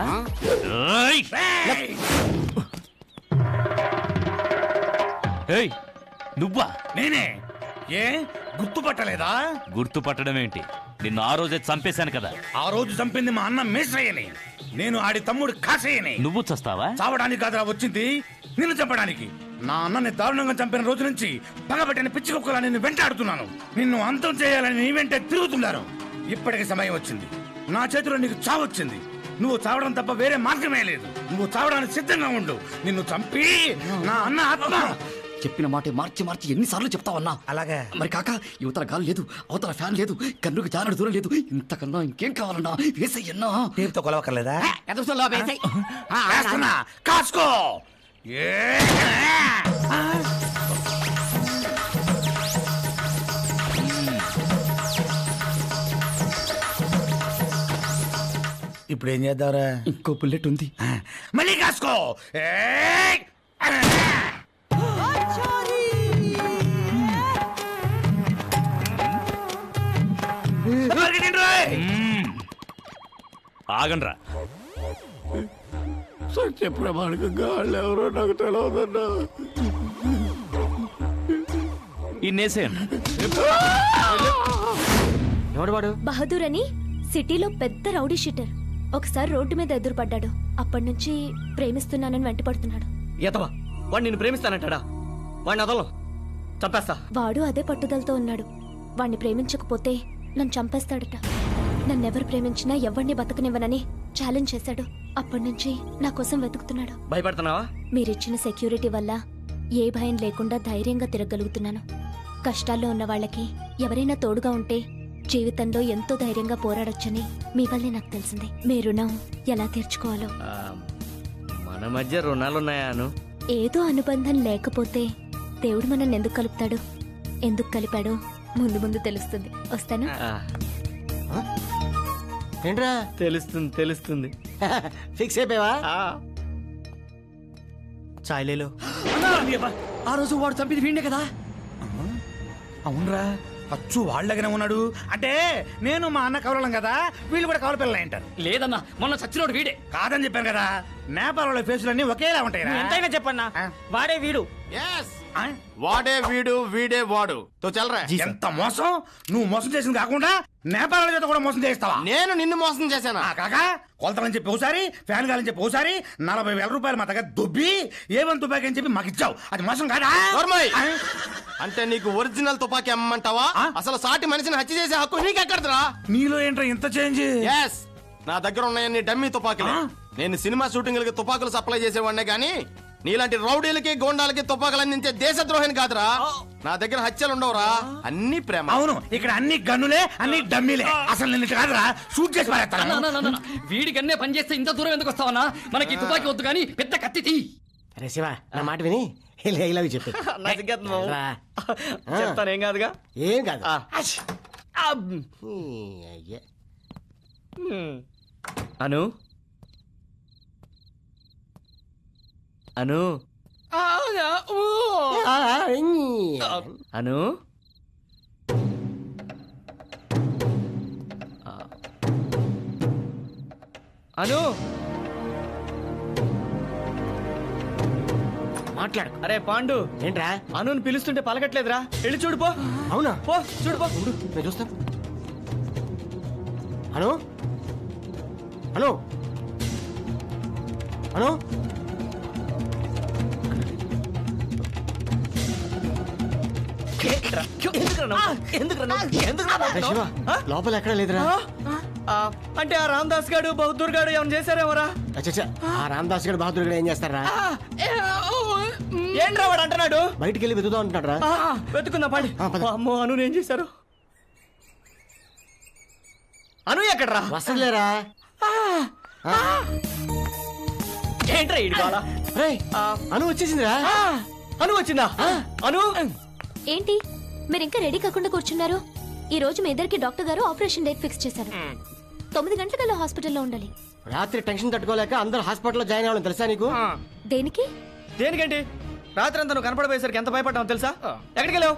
ఏయ్! నువ్వా? నేనే! ఏ? గుర్తుపట్టలేదా? గుర్తుపట్టడం ఏంటి నిన్ను ఆ రోజే చంపేశాను కదా. ఆ రోజు చంపింది మా అన్న మేసయ్యని నేను ఆడి తమ్ముడు కాసయ్యని నువ్వు చస్తావా? చావడానికి కాదురా వచ్చింది. నిన్ను చంపడానికి. నా అన్నని దారుణంగా చంపిన రోజు నుంచి పగబట్టిన పిచ్చి కుక్కలా నిన్ను వెంటాడుతున్నాను. నిన్ను అంతం చేయాలని నీ వెంటే తిరుగుతున్నారు. ఇప్పటికి సమయం వచ్చింది. నా చేతిలో నీకు చావొచ్చింది నువ్వు చావడం తప్ప వేరే మార్గమే లేదు. నువ్వు చావడానికి సిద్ధంగా ఉండు. నిన్ను చంపి నా అన్న ఆత్మ. చెప్పిన మాట మార్చి మార్చి ఎన్నిసార్లు చెప్తావన్నా అలాగే? మరి కాక యువతల గాలి లేదు అవతల ఫ్యాన్ లేదు కన్నుకు జానడు దూరం లేదు. ఇంతకన్నా ఇంకేం కావాలన్నా? వేసయ్యన్నా టేపుతో కొలవక్కర్లేదా? ఎదురుసలో వేసాయి. వేస్తున్నా. కాసుకో. ఏ ఇప్పుడు ఏం చేద్దాంరా? ఇంకో బుల్లెట్ ఉంది. మళ్ళీ కాసుకో. ఏయ్! పరిగెత్తండి రోయ్! ఆగండ్రా. సత్య ప్రమాణికంగా వాళ్ళు ఎవరో నాకు తెలియదన్నా ఇన్నేసేయండి ఎవడు వాడు? బహదూర్ అని సిటీలో పెద్ద రౌడీ షీటర్. ఒకసారి రోడ్డు మీద ఎదురుపడ్డాడు. అప్పటి నుంచి ప్రేమిస్తున్నానని వెంటపడుతున్నాడు. ఎతవా వాడు నిన్ను ప్రేమిస్తానంటాడా? వాడిని అదలం చంపేస్తా. వాడు అదే పట్టుదలతో ఉన్నాడు. వాణ్ణి ప్రేమించకపోతే నన్ను చంపేస్తాడట. నన్నెవరు ప్రేమించినా ఎవరిని బతకనివ్వనని ఛాలెంజ్ చేశాడు. అప్పటి నుంచి నా కోసం వెతుకుతున్నాడు. భయపడుతున్నావా? మీరిచ్చిన సెక్యూరిటీ వల్ల ఏ భయం లేకుండా ధైర్యంగా తిరగలుగుతున్నాను కష్టాల్లో ఉన్న వాళ్ళకి ఎవరైనా తోడుగా ఉంటే జీవితంలో ఎంతో ధైర్యంగా పోరాడొచ్చని మీ వల్లే నాకు తెలిసింది. మీ రుణం ఎలా తీర్చుకోవాలో? ఆ, మన మధ్య రుణాలున్నాయా అను? ఏదో అనుబంధం లేకపోతే దేవుడు మనల్ని ఎందుకు కలుపుతాడు? ఎందుకు కలిపాడో ముందు ముందు తెలుస్తుంది. వస్తాను? ఏంట్రా? తెలుస్తుంది తెలుస్తుంది. ఫిక్స్ అయిపోయావా? చాయ్లేలో. ఆ రోజు వాడు చంపింది వీణ్ణే కదా? అవునరా. అచ్చు వాళ్ళగానే ఉన్నాడు. అంటే నేను మా అన్న కవలం కదా వీళ్ళు కూడా కవల పిల్లలు అంటారు. లేదన్నా మొన్న చచ్చినోడు వీడే. కాదని చెప్పాను కదా. నేపాల్లో ఫేసులన్నీ ఒకేలా ఉంటాయి ఎంతైనా చెప్పన్నా. వాడే వీడు. వాడే వీడు వీడే వాడు. తో చల్రా ఎంత మోసం? నువ్వు మోసం చేసింది కాకుండా నేపాల చేత కూడా మోసం చేస్తావా నేను నిన్ను మోసం చేశానా? కాక కొలతలని చెప్పి ఒకసారి ఫ్యాన్ గాలని చెప్పి ఒకసారి నలభై వేల రూపాయలు మా దగ్గర దుబ్బి ఏమని తుపాకి అని చెప్పి మాకు ఇచ్చావు. అది మోసం కాదా. అంటే నీకు ఒరిజినల్ తుపాకీ అమ్మంటావా? అసలు సాటి మనిషిని హత్య చేసే హక్కు నీకెక్కడరా నీలో ఏంట్రా ఇంత చేంజ్ ఎస్ నా దగ్గర ఉన్నాయన్ని డమ్మీ తుపాకులే. నేను సినిమా షూటింగ్లకి తుపాకులు సప్లై చేసేవాడినే గానీ నీలాంటి రౌడీలకి గోండాలకి తుపాకులు అందించే దేశద్రోహిని కాదురా. నా దగ్గర హత్యలు ఉండవురా. అన్ని ప్రేమ. అవును ఇక్కడ అన్ని గన్నులే అన్ని డమ్మీలే. అసలు నిన్ను కాదురా షూట్ చేసి పారేస్తాను అన్నా, అన్నా, పని చేస్తే ఇంత దూరం ఎందుకు వస్తావన్నా? మనకి తుపాకీ వద్దు కానీ పెద్ద కత్తి తీ. అరే శివ నా మాట విని ఇలాగ చెప్పు. చెప్తాను ఏం కాదుగా? ఏం కాదు. అను అను. అను. అను. మాట్లాడు అరే పాండు. ఏంట్రా? అనుని పిలుస్తుంటే పలకట్లేదురా. వెళ్ళి చూడు పో. అవునా? పో చూడు పో. నేను చూస్తా. హలో హలో హలో లోపల ఎక్కడ లేదురా? ఆ, అంటే ఆ రామదాస్ గాడు బౌద్ధుర్ గాడు ఏమైనా చేశారేమోరా? అచ్చచ్చా ఆ రామదాస్ గారు బహదూర్ గారు ఏం చేస్తారా? ఏంట్రా వాడు అంటున్నాడు? బయటికి వెళ్ళి వెతుకుతా ఉంటున్నాడు రా వెతుకుందాం పండి. అమ్మో అను ఏం చేశారు? అను ఎక్కడ్రా? వస్తలేరా ఏంట్రా ఇడి అను వచ్చేసిందిరా? అను వచ్చిందా? అను? ఏంటి? మీరు ఇంకా రెడీ కాకుండా కూర్చున్నారు. ఈ రోజు మీ ఇద్దరికి డాక్టర్ గారు ఆపరేషన్ డేట్ ఫిక్స్ చేశారు. తొమ్మిది గంటలకల్లా హాస్పిటల్లో ఉండాలి. రాత్రి టెన్షన్ తట్టుకోలేక అందరూ హాస్పిటల్లో జాయిన్ అవ్వడం తెలుసా నీకు? దేనికి? దేనికండి రాత్రి అంతా నువ్వు కనపడబోయేసరికి ఎంత భయపడ్డావు తెలుసా? ఎక్కడికి వెళ్ళావు?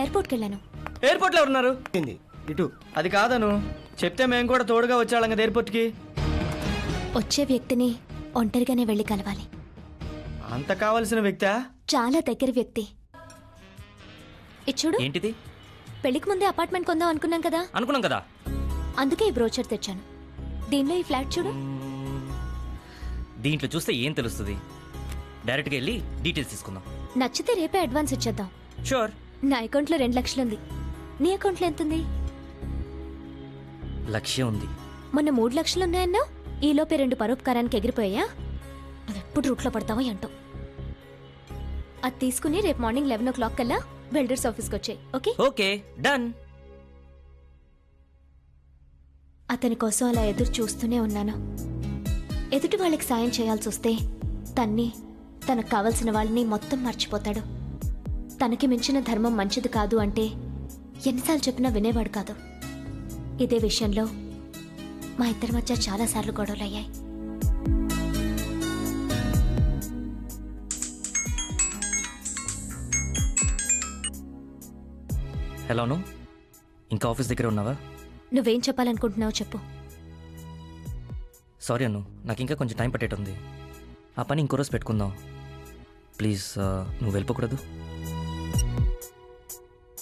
ఎయిర్పోర్ట్కి వెళ్ళాను ఎయిర్పోర్ట్లో ఎవరున్నారు ఇటు. అది కాదను. చెప్తే మేము కూడా తోడుగా వచ్చేవాళ్ళం కదా ఎయిర్పోర్ట్కి వచ్చే వ్యక్తిని ఒంటరిగానే వెళ్ళి కలవాలి. అంత కావాల్సిన వ్యక్తా? చాలా దగ్గర వ్యక్తి. ఇచ్చుడు ఏంటిది? పెళ్ళికి ముందే అపార్ట్మెంట్ కొందాం అనుకున్నాం కదా. అనుకున్నాం కదా. అందుకే ఈ బ్రోచర్ తెచ్చాను. దీనిలో ఈ ఫ్లాట్ చూడు. దీంట్లో చూస్తే ఏం తెలుస్తుంది? డైరెక్ట్గా వెళ్ళి డీటెయిల్స్ తీసుకుందాం. నచ్చితే రేపే అడ్వాన్స్ ఇచ్చేద్దాం. షూర్ నా అకౌంట్లో రెండు లక్షలుంది. నీ అకౌంట్లో ఎంతుంది? లక్ష్యం ఉంది. మొన్న మూడు లక్షలు ఉన్నాయన్నా ఈలోపే రెండు పరోపకారానికి ఎగిరిపోయా నువ్వు ఎప్పుడు రూట్లో పడతావో ఏంటో. అది తీసుకుని రేపు మార్నింగ్ లెవెన్ ఓ క్లాక్ కల్లా బిల్డర్స్ ఆఫీస్కి వచ్చాయి ఓకే? Okay done. అతని కోసం అలా ఎదురు చూస్తూనే ఉన్నాను. ఎదుటి వాళ్ళకి సాయం చేయాల్సి వస్తే తన్ని తనకు కావలసిన వాళ్ళని మొత్తం మర్చిపోతాడు. తనకి మించిన ధర్మం మంచిది కాదు అంటే ఎన్నిసార్లు చెప్పినా వినేవాడు కాదు. ఇదే విషయంలో మా ఇద్దరి మధ్య చాలాసార్లు గొడవలయ్యాయి. హలోను. ఇంకా ఆఫీస్ దగ్గర ఉన్నావా? నువ్వేం చెప్పాలనుకుంటున్నావు చెప్పు. సారీ అన్ను నాకు ఇంకా కొంచెం టైం పట్టేటుంది. ఆ పని ఇంకో రోజు పెట్టుకుందాం. ప్లీజ్ నువ్వు వెళ్ళిపోకూడదు.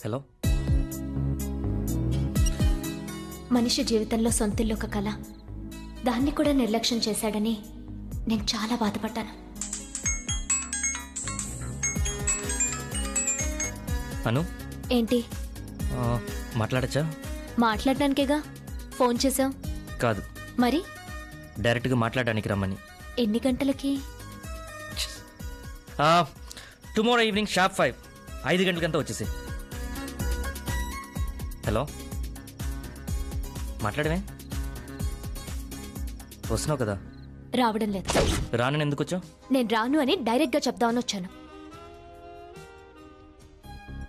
హలో? మనిషి జీవితంలో సొంతిల్లు ఒక కళ దాన్ని కూడా నిర్లక్ష్యం చేశాడని నేను చాలా బాధపడ్డాను. అను ఏంటి? మాట్లాడచ్చా? మాట్లాడడానికేగా? ఫోన్ చేసావు? కాదు. మరి? డైరెక్ట్గా మాట్లాడడానికి రమ్మని. ఎన్ని గంటలకి? Tomorrow evening sharp five. ఐదు గంటలకంతా వచ్చేసి హలో? మాట్లాడమే వస్తున్నావు కదా? రావడం లేదు. రానని ఎందుకు వచ్చావు? నేను రాను అని డైరెక్ట్గా చెప్దామని వచ్చాను.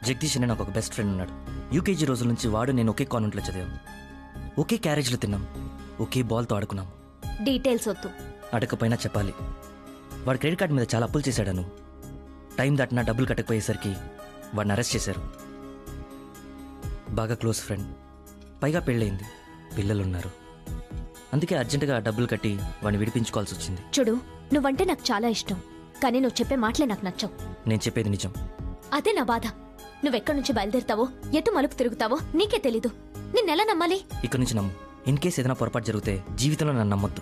జగదీష్ అనే నాకు ఒక బెస్ట్ ఫ్రెండ్ ఉన్నాడు. యూకేజీ రోజుల నుంచి వాడు నేను ఒకే కాన్వెంట్లో చదివాం. ఒకే క్యారేజ్లో తిన్నాం. ఒకే బాల్తో ఆడుకున్నాం. డీటెయిల్స్ వద్దు. అడగకపోయినా చెప్పాలి. వాడు క్రెడిట్ కార్డ్ మీద చాలా అప్పులు చేశాడను. టైం దాటినా డబ్బులు కట్టకపోయేసరికి వాడిని అరెస్ట్ చేశారు. బాగా క్లోజ్ ఫ్రెండ్. పైగా పెళ్ళయింది. పిల్లలు ఉన్నారు అందుకే అర్జెంటుగా డబ్బులు కట్టి వాడిని విడిపించుకోవాల్సి వచ్చింది. చూడు నువ్వంటే నాకు చాలా ఇష్టం. కానీ నువ్వు చెప్పే మాటలే నాకు నచ్చవు. నేను చెప్పేది నిజం. అదే నా బాధ. నువ్వెక్కడి నుంచి బయలుదేరుతావో ఎటు మలుపు తిరుగుతావో నీకే తెలీదు. నిన్నెలా నమ్మాలి? ఇక్కడి నుంచి నమ్ము. ఇన్ కేస్ ఏదైనా పొరపాటు జరిగితే జీవితంలో నన్ను నమ్మొద్దు.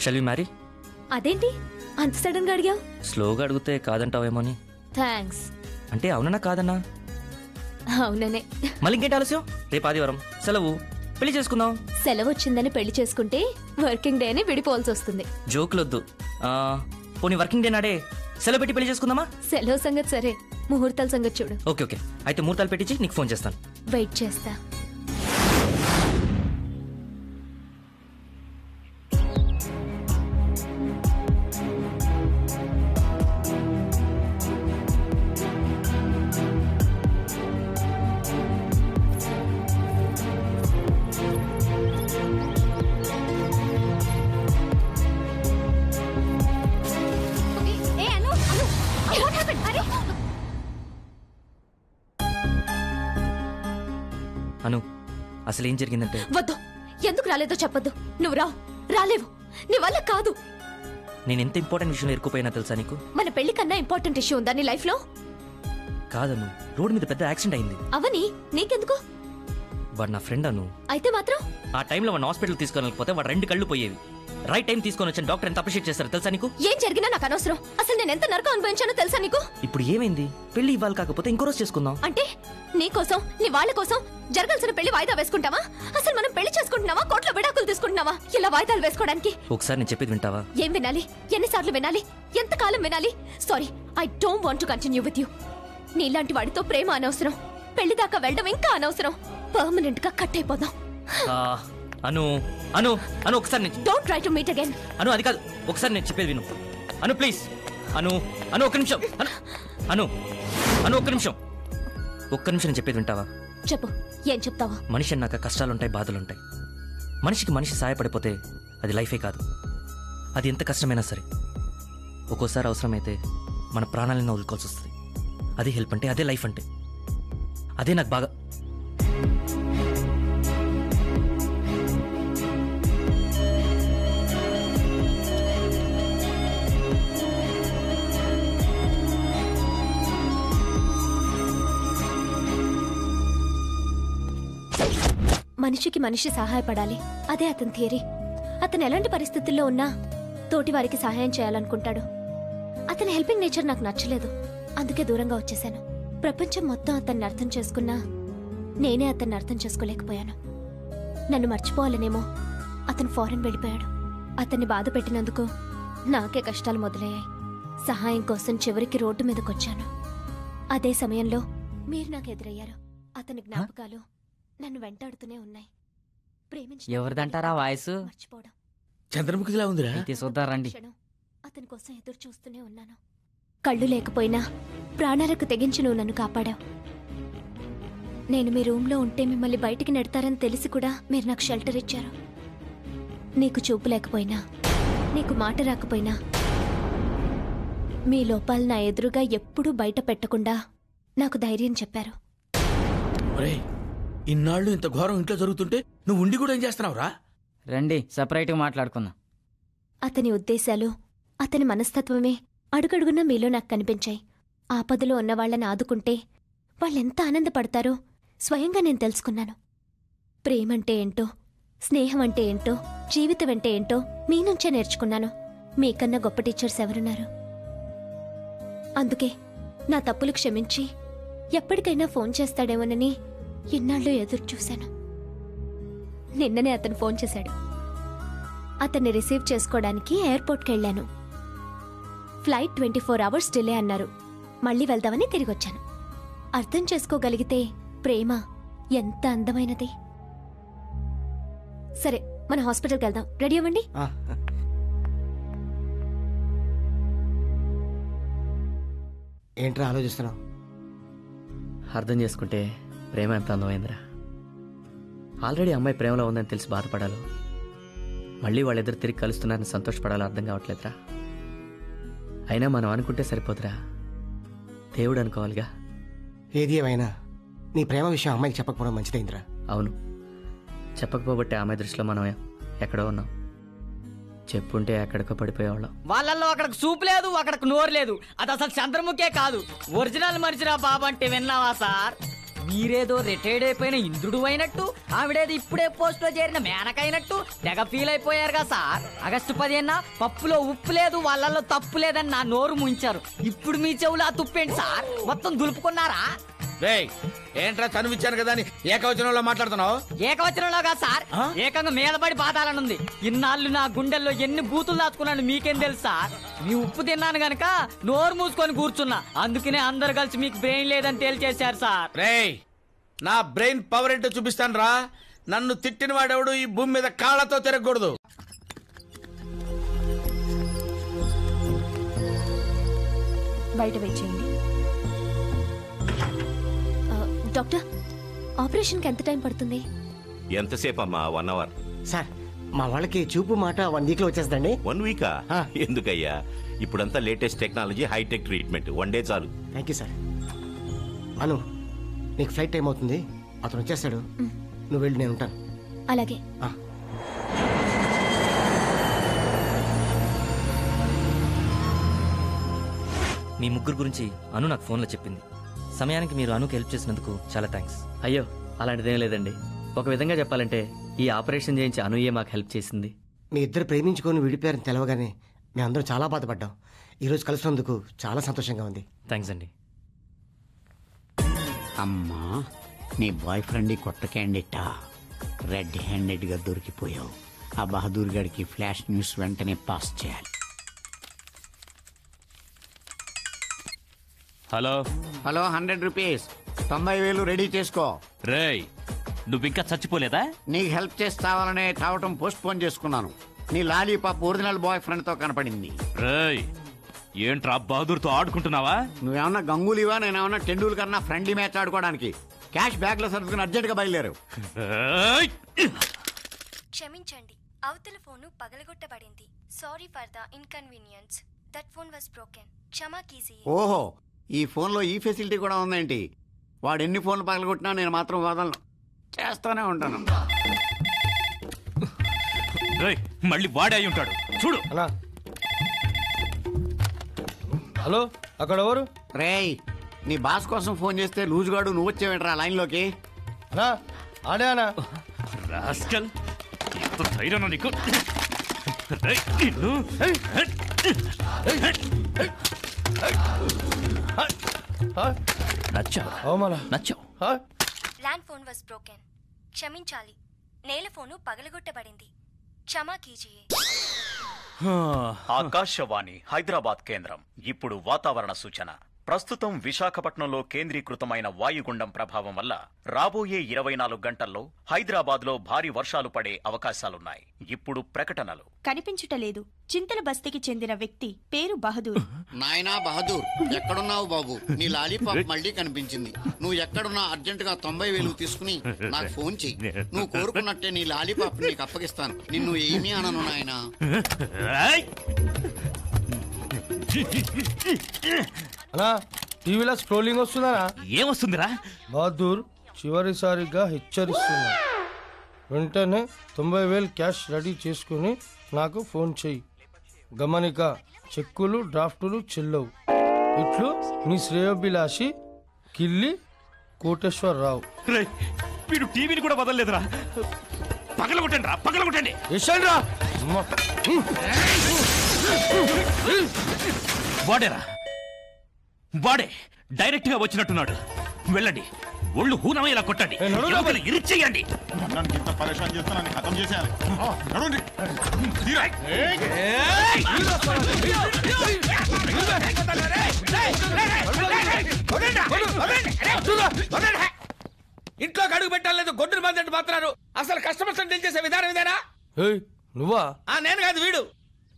షల్ మ్యారీ అదేంటి? అంత సడన్గా అడిగావు? స్లోగా అడిగితే కాదంటావేమో అని థ్యాంక్స్ అంటే అవునన్నా కాదన్నా? అవుననే. మళ్ళీ ఇంకేంటి ఆలస్యం? రేపు ఆదివారం. సెలవు. పెళ్ళి చేసుకుందాం. సెలవు వచ్చిందని పెళ్ళి చేసుకుంటే వర్కింగ్ డే అని విడిపోవాల్సి వస్తుంది. జోకులొద్దు. ఆ, పోనీ వర్కింగ్ డే నాడే సెలవు పెట్టి పెళ్ళి చేసుకుందామా? సెలవు సంగతి సరే. ముహూర్తాల సంగతి చూడు. Okay okay. అయితే ముహూర్తాలు పెట్టించి నీకు ఫోన్ చేస్తాను. వెయిట్ చేస్తా. అసలు ఏం జరిగిందంటే? వద్దు. ఎందుకు రాలేదో చెప్పొద్దు. నువ్వు రావు. రాలేవు. నీ వల్ల కాదు. నేను ఎంత ఇంపార్టెంట్ విషయంలో ఇరుక్కుపోయినా తెలుసా నీకు? మన పెళ్ళి కన్నా ఇంపార్టెంట్ ఇష్యూ ఉందా నీ లైఫ్లో కాదను. రోడ్డు మీద పెద్ద యాక్సిడెంట్ అయింది. అవని నీకెందుకు? వాడు నా ఫ్రెండ్ అను. అయితే మాత్రం? ఆ టైంలో వాడిని హాస్పిటల్ తీసుకొని వెళ్ళకపోతే వాడు రెండు కళ్ళు పోయేవి. రైట్ టైం తీసుకొని వచ్చిన డాక్టర్ ఎంత అప్రిషియేట్ చేస్తారో తెలుసా నీకు? ఏం జరిగినా నాకు అనవసరం. అసలు నేను ఎంత నరకం అనుభవించానో తెలుసా నీకు? ఇప్పుడు ఏమైంది? పెళ్ళి ఇవ్వాలి కాకపోతే ఇంకో రోజు చేసుకుందాం. అంటే నీ కోసం నీ వాళ్ళ కోసం జరగాల్సిన పెళ్ళి వాయిదా వేసుకుంటావా? అసలు మనం పెళ్ళి చేసుకుంటున్నావా? కోట్ల విడాకులు తీసుకుంటున్నావా? ఇలా వాయిదాలు వేసుకోవడానికి. ఒకసారి నేను చెప్పేది వింటావా? ఏం వినాలి? ఎన్నిసార్లు వినాలి? ఎంతకాలం వినాలి? Sorry I don't want to continue with you నీలాంటి వాడితో ప్రేమ అనవసరం. పెళ్ళి దాకా వెళ్ళడం ఇంకా అనవసరం. పర్మనెంట్గా కట్ అయిపోదాం. ఆ, అను అను అను ఒకసారి నేను don't try to meet again Anu అది కాదు ఒకసారి నేను చెప్పేది విను. అను ప్లీజ్ అను అను ఒక్క నిమిషం. అను అను అను ఒక్క నిమిషం. ఒక్క నిమిషం నేను చెప్పేది వింటావా? చెప్పు ఏం చెప్తావా? మనిషి అన్నాక కష్టాలుంటాయి బాధలుంటాయి. మనిషికి మనిషి సాయపడిపోతే అది లైఫే కాదు. అది ఎంత కష్టమైనా సరే. ఒక్కోసారి అవసరమైతే మన ప్రాణాలను వదులుకోవాల్సి వస్తుంది అదే హెల్ప్ అంటే అదే లైఫ్ అంటే. అదే నాకు బాగా. మనిషికి మనిషి సహాయపడాలి. అదే అతని థియరీ. అతను ఎలాంటి పరిస్థితుల్లో ఉన్నా తోటి వారికి సహాయం చేయాలనుకుంటాడు. అతని హెల్పింగ్ నేచర్ నాకు నచ్చలేదు. అందుకే దూరంగా వచ్చేసాను. ప్రపంచం మొత్తం అతన్ని అర్థం చేసుకున్నా నేనే అతన్ని అర్థం చేసుకోలేకపోయాను. నన్ను మర్చిపోవాలనేమో అతను ఫారెన్ వెళ్ళిపోయాడు. అతన్ని బాధ పెట్టినందుకు నాకే కష్టాలు మొదలయ్యాయి. సహాయం కోసం చివరికి రోడ్డు మీదకొచ్చాను. అదే సమయంలో మీరు నాకు ఎదురయ్యారు. అతని జ్ఞాపకాలు నన్ను వెంటాడుతూనే ఉన్నాయి. ప్రేమించిన ఎవరిదంటారా వాయిస్? మర్చిపోవడం. చంద్రముఖిలా ఉందిరా? అయితే చూద్దాం రండి. అతని కోసం ఎదురు చూస్తూనే ఉన్నాను. కళ్ళు లేకపోయినా ప్రాణాలకు తెగించి నువ్వు నన్ను కాపాడావు. నేను మీ రూమ్లో ఉంటే మిమ్మల్ని బయటికి నెడతారని తెలిసి కూడా మీరు నాకు షెల్టర్ ఇచ్చారు. నీకు చూపు లేకపోయినా నీకు మాట రాకపోయినా మీ లోపాలు నా ఎదురుగా ఎప్పుడూ బయట పెట్టకుండా నాకు ధైర్యం చెప్పారు. ఒరేయ్ ఇన్నాళ్ళు ఇంత ఘోరం ఇంట్లో జరుగుతుంటే నువ్వు ఉండి కూడా ఏం చేస్తున్నావురా? రండి సపరేట్గా మాట్లాడుకుందాం. అతని ఉద్దేశాలు అతని మనస్తత్వమే అడుగడుగునా మీలో నాకు కనిపించాయి. ఆపదలో ఉన్న వాళ్ళని ఆదుకుంటే వాళ్ళెంత ఆనందపడతారో స్వయంగా నేను తెలుసుకున్నాను. ప్రేమంటే ఏంటో స్నేహం అంటే ఏంటో జీవితం అంటే ఏంటో మీ నుంచే నేర్చుకున్నాను. మీకన్నా గొప్ప టీచర్స్ ఎవరున్నారు? అందుకే నా తప్పులు క్షమించి ఎప్పటికైనా ఫోన్ చేస్తాడేమోనని ఇన్నాళ్ళు ఎదురు చూశాను. నిన్ననే అతను ఫోన్ చేశాడు. అతన్ని రిసీవ్ చేసుకోవడానికి ఎయిర్పోర్ట్కి వెళ్ళాను flight twenty four hours delay అన్నారు. మళ్ళీ వెళ్దామని తిరిగి వచ్చాను అర్థం చేసుకోగలిగితే ప్రేమ ఎంత అందమైనది. సరే మన హాస్పిటల్కి వెళ్దాం. రెడీ అవ్వండి. ఏంట్రా ఆలోచిస్తున్నావు? అర్థం చేసుకుంటే ప్రేమ ఎంత అందమైందిరా. ఆల్రెడీ అమ్మాయి ప్రేమలో ఉందని తెలిసి బాధపడాలో. మళ్ళీ వాళ్ళిద్దరు తిరిగి కలుస్తున్నారని సంతోషపడాలో అర్థం కావట్లేదురా. అయినా మనం అనుకుంటే సరిపోదురా. దేవుడు అనుకోవాలిగా. ఏది ఏమైనా నీ ప్రేమ విషయం అమ్మాయికి చెప్పకపోవడం మంచిదైందిరా. అవును. చెప్పకపోబట్టే ఆమె దృష్టిలో మనం ఎక్కడో ఉన్నాం. చెప్పుంటే ఎక్కడికో పడిపోయేవాళ్ళం. వాళ్ళల్లో అక్కడికి సూపు లేదు అక్కడికి నోరు లేదు. అది అసలు చంద్రముఖే కాదు. ఒరిజినల్ మనిషిరా బాబు అంటే విన్నావా సార్? మీరేదో రిటైర్డ్ అయిపోయిన ఇంద్రుడు అయినట్టు ఆవిడేది ఇప్పుడే పోస్ట్లో చేరిన మేనకైనట్టు తెగ ఫీల్ అయిపోయారుగా సార్. ఆగస్టు పదిహేన పప్పులో ఉప్పు లేదు వాళ్ళల్లో తప్పు లేదని నా నోరు ముంచారు. ఇప్పుడు మీ చెవులు ఆ తుప్పేంటి సార్? మొత్తం దులుపుకున్నారా? రేయ్ ఏంట్రా చనువిచ్చాను కదా అని ఏకవచనంలో మాట్లాడుతున్నావు? ఏకవచనంలో కాదు సార్ ఏకంగా మీద పడి బాధాలని ఉంది ఇన్నాళ్ళు నా గుండెల్లో ఎన్ని బూతులు దాచుకున్నాను మీకేం తెలుసు సార్? మీ ఉప్పు తిన్నాను గనక నోరు మూసుకొని కూర్చున్నా. అందుకనే అందరు కలిసి మీకు బ్రెయిన్ లేదని తేల్చేశారు సార్. రేయ్ నా బ్రెయిన్ పవర్ ఏంటో చూపిస్తాను రా నన్ను తిట్టిన వాడెవడు ఈ భూమి మీద కాళ్ళతో తిరగకూడదు. బయట వెయిట్ డాక్టర్ ఆపరేషన్కి ఎంత టైం పడుతుంది? ఎంతసేపు అమ్మా వన్ అవర్. సార్ మా వాళ్ళకి చూపు మాట వన్ వీక్లో వచ్చేస్తుందండి. వన్ వీకా? ఎందుకయ్యా? ఇప్పుడంతా latest technology hitech treatment. One day చాలు. Thank you sir. అను నీకు ఫ్లైట్ టైం అవుతుంది. అతను వచ్చేస్తాడు. నువ్వు వెళ్ళి నేను ఉంటాను. అలాగే. మీ ముగ్గురు గురించి అను నాకు ఫోన్లో చెప్పింది. సమయానికి మీరు అనుకు హెల్ప్ చేసినందుకు చాలా థ్యాంక్స్ అయ్యో అలాంటిదేం లేదండి. ఒక విధంగా చెప్పాలంటే ఈ ఆపరేషన్ చేయించి అనుయే మాకు హెల్ప్ చేసింది. మీ ఇద్దరు ప్రేమించుకొని విడిపోయారని తెలవగానే మేమందరం చాలా బాధపడ్డాం. ఈరోజు కలిసినందుకు చాలా సంతోషంగా ఉంది. థ్యాంక్స్ అండి. అమ్మా నీ బాయ్ ఫ్రెండ్ కొత్త క్యాండిడేటా రెడ్ హ్యాండెడ్గా దొరికిపోయావు. ఆ బహదూర్ గడికి ఫ్లాష్ న్యూస్ వెంటనే పాస్ చేయాలి. హలో. Hello hundred rupees. తొంభై వేలు రెడీ చేసుకో. రేయ్ నువ్వింకా చచ్చిపోలేదా? నీకు హెల్ప్ చేస్తావాలనే తావటం పోస్ట్ పోన్ చేసుకున్నాను. నీ లాలీపాప్ ఒరిజినల్ బాయ్ ఫ్రెండ్తో కనపడింది. రేయ్ ఏంట్రా బహదూర్తో ఆడుకుంటున్నావా? నువ్వేమన్నా గంగూలీవా? నేనేమన్నా టెండూల్కర్ నా ఫ్రెండ్లీ మ్యాచ్ ఆడుకోవడానికి. క్యాష్ బ్యాగ్లో సర్దుకుని అర్జెంట్గా బయలుదేరు క్షమించండి అవతల phone పగలగొట్టబడింది. Sorry for the inconvenience that phone was broken క్షమా కీజీ ఓహో ఈ ఫోన్లో ఈ ఫెసిలిటీ కూడా ఉందేంటి వాడు ఎన్ని ఫోన్లు పగలగొట్టినా నేను మాత్రం వదలను చేస్తూనే ఉంటాను రేయ్ మళ్ళీ వాడే అయి ఉంటాడు చూడు హలో అక్కడ ఎవరు రేయ్ నీ బాస్ కోసం ఫోన్ చేస్తే లూజ్ గాడు నువ్వు వచ్చేవేంట్రా లైన్లోకి అనా ఆడే అనా రాస్కల్ ఎంత ధైర్యం నీకు రేయ్, నిన్ను. నచ్చావు? నచ్చావు? Land phone was broken. క్షమించాలి. నేల ఫోను పగలగొట్టబడింది. క్షమా కీజియే. ఆకాశవాణి హైదరాబాద్ కేంద్రం. ఇప్పుడు వాతావరణ సూచన. ప్రస్తుతం విశాఖపట్నంలో కేంద్రీకృతమైన వాయుగుండం ప్రభావం వల్ల రాబోయే ఇరవై నాలుగు గంటల్లో హైదరాబాద్లో భారీ వర్షాలు పడే అవకాశాలున్నాయి. ఇప్పుడు ప్రకటనలు. కనిపించుటలేదు. చింతల బస్తీకి చెందిన వ్యక్తి పేరు బహదూర్. నాయనా బహదూర్ ఎక్కడున్నావు బాబు? నీ లాలీపాప్ మళ్ళీ కనిపించింది. నువ్వు ఎక్కడున్నా అర్జెంట్గా తొంభై వేలు తీసుకుని నాకు ఫోన్ చెయ్యి. నువ్వు కోరుకున్నట్టే నీ లాలీపాప్ నీకు అప్పగిస్తాను. నిన్ను ఏమీ అనను నాయనా. అనా టీవీలో స్క్రోలింగ్ వస్తుందా ఏమొస్తుందిరా? బహదూర్ చివరిసారిగా హెచ్చరిస్తున్నా. వెంటనే తొంభై వేలు క్యాష్ రెడీ చేసుకుని నాకు ఫోన్ చెయ్యి. గమనిక చెక్కులు డ్రాఫ్టులు చెల్లవు. ఇట్లు మీ శ్రేయోభిలాషి కిల్లి కోటేశ్వరరావు. రేయ్, వీడు టీవీని కూడా వదలలేదురా. పగల కొట్టండి రా పగల కొట్టండి యశ్వండ్రా వాడేరా? వాడే డైరెక్ట్గా వచ్చినట్టున్నాడు. వెళ్ళండి. ఒళ్ళు హూనమయ్యేలా కొట్టండి. ఇరిచేయండి. ఇంత పరేషాన్ చేస్తున్నాను ఖతం చేసేయాలి. నడవండి. తీరా. ఇంట్లో అడుగు పెట్టాలేదు గొడ్డును మంది మాత్రారు అసలు కస్టమర్స్ డీల్ చేసే విధానం ఇదేనా? ఏయ్ నువ్వా? ఆ నేను కాదు వీడు.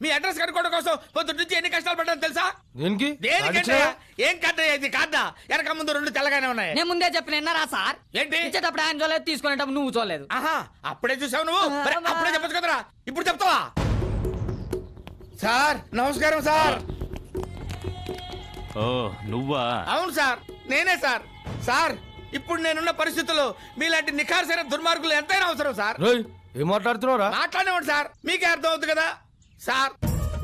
మీ అడ్రస్ కనుక్కోవడం కోసం పొద్దు నుంచి ఎన్ని కష్టాలు పడ్డాను తెలుసా? దేనికి? దేనికంటే ఏం కార్డు ఇది? కార్డా వెనక ముందు రెండు తెల్లగానే ఉన్నాయి. నేను ముందే చెప్పిన విన్నారా సార్? ఏంటి? ఇచ్చేటప్పుడు ఆయన చూడలేదు తీసుకునేటప్పుడు నువ్వు చూడలేదు. ఆహా అప్పుడే చూసావు నువ్వు? అప్పుడే చెప్పొచ్చు కదరా? ఇప్పుడు చెప్తావా? సార్ నమస్కారం సార్. ఓ నువ్వా? అవును సార్ నేనే సార్. సార్. ఇప్పుడు నేనున్న పరిస్థితుల్లో మీలాంటి నిఖార్సైన దుర్మార్గులు ఎంతైనా అవసరం సార్. రేయ్ ఏం మాట్లాడుతున్నావురా? మాట్లాడేవాడు సార్. మీకే అర్థం అవుతుంది కదా? సార్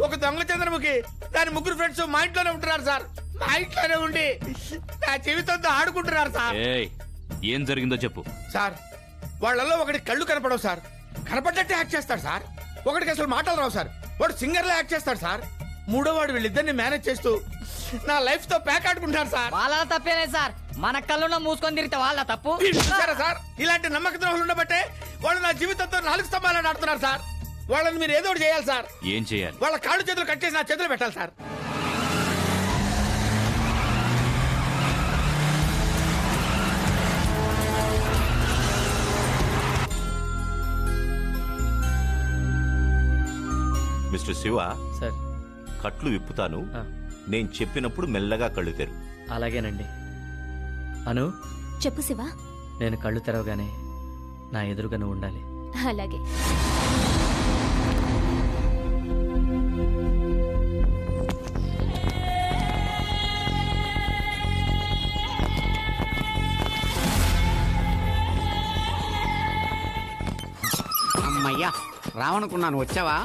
ఒక దొంగ చంద్రముఖి దాని ముగ్గురు ఫ్రెండ్స్ మా ఇంట్లోనే ఉంటున్నారు సార్. మా ఇంట్లోనే ఉండి నా జీవితంతో ఆడుకుంటున్నారు సార్. ఏయ్ ఏం జరిగిందో చెప్పు. సార్ వాళ్ళల్లో ఒకటి కళ్ళు కనపడవు సార్. కనపడ్డట్టే యాక్ట్ చేస్తాడు సార్. ఒకటికి అసలు మాటలు రావు సార్. వాడు సింగర్ లా యాక్ట్ చేస్తాడు సార్. మూడో వాడు వీళ్ళిద్దరిని మేనేజ్ చేస్తూ నా లైఫ్తో ప్యాక్ ఆడుకుంటారు సార్. వాళ్ళ తప్పేనే సార్. మన కళ్ళున్న మూసుకొని తిరిగితే వాళ్ళ తప్పు. చూసారా సార్? ఇలాంటి నమ్మక ద్రోహులు ఉండబట్టే వాళ్ళు నా జీవితంతో నాలుగు స్తంభాలను ఆడుతున్నారు సార్. వాళ్ళని మీరు ఏదో ఒకటి చేయాలి సార్. ఏం చేయాలి? వాళ్ళ కాళ్ళు చేతులు కట్ చేసి నా చేతులు పెట్టాలి సార్. Mister Shiva sir. కట్లు విప్పుతాను. నేను చెప్పినప్పుడు మెల్లగా కళ్ళు తెరు. అలాగేనండి. అను చెప్పు శివ. నేను కళ్ళు తెరవగానే నా ఎదురుగా నువ్వు ఉండాలి. అలాగే. రావనుకున్నాను వచ్చావా?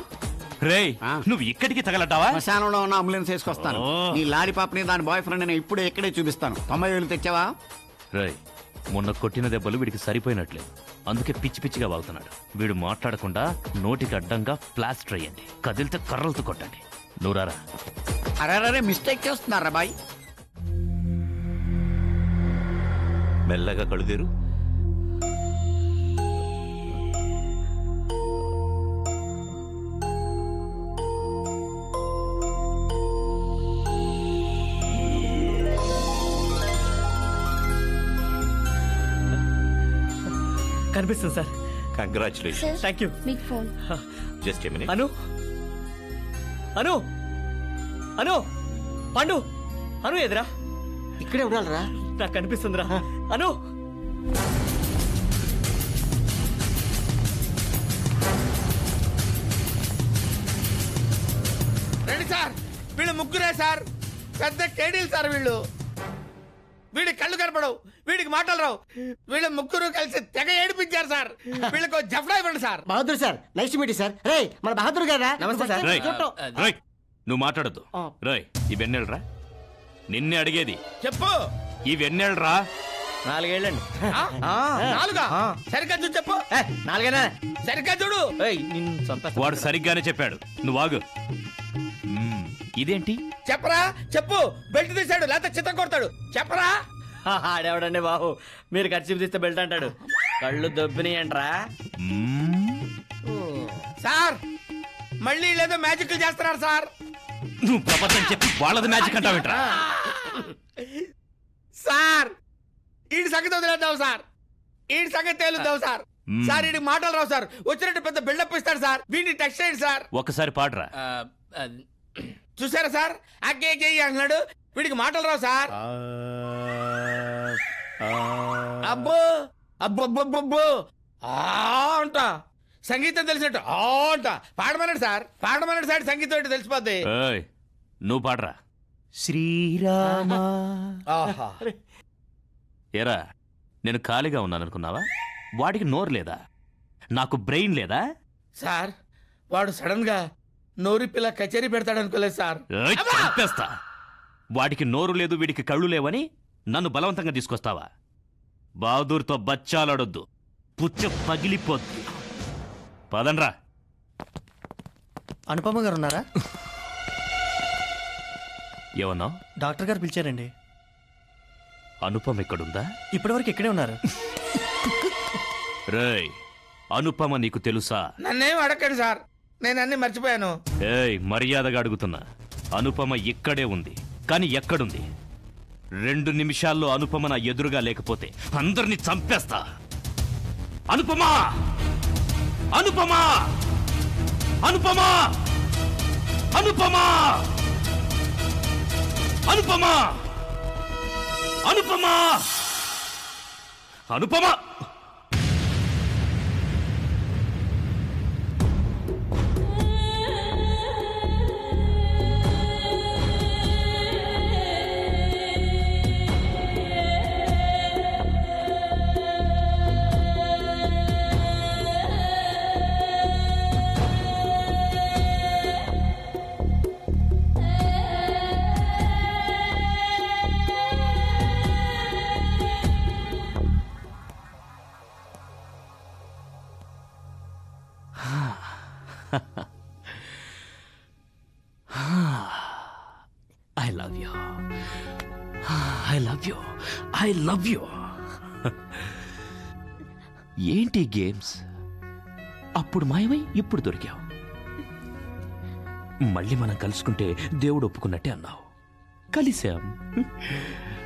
రేయ్ నువ్వు ఇక్కడికి తగలడ్డావా? శ్మశానంలో ఉన్న అంబులెన్స్ వేసుకొస్తాను ఓ. నీ లాలిపాప్ని దాని బాయ్ ఫ్రెండ్ నేను ఇప్పుడే ఇక్కడే చూపిస్తాను. తొంభై వేలు తెచ్చావా? రేయ్ మొన్న కొట్టిన దెబ్బలు వీడికి సరిపోయినట్లేదు అందుకే పిచ్చి పిచ్చిగా వాగుతున్నాడు. వీడు మాట్లాడకుండా నోటికి అడ్డంగా ప్లాస్టర్ అయ్యండి. కదిలితే కర్రలతో కొట్టండి. నూరారా అరే మిస్టేక్ చేస్తున్నారా బాయ్? మెల్లగా కళ్ళు తెరు. కనిపిస్తుంది సార్. కంగ్రాచులేషన్ థ్యాంక్ యూ మీకు phone just a minute Anu. Anu. Anu. పండు. అను ఎదురా. ఇక్కడే ఉండాలరా. నాకు కనిపిస్తుందిరా. అను. రండి సార్. వీళ్ళు ముగ్గురే సార్. పెద్ద కేడీలు సార్ వీళ్ళు. వీడి కళ్ళు కనపడవు వీడికి మాటలు రావు. వీళ్ళ ముగ్గురు కలిసి తెగ ఏడిపించారు సార్. వీళ్ళకు జఫ్రా ఇవ్వండి sir. Bahadur sir nice meet sir. రే మన బహదూర్ గారా రేయ్ రేయ్ నువ్వు మాట్లాడద్దు. రేయ్ ఈ వెన్నెలరా. నిన్నే అడిగేది. చెప్పు. ఈ వెన్నెలరా. నాలుగేళ్ళండి. ఆ? నాలుగా? సరిగ్గా చూడు చెప్పు. నాలుగేనా? సరిగ్గా చూడు. వాడు సరిగ్గానే చెప్పాడు. నువ్వు ఆగు. మ్మ్, ఇదేంటి? చెప్పరా చెప్పు. బెల్ట్ తీశాడు లేకపోతే చిత్తం కొడతాడు. చెప్పరా? ఆడేవాడండి బాబు? మీరు ఖర్చు తీస్తే బెల్ట్ అంటాడు. కళ్ళు దొబ్బినాయంట్రా. సార్ మళ్ళీ లేదో మ్యాజిక్ చేస్తున్నారు సార్. నువ్వు ప్రపంచం చెప్పి వాళ్ళది మ్యాజిక్ అంటావేంట్రా? సార్ ఈడి సంగతి వదిలేద్దాం సార్. ఈడి సంగతి తేలుద్దాం సార్. సార్ ఈడికి మాటలు రావు సార్. వచ్చినట్టు పెద్ద బిల్డప్ ఇస్తాడు సార్. వీడిని టెక్స్ట్ చేయండి సార్. ఒక్కసారి పాడరా. చూసారా సార్? అక్కే చెయ్యి అంటున్నాడు. వీడికి మాటలు రావు సార్. అబ్బో అబ్బో ఆ అంట. సంగీతం తెలిసినట్టు. ఆ అంట. పాడమన్నాడు సార్. పాడమన్నాడు సార్ సంగీతం ఏంటో తెలిసిపోద్ది. ఏయ్, నువ్వు పాడరా. శ్రీరామా. ఆహా. ఏరా నేను ఖాళీగా ఉన్నాను అనుకున్నావా వాడికి నోరు లేదా? నాకు బ్రెయిన్ లేదా? సార్ వాడు సడన్గా నోరి పిల్ల కచేరీ పెడతాడు అనుకోలేదు సార్. ఏయ్, చంపేస్తా. వాడికి నోరు లేదు వీడికి కళ్ళు లేవని నన్ను బలవంతంగా తీసుకొస్తావా? బహదూర్తో బచ్చాలాడొద్దు. పుచ్చ పగిలిపోద్ది. పదండ్రా. అనుపమ గారు ఉన్నారా? ఏమన్నావు డాక్టర్ గారు పిలిచారండి. అనుపమ ఎక్కడుందా ఇప్పటివరకు ఇక్కడే ఉన్నారు. రేయ్ అనుపమ నీకు తెలుసా? నన్నేం అడగండి సార్. నేను అన్ని మర్చిపోయాను. ఏయ్ మర్యాదగా అడుగుతున్నా. అనుపమ ఇక్కడే ఉంది. కానీ ఎక్కడుంది? రెండు నిమిషాల్లో అనుపమ నా ఎదురుగా లేకపోతే అందరినీ చంపేస్తా. అనుపమా! అనుపమా! అనుపమా! అనుపమా! అనుపమా! అనుపమా! అనుపమా! లవ్ యూ ఏంటి గేమ్స్? అప్పుడు మాయమై ఇప్పుడు దొరికావు. మళ్ళీ మనం కలుసుకుంటే దేవుడు ఒప్పుకున్నట్టే అన్నావు. కలిసాం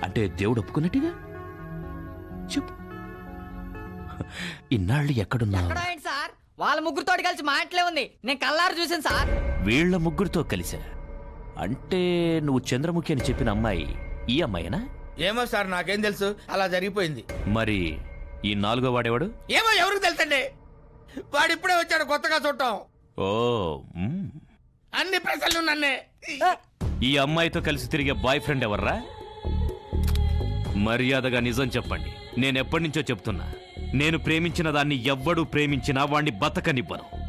అంటే దేవుడు ఒప్పుకున్నట్టుగా? చెప్పు. ఇన్నాళ్ళు ఎక్కడున్నావు సార్? వాళ్ళ ముగ్గురుతో కలిసి మా ఇంట్లో ఉంది. నేను కల్లారు చూసాను సార్. వీళ్ళ ముగ్గురితో కలిసా? అంటే నువ్వు చంద్రముఖి అని చెప్పిన అమ్మాయి ఈ అమ్మాయినా? ఏమో సార్ నాకేం తెలుసు. అలా జరిగిపోయింది. మరి ఈ నాలుగో వాడేవాడు? ఏమో ఎవరికి తెలుసండి? వాడు ఇప్పుడే వచ్చాడు కొత్తగా చూడటం. ఓ. అన్ని ప్రశ్నలు నన్నే. ఈ అమ్మాయితో కలిసి తిరిగే బాయ్ ఫ్రెండ్ ఎవర్రా? మర్యాదగా నిజం చెప్పండి. నేను ఎప్పటి నుంచో చెప్తున్నా నేను ప్రేమించిన దాన్ని ఎవ్వడూ ప్రేమించినా వాణ్ణి బతకనివ్వను.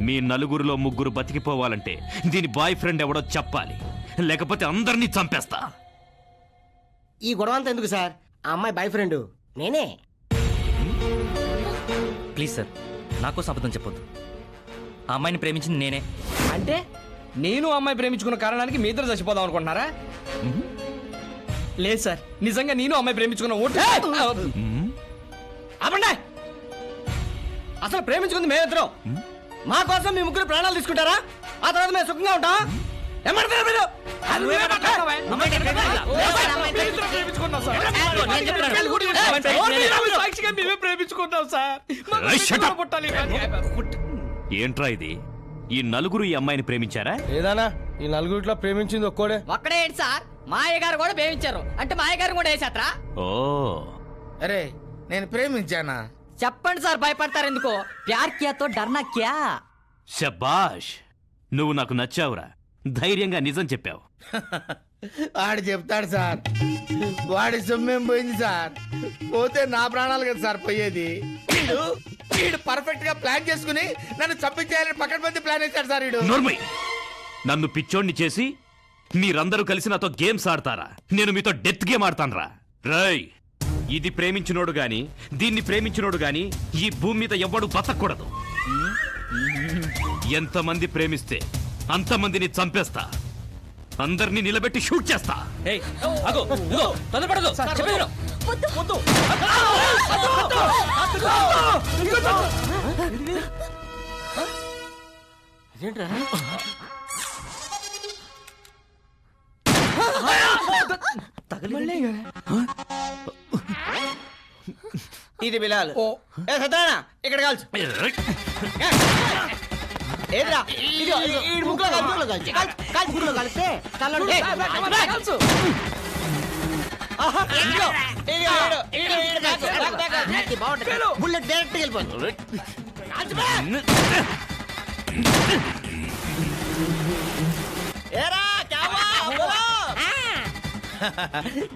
మీ నలుగురిలో ముగ్గురు బతికిపోవాలంటే దీని బాయ్ ఫ్రెండ్ ఎవడో చెప్పాలి. లేకపోతే అందరినీ చంపేస్తా. ఈ గొడవ అంతా ఎందుకు సార్? ఆ అమ్మాయి బాయ్ ఫ్రెండ్. నేనే. ప్లీజ్ సార్ నాకోసం అబద్ధం చెప్పొద్దు. ఆ అమ్మాయిని ప్రేమించింది నేనే. అంటే నేను అమ్మాయి ప్రేమించుకున్న కారణానికి మీ ఇద్దరు చచ్చిపోదాం అనుకుంటున్నారా? లేదు సార్ నిజంగా నేను అమ్మాయి ప్రేమించుకున్న ఓటు అవ్వండి అసలు ప్రేమించుకుంది మేమిద్దరం. మా కోసం మీ ముగ్గురు ప్రాణాలు తీసుకుంటారా? ఆ తర్వాత మేము సుఖంగా ఉంటాం. ఏంట్రా ఇది? ఈ నలుగురు ఈ అమ్మాయిని ప్రేమించారా? ఏదానా ఈ నలుగురిట్లో ప్రేమించింది ఒక్కోడే. ఒక్కడే ఏంటి సార్? మా అయ్యగారు కూడా ప్రేమించారు. అంటే మా అయ్యగారు కూడా వేసేత్రా ఓ. అరే నేను ప్రేమించానా? చెప్పండి సార్ భయపడతారు ఎందుకో. ప్యార్ క్యాతో డర్నా క్యా? శబాష్ నువ్వు నాకు నచ్చావురా. ధైర్యంగా నిజం చెప్పావు. వాడు చెప్తాడు సార్. వాడి సొమ్మేం పోయింది సార్? పోతే నా ప్రాణాలు కదా సార్ పోయేది. వీడు వీడు పర్ఫెక్ట్గా ప్లాన్ చేసుకుని నన్ను చంపించేయాలని పక్కన మంది ప్లాన్ వేశాడు సార్ వీడు. నోర్మై నన్ను పిచ్చోణ్ణి చేసి మీరందరూ కలిసి నాతో గేమ్స్ ఆడతారా? నేను మీతో డెత్ గేమ్ ఆడతానరా. రై ఇది ప్రేమించినోడు గాని దీన్ని ప్రేమించినోడు గాని ఈ భూమి మీద ఎవ్వడు బతకూడదు. ఎంతమంది ప్రేమిస్తే అంతమందిని చంపేస్తా. అందరినీ నిలబెట్టి షూట్ చేస్తా. తొందరపడదు. ఇది బిలాల్. ఏ ఇక్కడ కాల్చు. ఏదిరా? ఇదిగో, ఈ ముక్కులో కాల్చు, ముక్కులో కాలిస్తే బాగుంటుంది. బుల్లెట్ డైరెక్ట్ వెళ్ళిపోతుంది.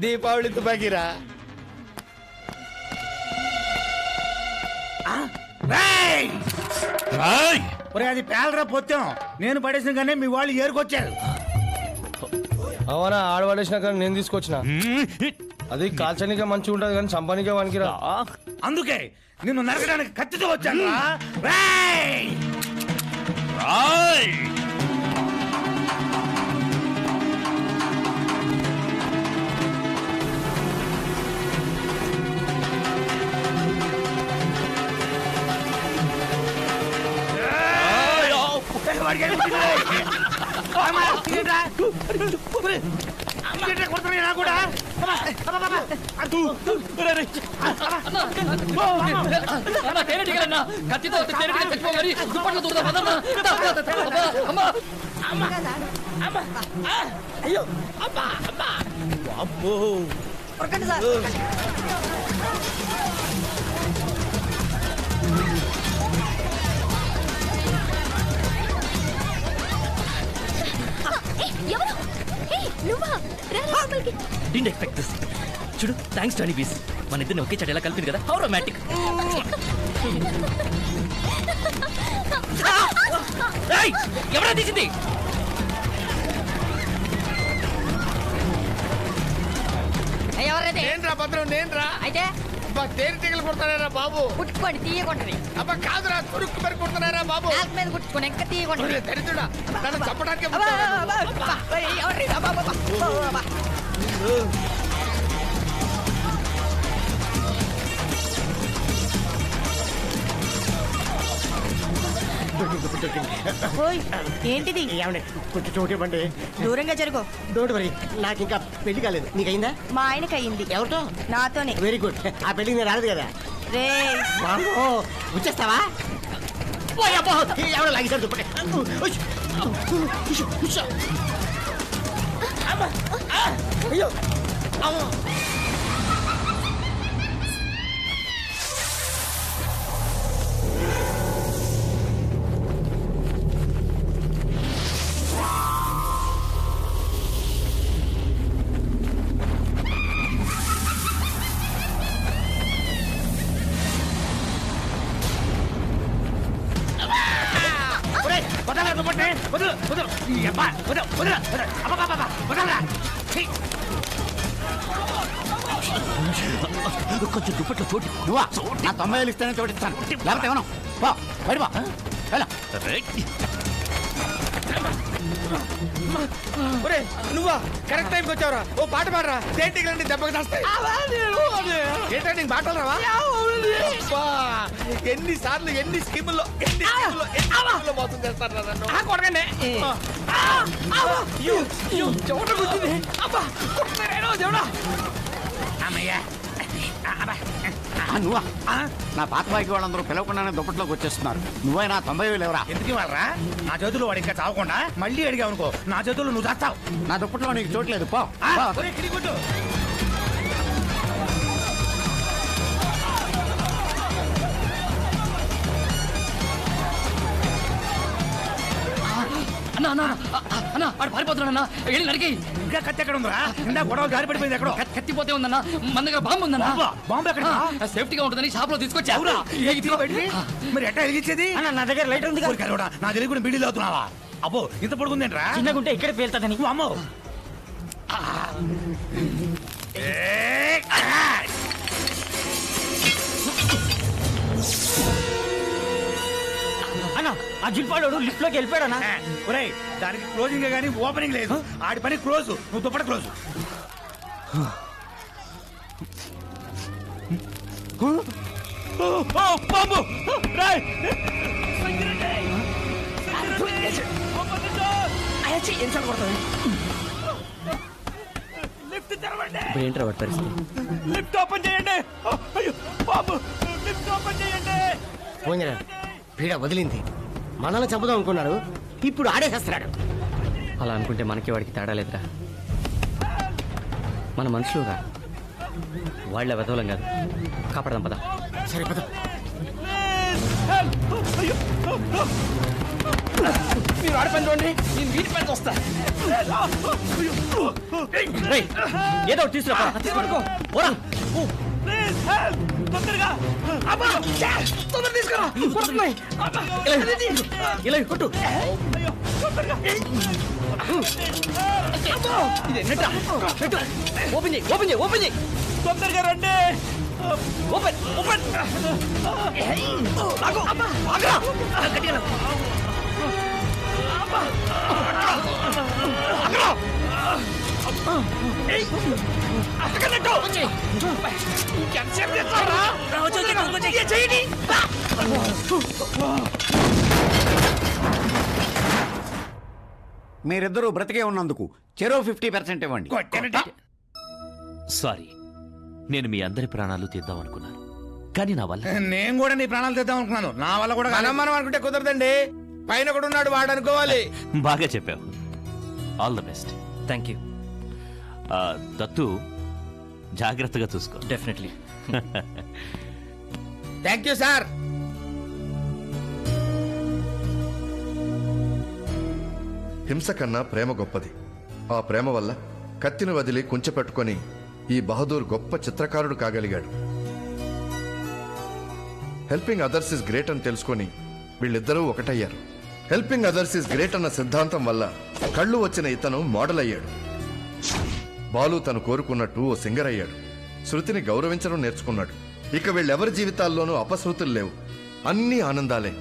దీపావళి తుపాకీరా. ఒరే అది పేలరా పొత్తాం. నేను పడేసిన కానీ మీ వాళ్ళు ఏరుకొచ్చారు. అవునా ఆడబడేసిన కానీ నేను తీసుకొచ్చిన. అది కాల్చనికే మంచిగా ఉంటది కానీ చంపనికే వనికిరా. అందుకే నిన్ను నరకడానికి కత్తితో వచ్చాను రా. రేయ్! అమ్మా, ఇదేంట్రా? ఒరే, ఇదేంట్రా కొడుతున్నాయి నాకు కూడా? అమ్మా, అమ్మా, అమ్మా. అటు. అన్న, తేనెటీగలన్నా, కత్తితో వస్తే తేనెటీగ చచ్చిపోగాని దుప్పట్లు దూరదా, పదన్నా. దా, దా, దా, దా, అమ్మా. అమ్మా. అమ్మా. ఆ, అయ్యో అమ్మా అమ్మా అబ్బో ఎవరు? నువ్వా? డింట్ ఎక్స్పెక్ట్ దిస్ చూడు థ్యాంక్స్ టు పీస్ మన ఇద్దరిని ఒకే చెడు ఎలా కలిపింది కదా. హౌ రొమాంటిక్ ఎవరా తీసింది? ఎవరైతే నేనురా భద్రం నేనురా. అయితే అబ్బా తేనెటీగలు కొడతానేరా బాబు? పుట్టుకోండి తీయకుంటది అబ్బా కాదురా తురుక్కు మరి కొడతానేరా బాబు? నాలుగు మీద పుట్టుకోండి ఇంకా తీయకుంటది దరిద్రుడా నన్ను చంపడానికి ఓయ్ ఏంటిది? కొంచెం చోటు ఇవ్వండి. దూరంగా జరుగు. డోంట్ వరీ నాకు ఇంకా పెళ్ళి కాలేదు. నీకైందా మా ఆయనకి అయింది. ఎవరితో? నాతోనే. Very good. ఆ పెళ్ళికి నేను రాలేదు కదా. రే. వామ్మో, వచ్చేస్తావా? ఓయ్ అబ్బా, ఎవడో లాగేశాడు దుప్పటి ఉష్, ఉష్, ఉష్. అమ్మా, ఆ, అయ్యో అమ్మో. వేలు ఇస్తేనే చోటు ఇస్తాను. లేకపోతే ఏమన్నా? పో బయట వెళ్ళ. ఒరే నువ్వా? కరెక్ట్ టైంకి వచ్చావురా. ఓ పాట పాడరా. తేంటికి రండి దెబ్బకి చేస్తాయి ఏంటంటే నీకు పాటలు రావా? ఎన్ని సార్లు ఎన్ని స్కీముల్లో ఎన్ని స్కీముల్లో ఎన్ని స్కీముల్లో మోసం చేస్తారు నన్ను? కొడకండి చెవుట గుర్తుంది అబ్బా. కొట్టుకున్నారేనో దేవుడా అమ్మయ్యా. నువ్వా? నా పాత బాకి వాళ్ళందరూ పిలవకుండానే దుప్పట్లోకి వచ్చేస్తున్నారు. నువ్వే నా తొంభై వేలు ఎవరా ఎందుకు ఇవ్వాలరా? నా చేతుల్లో వాడు ఇంకా చావకుండా మళ్ళీ అడిగావు అనుకో నా చేతుల్లో నువ్వు చేస్తావు. నా దుప్పట్లో నీకు చోట్లేదు పో. అన్న వాడు పారిపోతున్నాడు అన్న. వెళ్ళి నరికి? ఇంకా కత్తి ఎక్కడ ఇందా గొడవ జారి పడిపోయింది ఎక్కడో. కత్తిపోతే ఉందన్న. మన దగ్గర బాంబు ఉందన్న. బాంబా? ఎక్కడ? సేఫ్టీగా ఉంటుందని షాప్లో తీసుకొచ్చా. అవునా? ఎత్తుకో బయటికి. మరి ఎట్లా వెలిగించేది నా దగ్గర లైట్ ఉంది నా తెలియ కూడా బిడీలు అవుతున్నావా? అబ్బో ఇంత పొడుగుందేంట్రా? చిన్నగుంటే ఇక్కడే పేలుతుందని. అమ్మో. అన్న ఆ జిల్పాడు లిఫ్ట్లోకి వెళ్ళిపోయాడనా ఒరేయ్ దానికి క్లోజింగ్ కానీ ఓపెనింగ్ లేదు. ఆడి పని క్లోజ్. నువ్వు దుప్పట క్లోజ్. బాంబు! రాయ్! లిఫ్ట్ తెరవండి! ఇప్పుడు ఏంట్రా వాడి పరిస్థితి? లిఫ్ట్ ఓపెన్ చేయండి! అయ్యో బాబు! లిఫ్ట్ ఓపెన్ చేయండి! పోయినరా పీడ వదిలింది. మనల్ని చంపుదాం అనుకున్నాడు ఇప్పుడు ఆడేసేస్తున్నాడు. అలా అనుకుంటే మనకి వాడికి తేడా లేదురా. మన మనుషులు రా వాళ్ళ వెధవలం కాదు. కాపాడదాం పద. సరే పద. మీరు ఆడ పని చూడండి నేను వీటి పని వస్తా. ఏదో ఒకటి తీసుకురా పద. తీసుకో పోరా. తొందరగా. అబ్బా తొందర తీసుకురా. కొడుతున్నాయి ఇలా కొట్టు. ఓపెన్ చేయి ఓపెన్ చేయి ఓపెన్ చేయి. తొందరగా రండి. Open open. ఆగు ఆగరా. గట్టిగా రా. ఆగరా. చేయండి మీరిద్దరూ బ్రతికే ఉన్నందుకు చెరో ఫిఫ్టీ పర్సెంట్ ఇవ్వండి. సారీ నేను మీ అందరి ప్రాణాలు తీద్దాం అనుకున్నాను. కానీ నా వల్ల నేను కూడా నీ ప్రాణాలు తెద్దాం అనుకున్నాను. నా వల్ల కూడా మనం మనం అనుకుంటే కుదరదండి. పైన కూడా ఉన్నాడు వాడు అనుకోవాలి బాగా చెప్పావు. All the best thank you Dattu జాగ్రత్తగా చూసుకో. డెఫినెట్లీ థ్యాంక్ యూ సార్ హింస కన్నా ప్రేమ గొప్పది. ఆ ప్రేమ వల్ల కత్తిని వదిలి కుంచెపెట్టుకొని ఈ బహదూర్ గొప్ప చిత్రకారుడు కాగలిగాడు. హెల్పింగ్ అదర్స్ ఇస్ గ్రేట్ అని తెలుసుకొని వీళ్ళిద్దరూ ఒకటయ్యారు. హెల్పింగ్ అదర్స్ ఇస్ గ్రేట్ అన్న సిద్ధాంతం వల్ల కళ్ళు వచ్చిన ఇతను మోడల్ అయ్యాడు బాలు తను కోరుకున్నట్టు ఓ సింగర్ అయ్యాడు శృతిని గౌరవించడం నేర్చుకున్నాడు. ఇక వీళ్ళెవరి జీవితాల్లోనూ అపశృతులు లేవు. అన్ని ఆనందాలే.